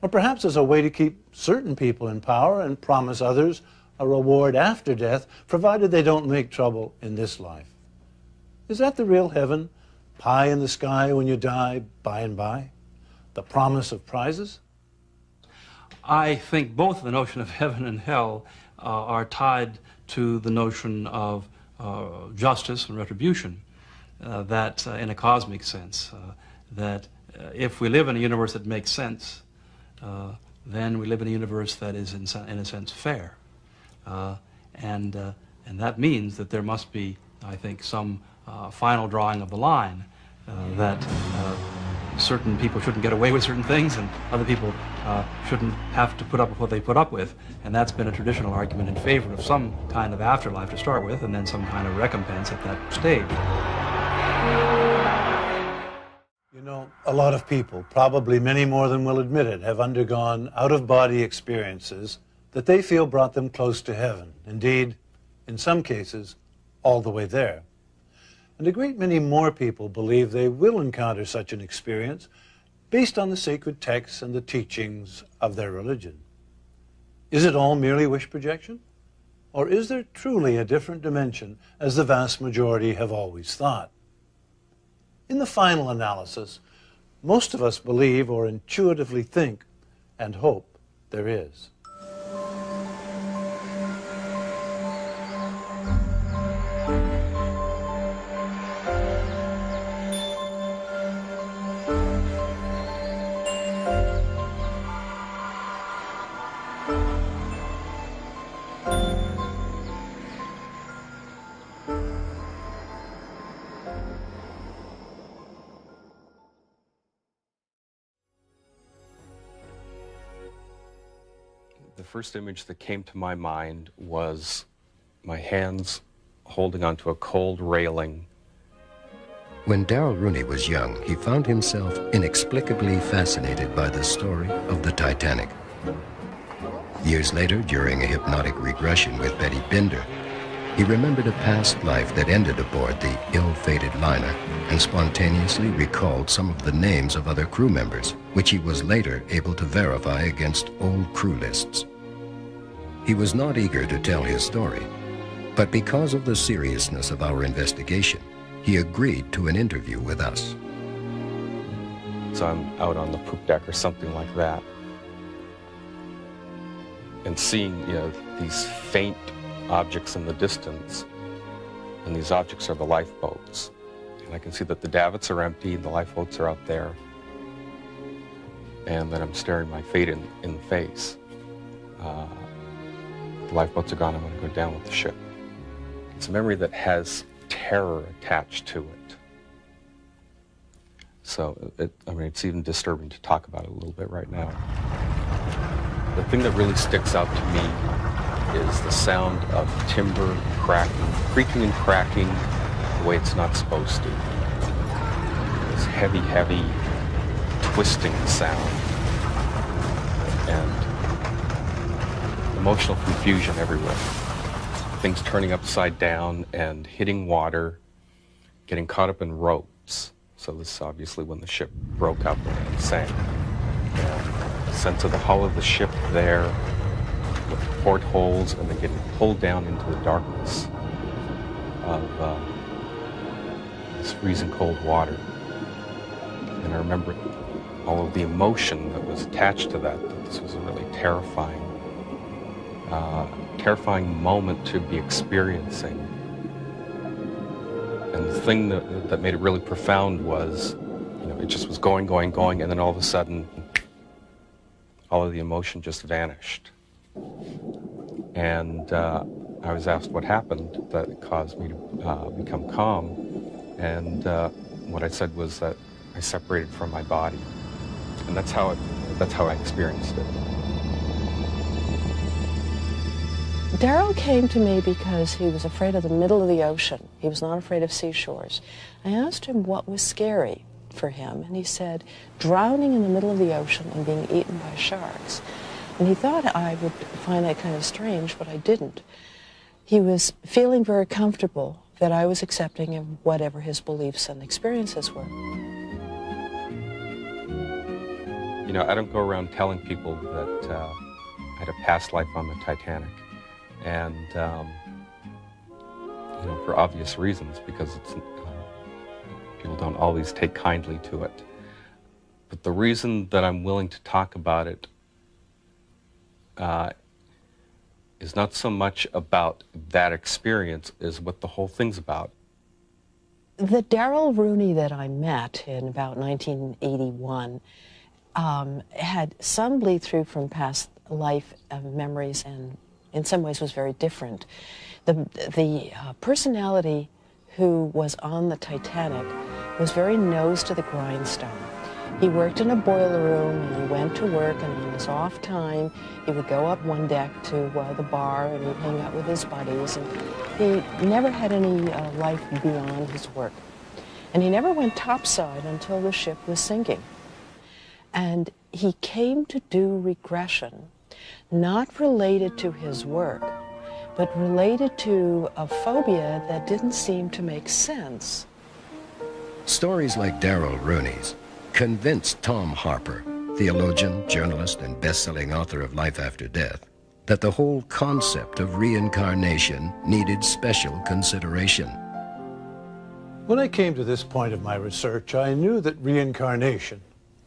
or perhaps as a way to keep certain people in power and promise others a reward after death, provided they don't make trouble in this life. Is that the real heaven? Pie in the sky when you die by and by? The promise of prizes? I think both the notion of heaven and hell are tied to the notion of uh, justice and retribution, uh, that uh, in a cosmic sense, uh, that uh, if we live in a universe that makes sense, uh, then we live in a universe that is, in, in a sense, fair. Uh, and, uh, and that means that there must be, I think, some final drawing of the line that certain people shouldn't get away with certain things and other people uh, shouldn't have to put up with what they put up with. And that's been a traditional argument in favor of some kind of afterlife to start with and then some kind of recompense at that stage. You know, a lot of people, probably many more than will admit it, have undergone out of body experiences that they feel brought them close to heaven. Indeed, in some cases, all the way there. And a great many more people believe they will encounter such an experience based on the sacred texts and the teachings of their religion. Is it all merely wish projection? Or is there truly a different dimension, as the vast majority have always thought? In the final analysis, most of us believe or intuitively think and hope there is. First image that came to my mind was my hands holding onto a cold railing. When Daryl Rooney was young, he found himself inexplicably fascinated by the story of the Titanic. Years later, during a hypnotic regression with Betty Binder, he remembered a past life that ended aboard the ill-fated liner and spontaneously recalled some of the names of other crew members, which he was later able to verify against old crew lists. He was not eager to tell his story, but because of the seriousness of our investigation, he agreed to an interview with us. So I'm out on the poop deck or something like that. And seeing, you know, these faint objects in the distance. And these objects are the lifeboats. And I can see that the davits are empty and the lifeboats are out there. And that I'm staring my fate in, in the face. Uh, the lifeboats are gone, I'm going to go down with the ship. It's a memory that has terror attached to it. So, it, I mean, it's even disturbing to talk about it a little bit right now. The thing that really sticks out to me is the sound of timber cracking, creaking and cracking the way it's not supposed to. This heavy, heavy twisting sound. And emotional confusion everywhere. Things turning upside down and hitting water, getting caught up in ropes. So this is obviously when the ship broke up and sank. And sense of the hull of the ship there with portholes and then getting pulled down into the darkness of uh, this freezing cold water. And I remember all of the emotion that was attached to that, that this was a really terrifying, uh, terrifying moment to be experiencing. And the thing that, that made it really profound was, you know, it just was going, going, going, and then all of a sudden, all of the emotion just vanished. And uh, I was asked what happened that caused me to uh, become calm. And uh, what I said was that I separated from my body. And that's how, it, that's how I experienced it. Darrell came to me because he was afraid of the middle of the ocean. He was not afraid of seashores. I asked him what was scary for him, and he said, drowning in the middle of the ocean and being eaten by sharks. And he thought I would find that kind of strange, but I didn't. He was feeling very comfortable that I was accepting him whatever his beliefs and experiences were. You know, I don't go around telling people that uh, I had a past life on the Titanic. And, um, you know, for obvious reasons, because it's, uh, people don't always take kindly to it. But the reason that I'm willing to talk about it uh, is not so much about that experience as what the whole thing's about. The Daryl Rooney that I met in about 1981 um, had some bleed through from past life memories and in some ways was very different. The, the uh, personality who was on the Titanic was very nose to the grindstone. He worked in a boiler room and he went to work and on his off time he would go up one deck to uh, the bar and he'd hang out with his buddies and he never had any uh, life beyond his work. And he never went topside until the ship was sinking. And he came to do regression not related to his work, but related to a phobia that didn't seem to make sense. Stories like Darrell Rooney's convinced Tom Harpur, theologian, journalist, and best-selling author of Life After Death, that the whole concept of reincarnation needed special consideration. When I came to this point of my research, I knew that reincarnation,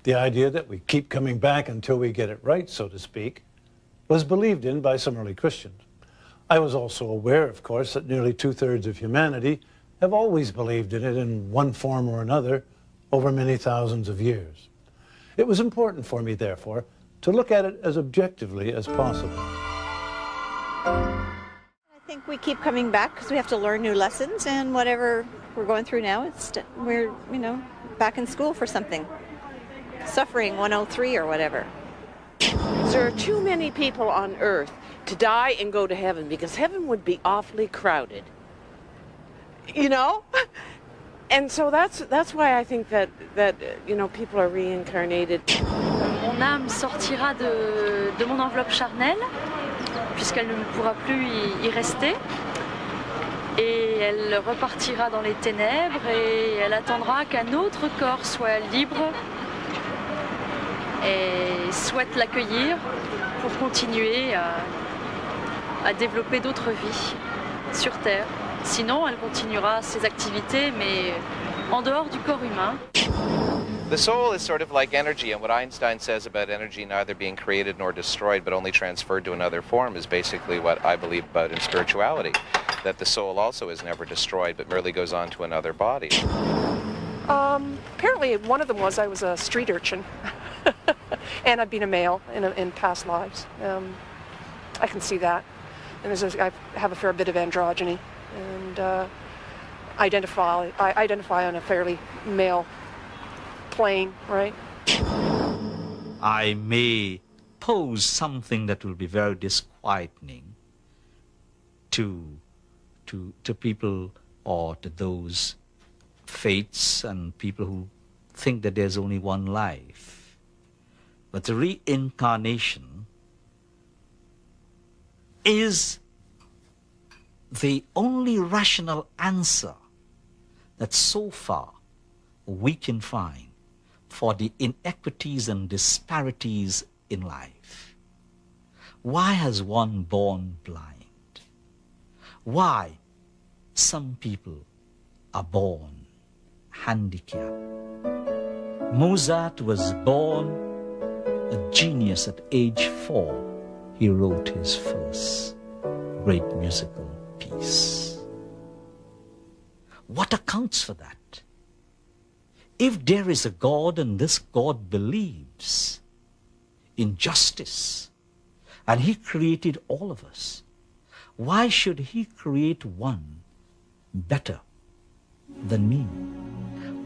the idea that we keep coming back until we get it right, so to speak, was believed in by some early Christians. I was also aware, of course, that nearly two-thirds of humanity have always believed in it in one form or another over many thousands of years. It was important for me, therefore, to look at it as objectively as possible. I think we keep coming back because we have to learn new lessons, and whatever we're going through now, it's we're you know back in school for something, suffering 103 or whatever. There are too many people on earth to die and go to heaven because heaven would be awfully crowded. You know? And so that's that's why I think that that you know people are reincarnated. Mon âme sortira de, mon enveloppe charnelle puisqu'elle ne pourra plus y rester et elle repartira dans les ténèbres et elle attendra qu'un autre corps soit libre et souhaite l'accueillir pour continuer à, à développer d'autres vies sur Terre. Sinon, elle continuera ses activités, mais en dehors du corps humain. The soul is sort of like energy, and what Einstein says about energy neither being created nor destroyed, but only transferred to another form, is basically what I believe about in spirituality. That the soul also is never destroyed, but merely goes on to another body. Um, apparently, one of them was I was a street urchin, and I've been a male in, a, in past lives. Um, I can see that, and there's a, I have a fair bit of androgyny, and uh, identify I identify on a fairly male plane, right? I may pose something that will be very disquieting to, to, to people or to those fates and people who think that there's only one life. But the reincarnation is the only rational answer that so far we can find for the inequities and disparities in life. Why has one born blind? Why some people are born handicapped? Mozart was born a genius at age four. He wrote his first great musical piece. What accounts for that? If there is a God and this God believes in justice, and He created all of us, why should He create one better than me?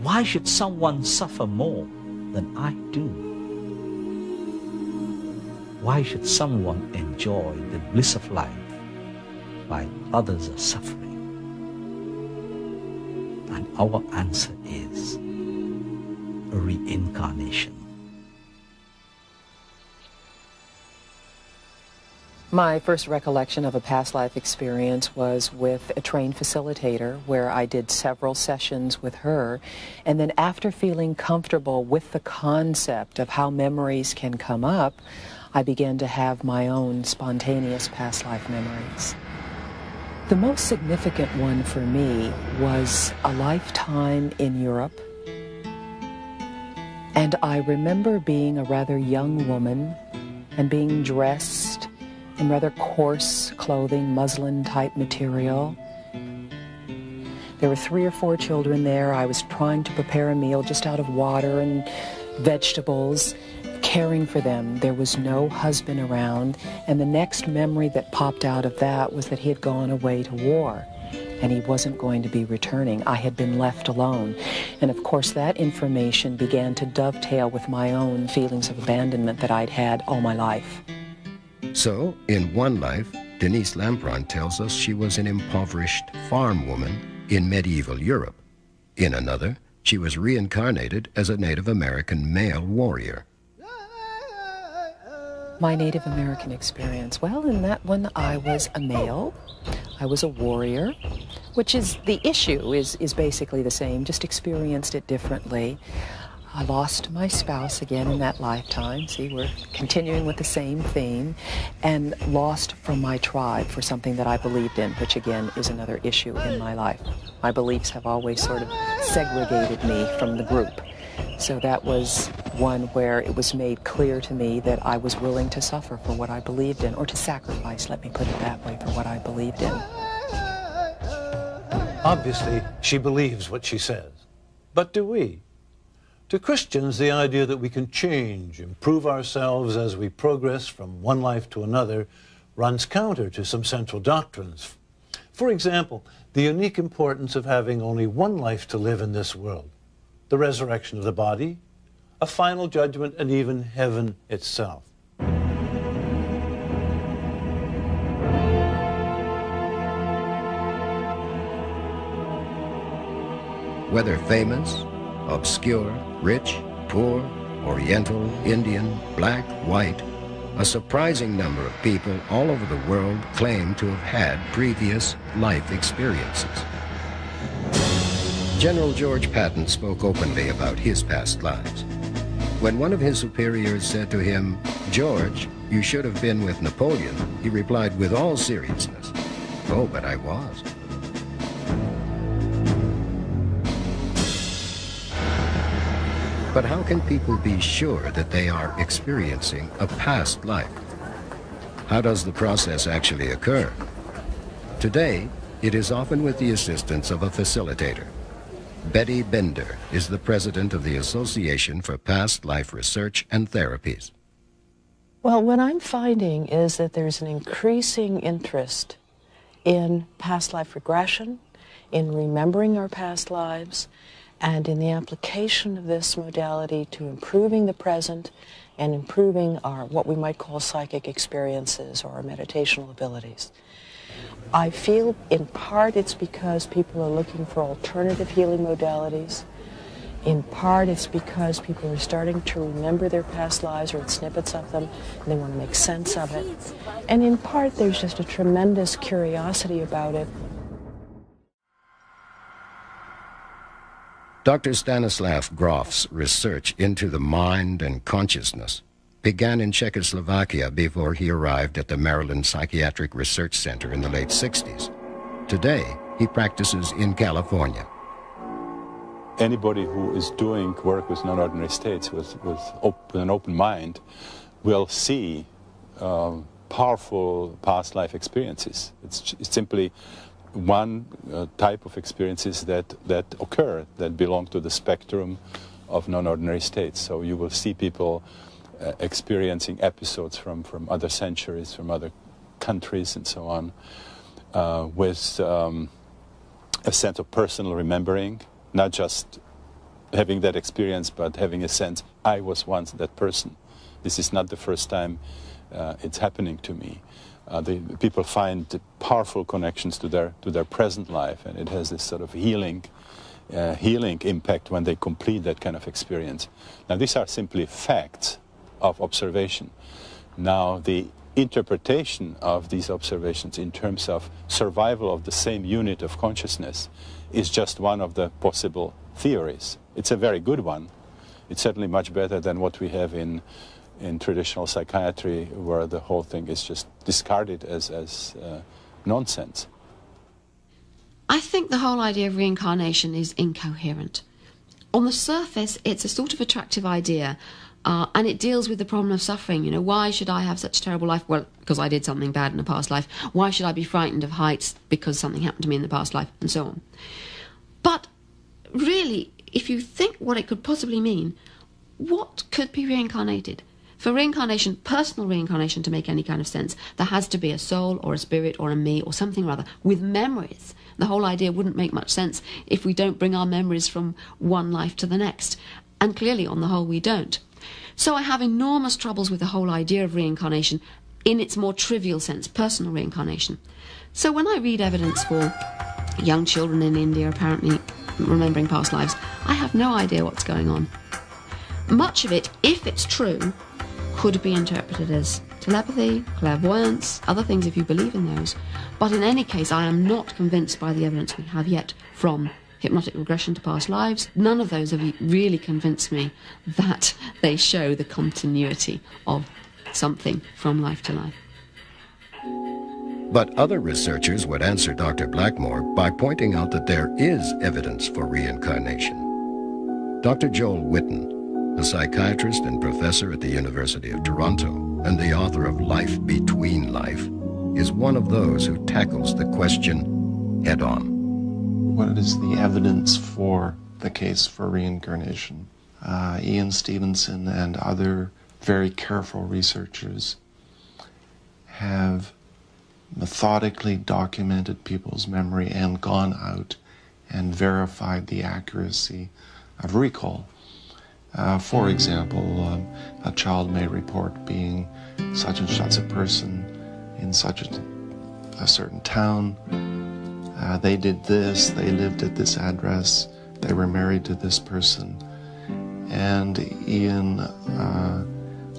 Why should someone suffer more than I do? Why should someone enjoy the bliss of life while others are suffering? And our answer is reincarnation. My first recollection of a past life experience was with a trained facilitator where I did several sessions with her. And then after feeling comfortable with the concept of how memories can come up, I began to have my own spontaneous past life memories. The most significant one for me was a lifetime in Europe and I remember being a rather young woman and being dressed in rather coarse clothing, muslin type material. There were three or four children there. I was trying to prepare a meal just out of water and vegetables, caring for them. There was no husband around. And the next memory that popped out of that was that he had gone away to war and he wasn't going to be returning. I had been left alone. And of course, that information began to dovetail with my own feelings of abandonment that I'd had all my life. So, in one life, Denise Lampron tells us she was an impoverished farm woman in medieval Europe. In another, she was reincarnated as a Native American male warrior. My Native American experience. Well, in that one, I was a male. I was a warrior, which is the issue is, is basically the same, just experienced it differently. I lost my spouse again in that lifetime. See, we're continuing with the same theme. And lost from my tribe for something that I believed in, which again is another issue in my life. My beliefs have always sort of segregated me from the group. So that was one where it was made clear to me that I was willing to suffer for what I believed in, or to sacrifice, let me put it that way, for what I believed in. Obviously, she believes what she says. But do we? To Christians, the idea that we can change, improve ourselves as we progress from one life to another runs counter to some central doctrines. For example, the unique importance of having only one life to live in this world the resurrection of the body, a final judgment, and even heaven itself. Whether famous, obscure, rich, poor, Oriental, Indian, black, white, a surprising number of people all over the world claim to have had previous life experiences. General George Patton spoke openly about his past lives. When one of his superiors said to him, George, you should have been with Napoleon, he replied with all seriousness, Oh, but I was. But how can people be sure that they are experiencing a past life? How does the process actually occur? Today, it is often with the assistance of a facilitator. Betty Bender is the president of the Association for Past Life Research and Therapies. Well, what I'm finding is that there's an increasing interest in past life regression, in remembering our past lives, and in the application of this modality to improving the present and improving our what we might call psychic experiences or our meditational abilities. I feel in part it's because people are looking for alternative healing modalities. In part it's because people are starting to remember their past lives or snippets of them and they want to make sense of it. And in part there's just a tremendous curiosity about it Dr. Stanislav Grof's research into the mind and consciousness began in Czechoslovakia before he arrived at the Maryland Psychiatric Research Center in the late 60s. Today, he practices in California. Anybody who is doing work with non-ordinary states with, with, op an open mind will see um, powerful past life experiences. It's, it's simply one uh, type of experiences that, that occur that belong to the spectrum of non-ordinary states. So you will see people experiencing episodes from, from other centuries, from other countries and so on, uh, with um, a sense of personal remembering, not just having that experience, but having a sense, I was once that person. This is not the first time uh, it's happening to me uh, the, people find powerful connections to their to their present life, and it has this sort of healing. Uh, healing impact when they complete that kind of experience. Now, these are simply facts of observation. Now, the interpretation of these observations in terms of survival of the same unit of consciousness is just one of the possible theories. It's a very good one. It's certainly much better than what we have in in traditional psychiatry where the whole thing is just discarded as, as uh, nonsense. I think the whole idea of reincarnation is incoherent. On the surface, it's a sort of attractive idea, uh, and it deals with the problem of suffering. You know, why should I have such a terrible life? Well, because I did something bad in a past life. Why should I be frightened of heights because something happened to me in the past life, and so on. But really, if you think what it could possibly mean, what could be reincarnated? For reincarnation, personal reincarnation, to make any kind of sense, there has to be a soul or a spirit or a me or something or other with memories. The whole idea wouldn't make much sense if we don't bring our memories from one life to the next. And clearly, on the whole, we don't. So I have enormous troubles with the whole idea of reincarnation in its more trivial sense, personal reincarnation. So when I read evidence for young children in India apparently remembering past lives, I have no idea what's going on. Much of it, if it's true, could be interpreted as telepathy, clairvoyance, other things if you believe in those. But in any case, I am not convinced by the evidence we have yet from hypnotic regression to past lives. None of those have really convinced me that they show the continuity of something from life to life. But other researchers would answer Dr. Blackmore by pointing out that there is evidence for reincarnation. Dr. Joel Whitton a psychiatrist and professor at the University of Toronto and the author of Life Between Life, is one of those who tackles the question head on. What is the evidence for the case for reincarnation? Uh, Ian Stevenson and other very careful researchers have methodically documented people's memory and gone out and verified the accuracy of recall. Uh, for example, um, a child may report being such and such a person in such a, a certain town. Uh, they did this, they lived at this address, they were married to this person, and Ian uh,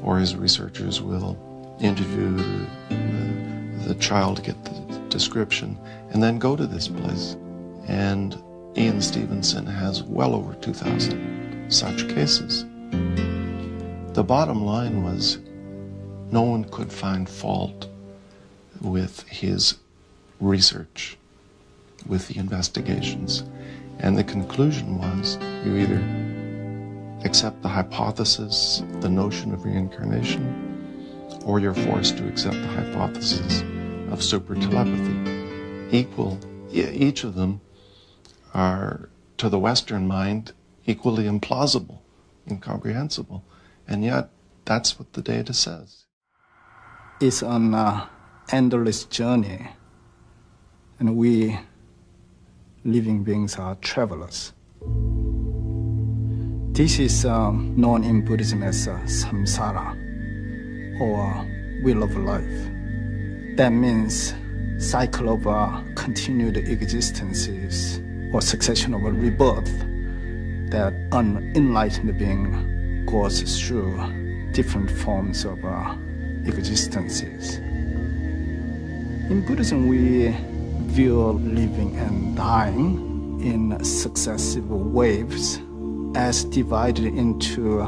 or his researchers will interview the, the, the child to get the description, and then go to this place. And Ian Stevenson has well over 2,000 such cases. The bottom line was no one could find fault with his research, with the investigations. And the conclusion was you either accept the hypothesis, the notion of reincarnation, or you're forced to accept the hypothesis of super telepathy. Equal, each of them are, to the Western mind, equally implausible, incomprehensible. And yet, that's what the data says. It's an uh, endless journey, and we living beings are travelers. This is um, known in Buddhism as uh, samsara, or wheel of life. That means cycle of uh, continued existences or succession of a rebirth that an enlightened being goes through different forms of uh, existences. In Buddhism, we view living and dying in successive waves as divided into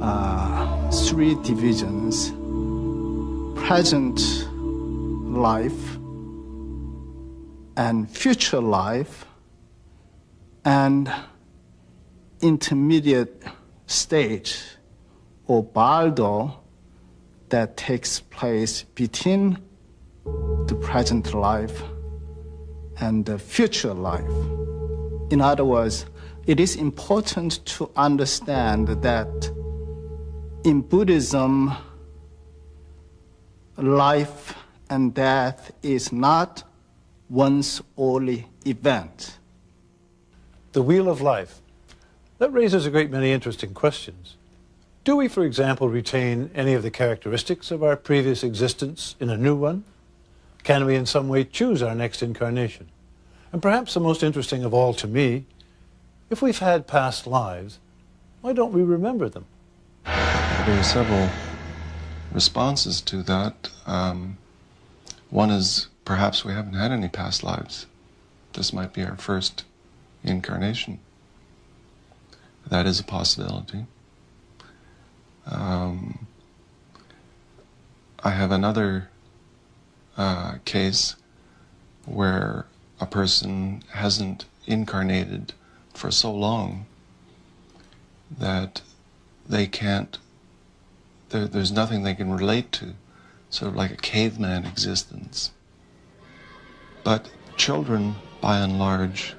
uh, three divisions. Present life and future life and intermediate stage or bardo that takes place between the present life and the future life. In other words, it is important to understand that in Buddhism, life and death is not once only event. The wheel of life. That raises a great many interesting questions. Do we, for example, retain any of the characteristics of our previous existence in a new one? Can we in some way choose our next incarnation? And perhaps the most interesting of all to me, if we've had past lives, why don't we remember them? There are several responses to that. Um, one is perhaps we haven't had any past lives. This might be our first incarnation. That is a possibility. Um, I have another uh, case where a person hasn't incarnated for so long that they can't there, there's nothing they can relate to, sort of like a caveman existence. But children, by and large,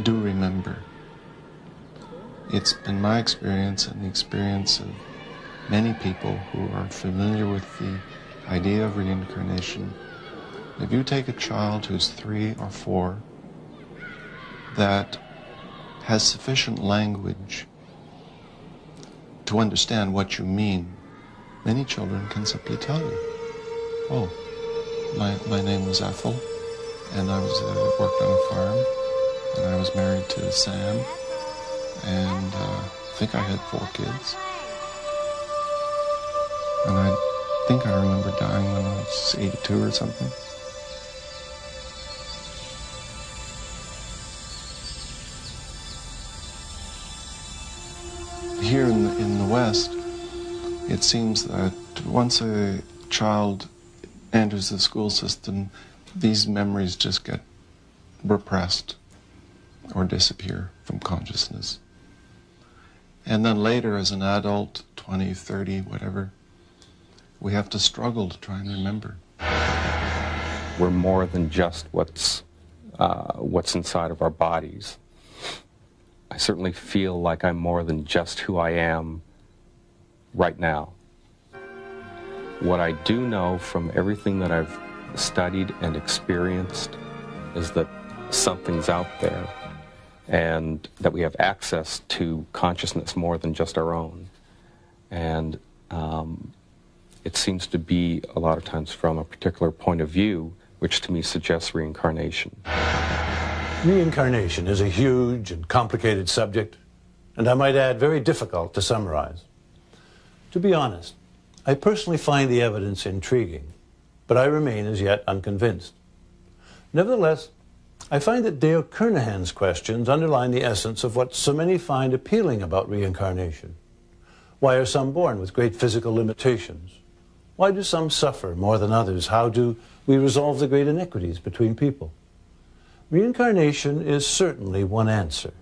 do remember. It's been my experience and the experience of many people who are familiar with the idea of reincarnation. If you take a child who's three or four that has sufficient language to understand what you mean, many children can simply tell you, oh, my, my name was Ethel, and I was uh, worked on a farm, and I was married to Sam, and uh, I think I had four kids. And I think I remember dying when I was 82 or something. here in the, in the West, it seems that once a child enters the school system, these memories just get repressed or disappear from consciousness. And then later, as an adult, 20, 30, whatever, we have to struggle to try and remember. We're more than just what's, uh, what's inside of our bodies. I certainly feel like I'm more than just who I am right now. What I do know from everything that I've studied and experienced is that something's out there and that we have access to consciousness more than just our own. And um, it seems to be a lot of times from a particular point of view, which to me suggests reincarnation. Reincarnation is a huge and complicated subject, and I might add, very difficult to summarize. To be honest, I personally find the evidence intriguing, but I remain as yet unconvinced. Nevertheless, I find that Dale Kernahan's questions underline the essence of what so many find appealing about reincarnation. Why are some born with great physical limitations? Why do some suffer more than others? How do we resolve the great inequities between people? Reincarnation is certainly one answer.